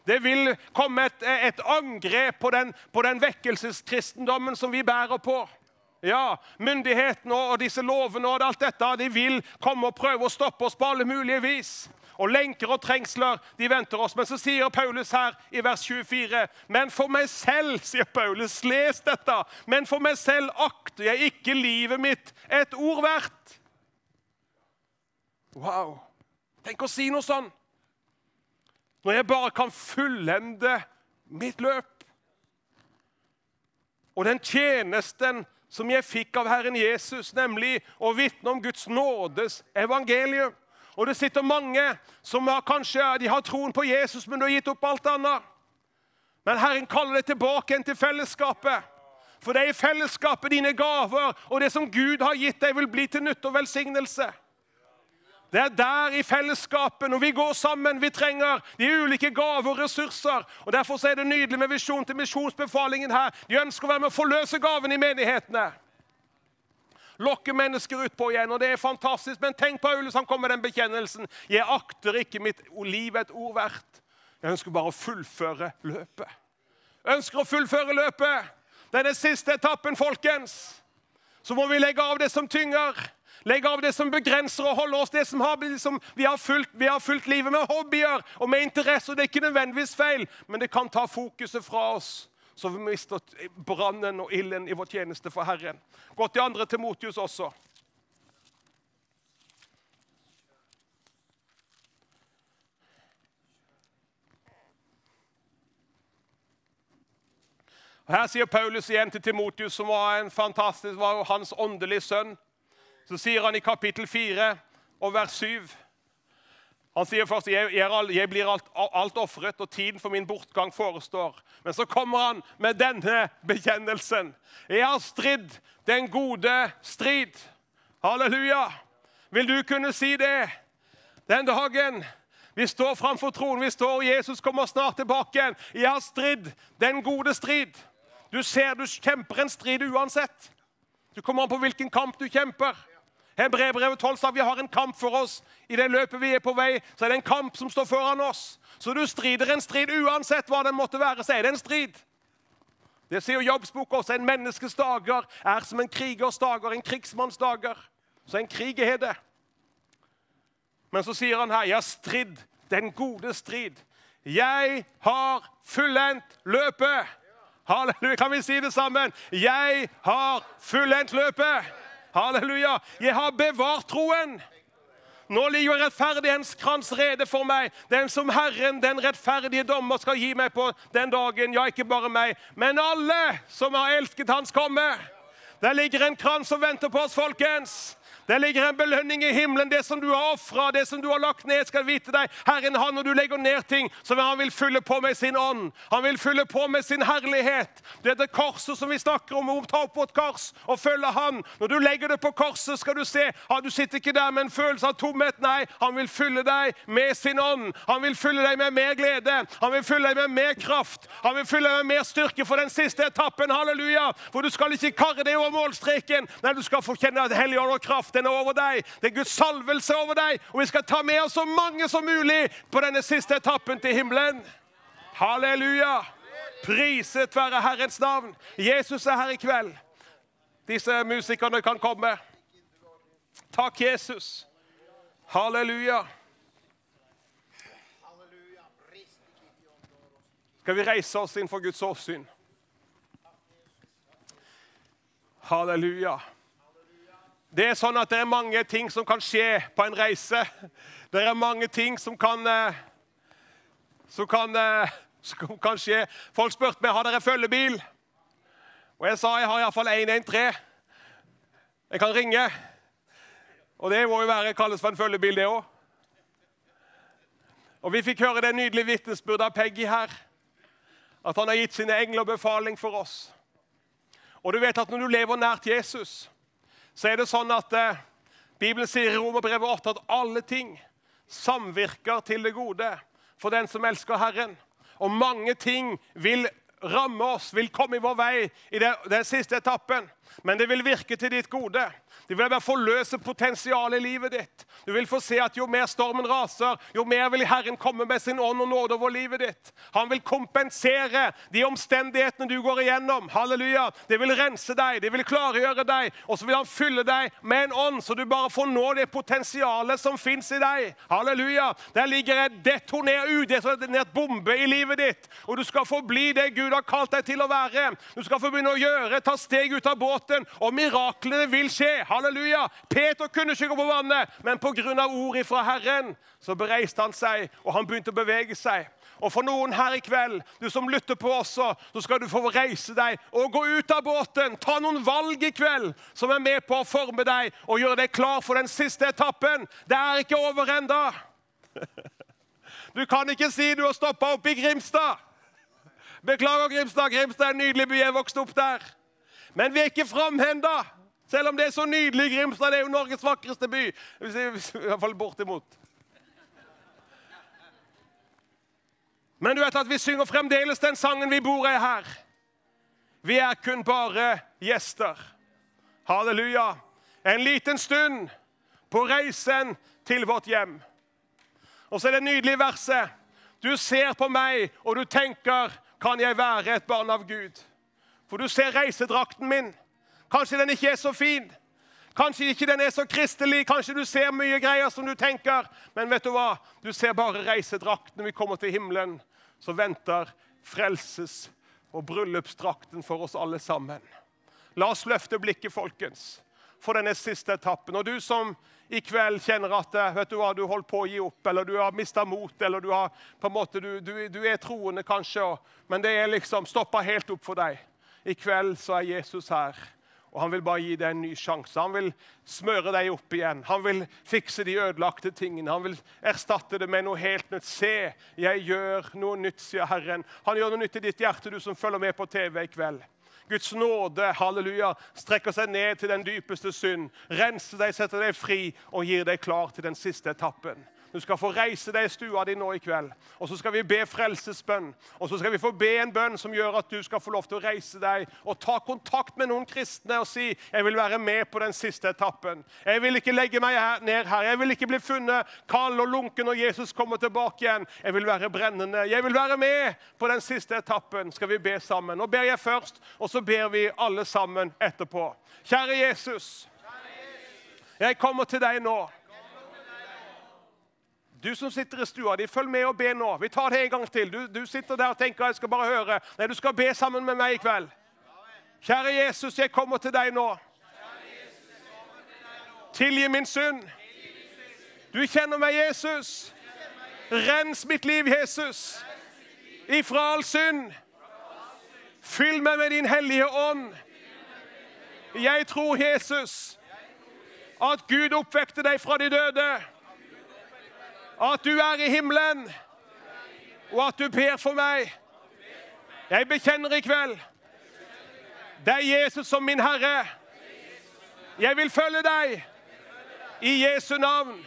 Det vil komme et, et angrep på den, på den vekkelseskristendommen som vi bærer på. Ja, Myndighetene og disse lovene og alt dette, de vil komme og prøve å stoppe oss på alle mulige vis. Og lenker og trengsler de venter oss. Men så sier Paulus her i vers 24.: Men for meg selv, sier Paulus, les dette, men for meg selv akter jeg ikke livet mitt et ord verdt. Wow. Tenk å si noe sånn når jeg bare kan fullende mitt løp. Og den tjenesten som jeg fikk av Herren Jesus, nemlig å vitne om Guds nådes evangelium. Og det sitter mange som har, kanskje de har troen på Jesus, men du har gitt opp alt annet. Men Herren kaller deg tilbake igjen til fellesskapet. For det er i fellesskapet dine gaver og det som Gud har gitt deg, vil bli til nytte og velsignelse. Det er der i fellesskapet, når vi går sammen, vi trenger de ulike gaver og ressurser. Og Derfor er det nydelig med visjon til misjonsbefalingen her. De ønsker å være med å forløse gaven i menighetene. Lokke mennesker utpå igjen, og det er fantastisk. Men tenk Paulus, han kom med den bekjennelsen. Jeg akter ikke mitt liv et ord verdt. Jeg ønsker bare å fullføre løpet. Ønsker å fullføre løpet. Det er den siste etappen, folkens. Så må vi legge av det som tynger. Legge av det som begrenser og holde oss. det som har, liksom, vi, har fulgt, vi har fulgt livet med hobbyer og med interesse. og Det er ikke nødvendigvis feil, men det kan ta fokuset fra oss. Så vi mister brannen og ilden i vår tjeneste for Herren. Gå til andre Timotius også. Og Her sier Paulus igjen til Timotius, som var en fantastisk, var hans åndelige sønn. Så sier han i kapittel 4 og vers 7 Han sier først jeg, jeg, blir alt, alt ofret, og tiden for min bortgang forestår. Men så kommer han med denne bekjennelsen. Jeg har stridd den gode strid. Halleluja. Vil du kunne si det den dagen vi står framfor tronen, vi står, og Jesus kommer snart tilbake igjen. Jeg har stridd den gode strid. Du ser du kjemper en strid uansett. Du kommer an på hvilken kamp du kjemper. Hebreerbrevet 12 sa vi har en kamp for oss. I det løpet vi er på vei, så er det en kamp som står foran oss. Så du strider en strid uansett hva den måtte være. Så er det en strid. Det sier Jobbs bok også. En menneskes dager er som en krigers dager, en krigsmanns dager. Så en krig er det. Men så sier han her, 'Jeg har stridd den gode strid'. Jeg har fullendt løpet. Halleluja. Kan vi si det sammen? Jeg har fullendt løpet. Halleluja. Jeg har bevart troen. Nå ligger rettferdighetens krans rede for meg, den som Herren, den rettferdige dommer, skal gi meg på den dagen. Ja, ikke bare meg, men alle som har elsket Hans komme. Der ligger en krans som venter på oss, folkens. Det ligger en belønning i himmelen. Det som du har ofra, det som du har lagt ned, skal vite deg. Herren, han, når du legger ned ting, så vil han vil fylle på med sin ånd. Han vil fylle på med sin herlighet. Det er det korset som vi snakker om, ta opp vårt kors og følge han. Når du legger det på korset, skal du se ja, Du sitter ikke der med en følelse av tomhet. Nei, han vil fylle deg med sin ånd. Han vil fylle deg med mer glede. Han vil fylle deg med mer kraft. Han vil fylle deg med mer styrke for den siste etappen. Halleluja! For du skal ikke karre deg over målstreken. Nei, du skal få kjenne at Helligånd og kraft den er over deg. Det er Guds salvelse over deg. Og vi skal ta med oss så mange som mulig på denne siste etappen til himmelen. Halleluja! Priset være Herrens navn. Jesus er her i kveld. Disse musikerne kan komme. Takk, Jesus. Halleluja. Skal vi reise oss inn for Guds åsyn? Halleluja. Det er sånn at det er mange ting som kan skje på en reise. Det er mange ting som kan, eh, som kan, eh, som kan skje. Folk spurte meg har dere følgebil. Og jeg sa jeg har iallfall 113. Jeg kan ringe. Og det må jo være kalles for en følgebil, det òg. Og vi fikk høre det nydelige vitnesbyrdet av Peggy her. At han har gitt sine engler befaling for oss. Og du vet at når du lever nært Jesus så er det sånn at eh, Bibelen sier i Romerbrevet 8 at alle ting samvirker til det gode for den som elsker Herren. Og mange ting vil ramme oss, vil komme i vår vei i den, den siste etappen. Men det vil virke til ditt gode. Det vil bare forløse potensialet i livet ditt. Du vil få se at Jo mer stormen raser, jo mer vil Herren komme med sin ånd og nåde over livet ditt. Han vil kompensere de omstendighetene du går igjennom. Halleluja. Det vil rense deg, det vil klargjøre deg, og så vil han fylle deg med en ånd, så du bare får nå det potensialet som fins i deg. Halleluja. Der ligger en detonert, udetonert bombe i livet ditt, og du skal få bli det Gud har kalt deg til å være. Du skal få begynne å gjøre, ta steg ut av båten, og miraklene vil skje. Halleluja! Peter kunne ikke gå på vannet, men pga. ordet fra Herren så bereiste han seg, og han begynte å bevege seg. Og for noen her i kveld, du som lytter på også, så skal du få reise deg og gå ut av båten. Ta noen valg i kveld som er med på å forme deg og gjøre deg klar for den siste etappen. Det er ikke over enda. Du kan ikke si du har stoppa opp i Grimstad. Beklager, Grimstad. Grimstad er en nydelig by. Jeg vokste opp der. Men vi er ikke framhenda! Selv om det er så nydelig. Grimstad det er jo Norges vakreste by. I hvert fall bortimot. Men du vet at vi synger fremdeles den sangen vi bor i her. Vi er kun bare gjester. Halleluja. En liten stund på reisen til vårt hjem. Og så er det nydelige verset. Du ser på meg, og du tenker Kan jeg være et barn av Gud? For du ser reisedrakten min. Kanskje den ikke er så fin. Kanskje ikke den er så kristelig. Kanskje du ser mye greier som du tenker. Men vet du hva? Du ser bare reisedrakten. Når vi kommer til himmelen, så venter frelses- og bryllupsdrakten for oss alle sammen. La oss løfte blikket, folkens, for denne siste etappen. Og du som i kveld kjenner at eh, vet du hva, du holder på å gi opp, eller du har mista mot, eller du, har, på en måte, du, du, du er troende kanskje, men det er liksom stoppa helt opp for deg. I kveld så er Jesus her. Og Han vil bare gi deg en ny sjanse. Han vil smøre deg opp igjen. Han vil fikse de ødelagte tingene. Han vil erstatte det med noe helt nytt. Se, jeg gjør noe nytt, sier Herren. Han gjør noe nytt i ditt hjerte, du som følger med på TV i kveld. Guds nåde halleluja, strekker seg ned til den dypeste synd, renser deg, setter deg fri og gir deg klar til den siste etappen. Du skal få reise deg i stua di nå i kveld. Og så skal vi be frelsesbønn. Og så skal vi få be en bønn som gjør at du skal få lov til å reise deg og ta kontakt med noen kristne og si jeg vil være med på den siste etappen. Jeg vil ikke legge meg her, ned her. Jeg vil ikke bli funnet kald og lunken når Jesus kommer tilbake igjen. Jeg vil være brennende. Jeg vil være med på den siste etappen. Skal vi be sammen? Nå ber jeg først, og så ber vi alle sammen etterpå. Kjære Jesus. Jeg kommer til deg nå. Du som sitter i stua di, følg med og be nå. Vi tar det en gang til. Du, du sitter der og tenker jeg skal bare høre. Nei, du skal be sammen med meg i kveld. Kjære Jesus, jeg kommer til deg nå. Tilgi min synd. Du kjenner meg, Jesus. Rens mitt liv, Jesus. Ifra all synd. Fyll meg med din hellige ånd. Jeg tror, Jesus, at Gud oppvekte deg fra de døde at du er i himmelen, og at du ber for meg. Jeg bekjenner i kveld det er Jesus som min Herre. Jeg vil følge deg i Jesu navn.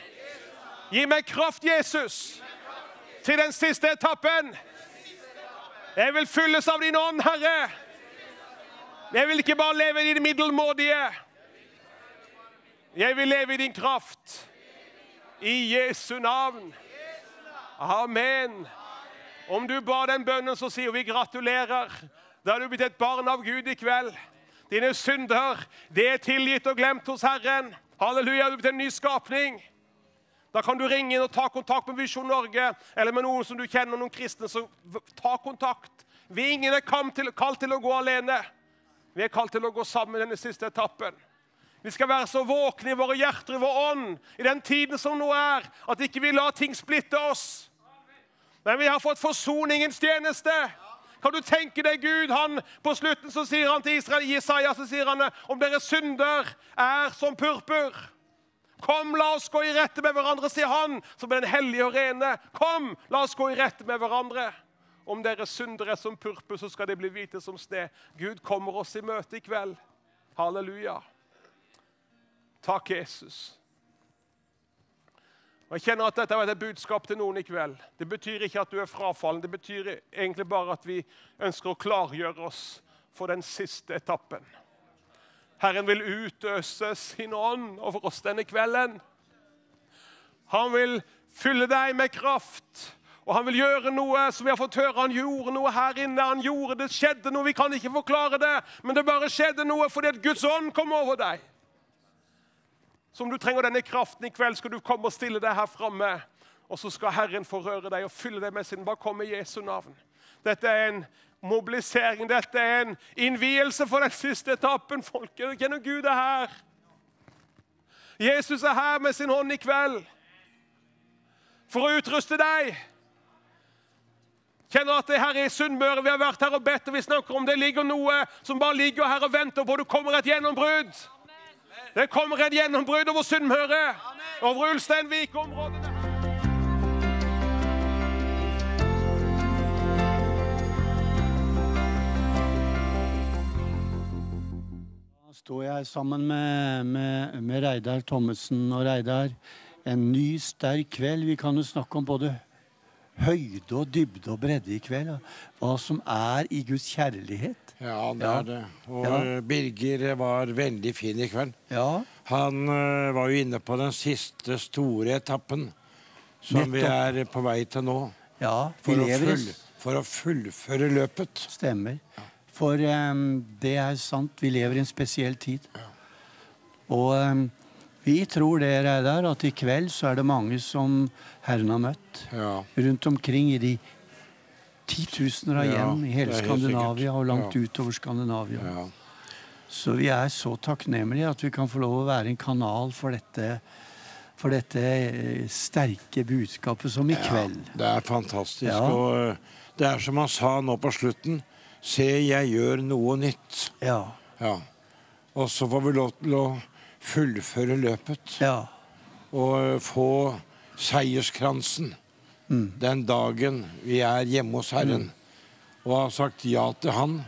Gi meg kraft, Jesus, til den siste etappen. Jeg vil fylles av din ånd, Herre. Jeg vil ikke bare leve i det middelmådige. Jeg vil leve i din kraft. I Jesu navn. Amen. Om du ba den bønnen, så sier vi gratulerer. Da er du blitt et barn av Gud i kveld. Dine synder, det er tilgitt og glemt hos Herren. Halleluja, du er blitt en ny skapning. Da kan du ringe inn og ta kontakt med Visjon Norge, eller med noen som du kjenner, noen kristne. V- ta kontakt. Vi ingen er til, kalt til å gå alene. Vi er kalt til å gå sammen i denne siste etappen. Vi skal være så våkne i våre hjerter, i vår ånd, i den tiden som nå er, at ikke vi lar ting splitte oss. Men vi har fått forsoningens tjeneste. Kan du tenke deg Gud? han På slutten så sier han til Israel, Jesaja så sier han om deres synder er som purpur. Kom, la oss gå i rette med hverandre, sier han, som er den hellige og rene. Kom, la oss gå i rette med hverandre. Om deres synder er som purpur, så skal de bli hvite som sne. Gud kommer oss i møte i kveld. Halleluja. Takk, Jesus. Og Jeg kjenner at dette har vært et budskap til noen i kveld. Det betyr ikke at du er frafallen. Det betyr egentlig bare at vi ønsker å klargjøre oss for den siste etappen. Herren vil utøse sin ånd over oss denne kvelden. Han vil fylle deg med kraft. Og han vil gjøre noe som vi har fått høre. Han gjorde noe her inne. Han gjorde det, skjedde noe. Vi kan ikke forklare det, men det bare skjedde noe fordi at Guds ånd kom over deg. Så om du trenger denne kraften i kveld, skal du komme og stille deg her framme. Og så skal Herren forrøre deg og fylle deg med sin Bare kom i Jesu navn. Dette er en mobilisering, dette er en innvielse for den siste etappen. Folket, kjenner Gud er her. Jesus er her med sin hånd i kveld for å utruste deg. Kjenner at det her i Sunnmøre vi har vært her og bedt, og vi snakker om det ligger noe som bare ligger her og venter på. du kommer et gjennombrudd. Det kommer et gjennombrudd over Sunnmøre, over Ulsteinvik-området. Da står jeg sammen med, med, med Reidar Thommessen og Reidar. En ny, sterk kveld. Vi kan jo snakke om både høyde og dybde og bredde i kveld. Hva som er i Guds kjærlighet. Ja, det Ja. er det. Og Ja. Birger var veldig fin i kveld. Ja. Han uh, var jo inne på den siste store etappen som vi er på vei til nå. Ja, For å, full, for å fullføre løpet. Stemmer. For um, det er sant, vi lever i en spesiell tid. Og um, vi tror det, Reidar, at i kveld så er det mange som Herren har møtt. Ja. Rundt omkring i de titusener av Ja, hjem i hele Skandinavia og langt Ja. utover Skandinavia. Ja. Så vi er så takknemlige at vi kan få lov å være en kanal for dette, for dette eh, sterke budskapet som i kveld. Det er fantastisk. Ja. Og eh, det er som han sa nå på slutten. Se, jeg gjør noe nytt. Ja. Ja. Og så får vi lov til å fullføre løpet. Ja. Og eh, få seierskransen Mm. den dagen vi er hjemme hos Herren. Og har sagt ja til Han.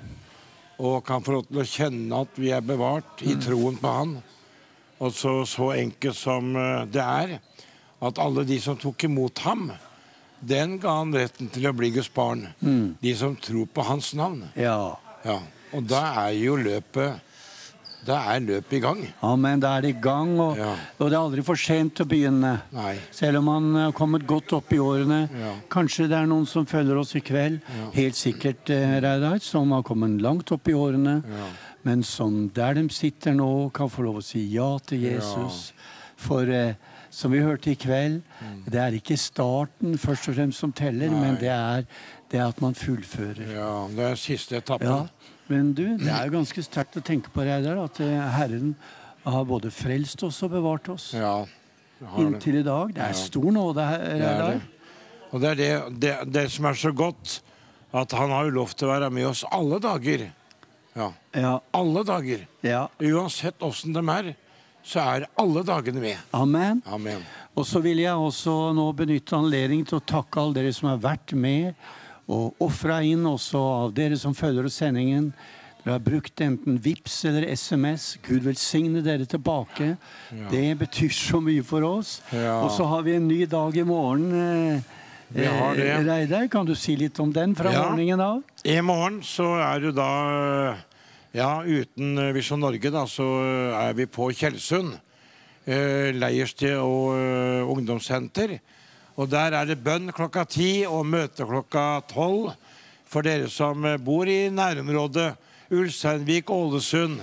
Og kan få lov til å kjenne at vi er bevart i Mm. troen på Han. Og så, så enkelt som eh, det er, at alle de som tok imot ham, den ga han retten til å bli Guds barn. Mm. De som tror på hans navn. Ja. Ja. Og da er jo løpet Da er løpet i gang. Amen. Da er det i gang, og, og det er aldri for sent å begynne. Nei. Selv om man har kommet godt opp i årene. Ja. Kanskje det er noen som følger oss i kveld. Helt sikkert, eh, Reidar, som har kommet langt opp i årene. Men som der de sitter nå, kan få lov å si ja til Jesus. For eh, som vi hørte i kveld, det er ikke starten først og fremst som teller, Mm. Nei. men det er, det at man fullfører. Ja, det er siste etappen. Ja, men du, det er jo ganske sterkt å tenke på, Reidar, at eh, Herren har både frelst oss og bevart oss. Ja. Inntil i dag. Det er stor nåde, Reidar. det. Og det er det, det, det som er så godt, at han har jo lov til å være med oss alle dager. Ja. ja. Alle dager. Ja. Uansett åssen de er, så er alle dagene med. Amen. Amen. Og så vil jeg også nå benytte anledningen til å takke alle dere som har vært med og ofra inn, også av dere som følger oss sendingen. Dere har brukt enten VIPS eller SMS. Gud velsigne dere tilbake. Ja. Det betyr så mye for oss. Ja. Og så har vi en ny dag i morgen. eh, Vi har det. eh, Reidar, kan du si litt om den fra Ja. morgenen av? I morgen så er du da Ja, uten eh, Visjon Norge, da, så er vi på Tjeldsund. Eh, leirsted og eh, ungdomssenter. Og der er det bønn klokka ti og møte klokka tolv. For dere som eh, bor i nærområdet Ulsteinvik, Ålesund,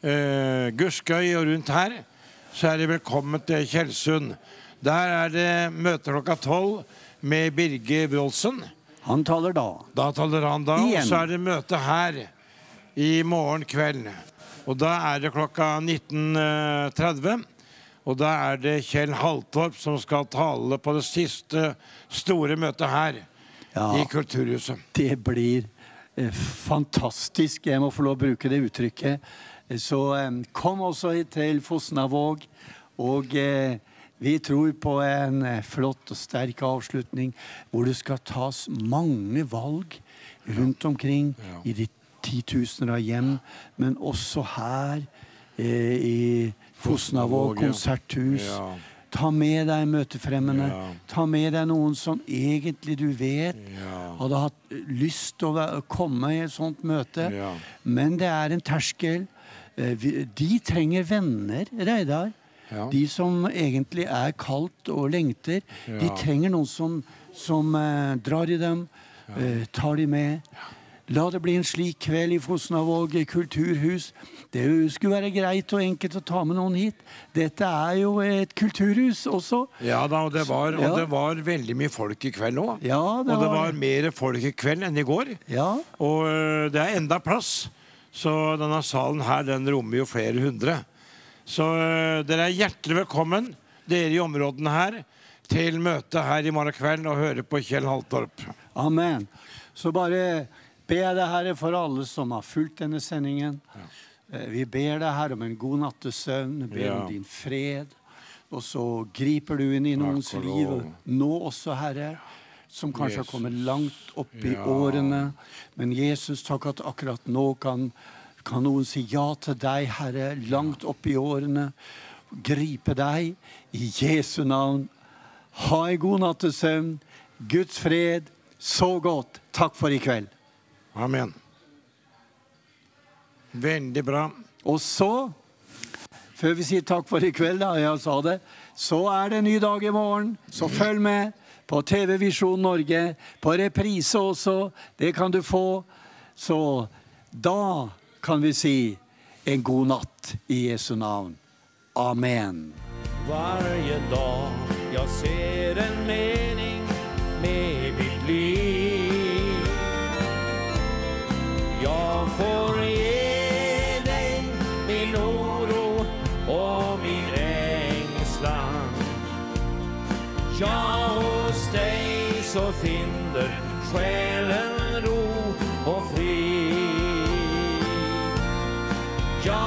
eh, Gurskøy og rundt her, så er dere velkommen til Tjeldsund. Der er det møte klokka tolv med Birger Wroldsen. Han taler da. Da taler han da. Og så er det møte her i morgen kveld. Og da er det klokka 19.30. Og da er det Kjell Haltorp som skal tale på det siste store møtet her i Kulturhuset. Det blir eh, fantastisk. Jeg må få lov å bruke det uttrykket. Så eh, kom også hit til Fosnavåg. Og eh, vi tror på en flott og sterk avslutning hvor det skal tas mange valg rundt omkring i de titusener av hjem, men også her i Fosnavåg konserthus. Ja. Ta med deg møtefremmende. Ja. Ta med deg noen som egentlig du vet hadde hatt lyst til å komme i et sånt møte. Ja. Men det er en terskel. Eh, De trenger venner, Reidar. Ja. De som egentlig er kaldt og lengter. De trenger noen som, som eh, drar i dem, eh, tar de med. La det bli en slik kveld i Fosnavåg kulturhus. Det skulle være greit og enkelt å ta med noen hit. Dette er jo et kulturhus også. Ja da, og det var, og Ja. det var veldig mye folk i kveld òg. Ja, og det var var mer folk i kveld enn i går. Og øh, det er enda plass. Så denne salen her, den rommer jo flere hundre. Så øh, dere er hjertelig velkommen, dere i områdene her, til møtet her i morgen kveld og høre på Kjell Haltorp. Amen. Så bare ber jeg deg, Herre, for alle som har fulgt denne sendingen. Eh, Vi ber deg, Herre, om en god nattesøvn. Vi ber Ja. om din fred. Og så griper du inn i noens liv nå også, Herre. Som kanskje har kommet langt opp i Ja. årene. Men Jesus, takk at akkurat nå kan, kan noen si ja til deg, Herre, langt opp i årene. Gripe deg i Jesu navn. Ha en god nattesøvn. Guds fred. Så godt. Takk for i kveld. Amen. Veldig bra. Og så, før vi sier takk for i kveld, da, jeg sa det, så er det en ny dag i morgen. Så følg med. på TV Visjon Norge, på reprise også. Det kan du få. Så da kan vi si en god natt i Jesu navn. Amen. Varje dag jag ser en mening med mitt liv Jag får Ja, hos deg så finner sjelen ro og fri. Ja,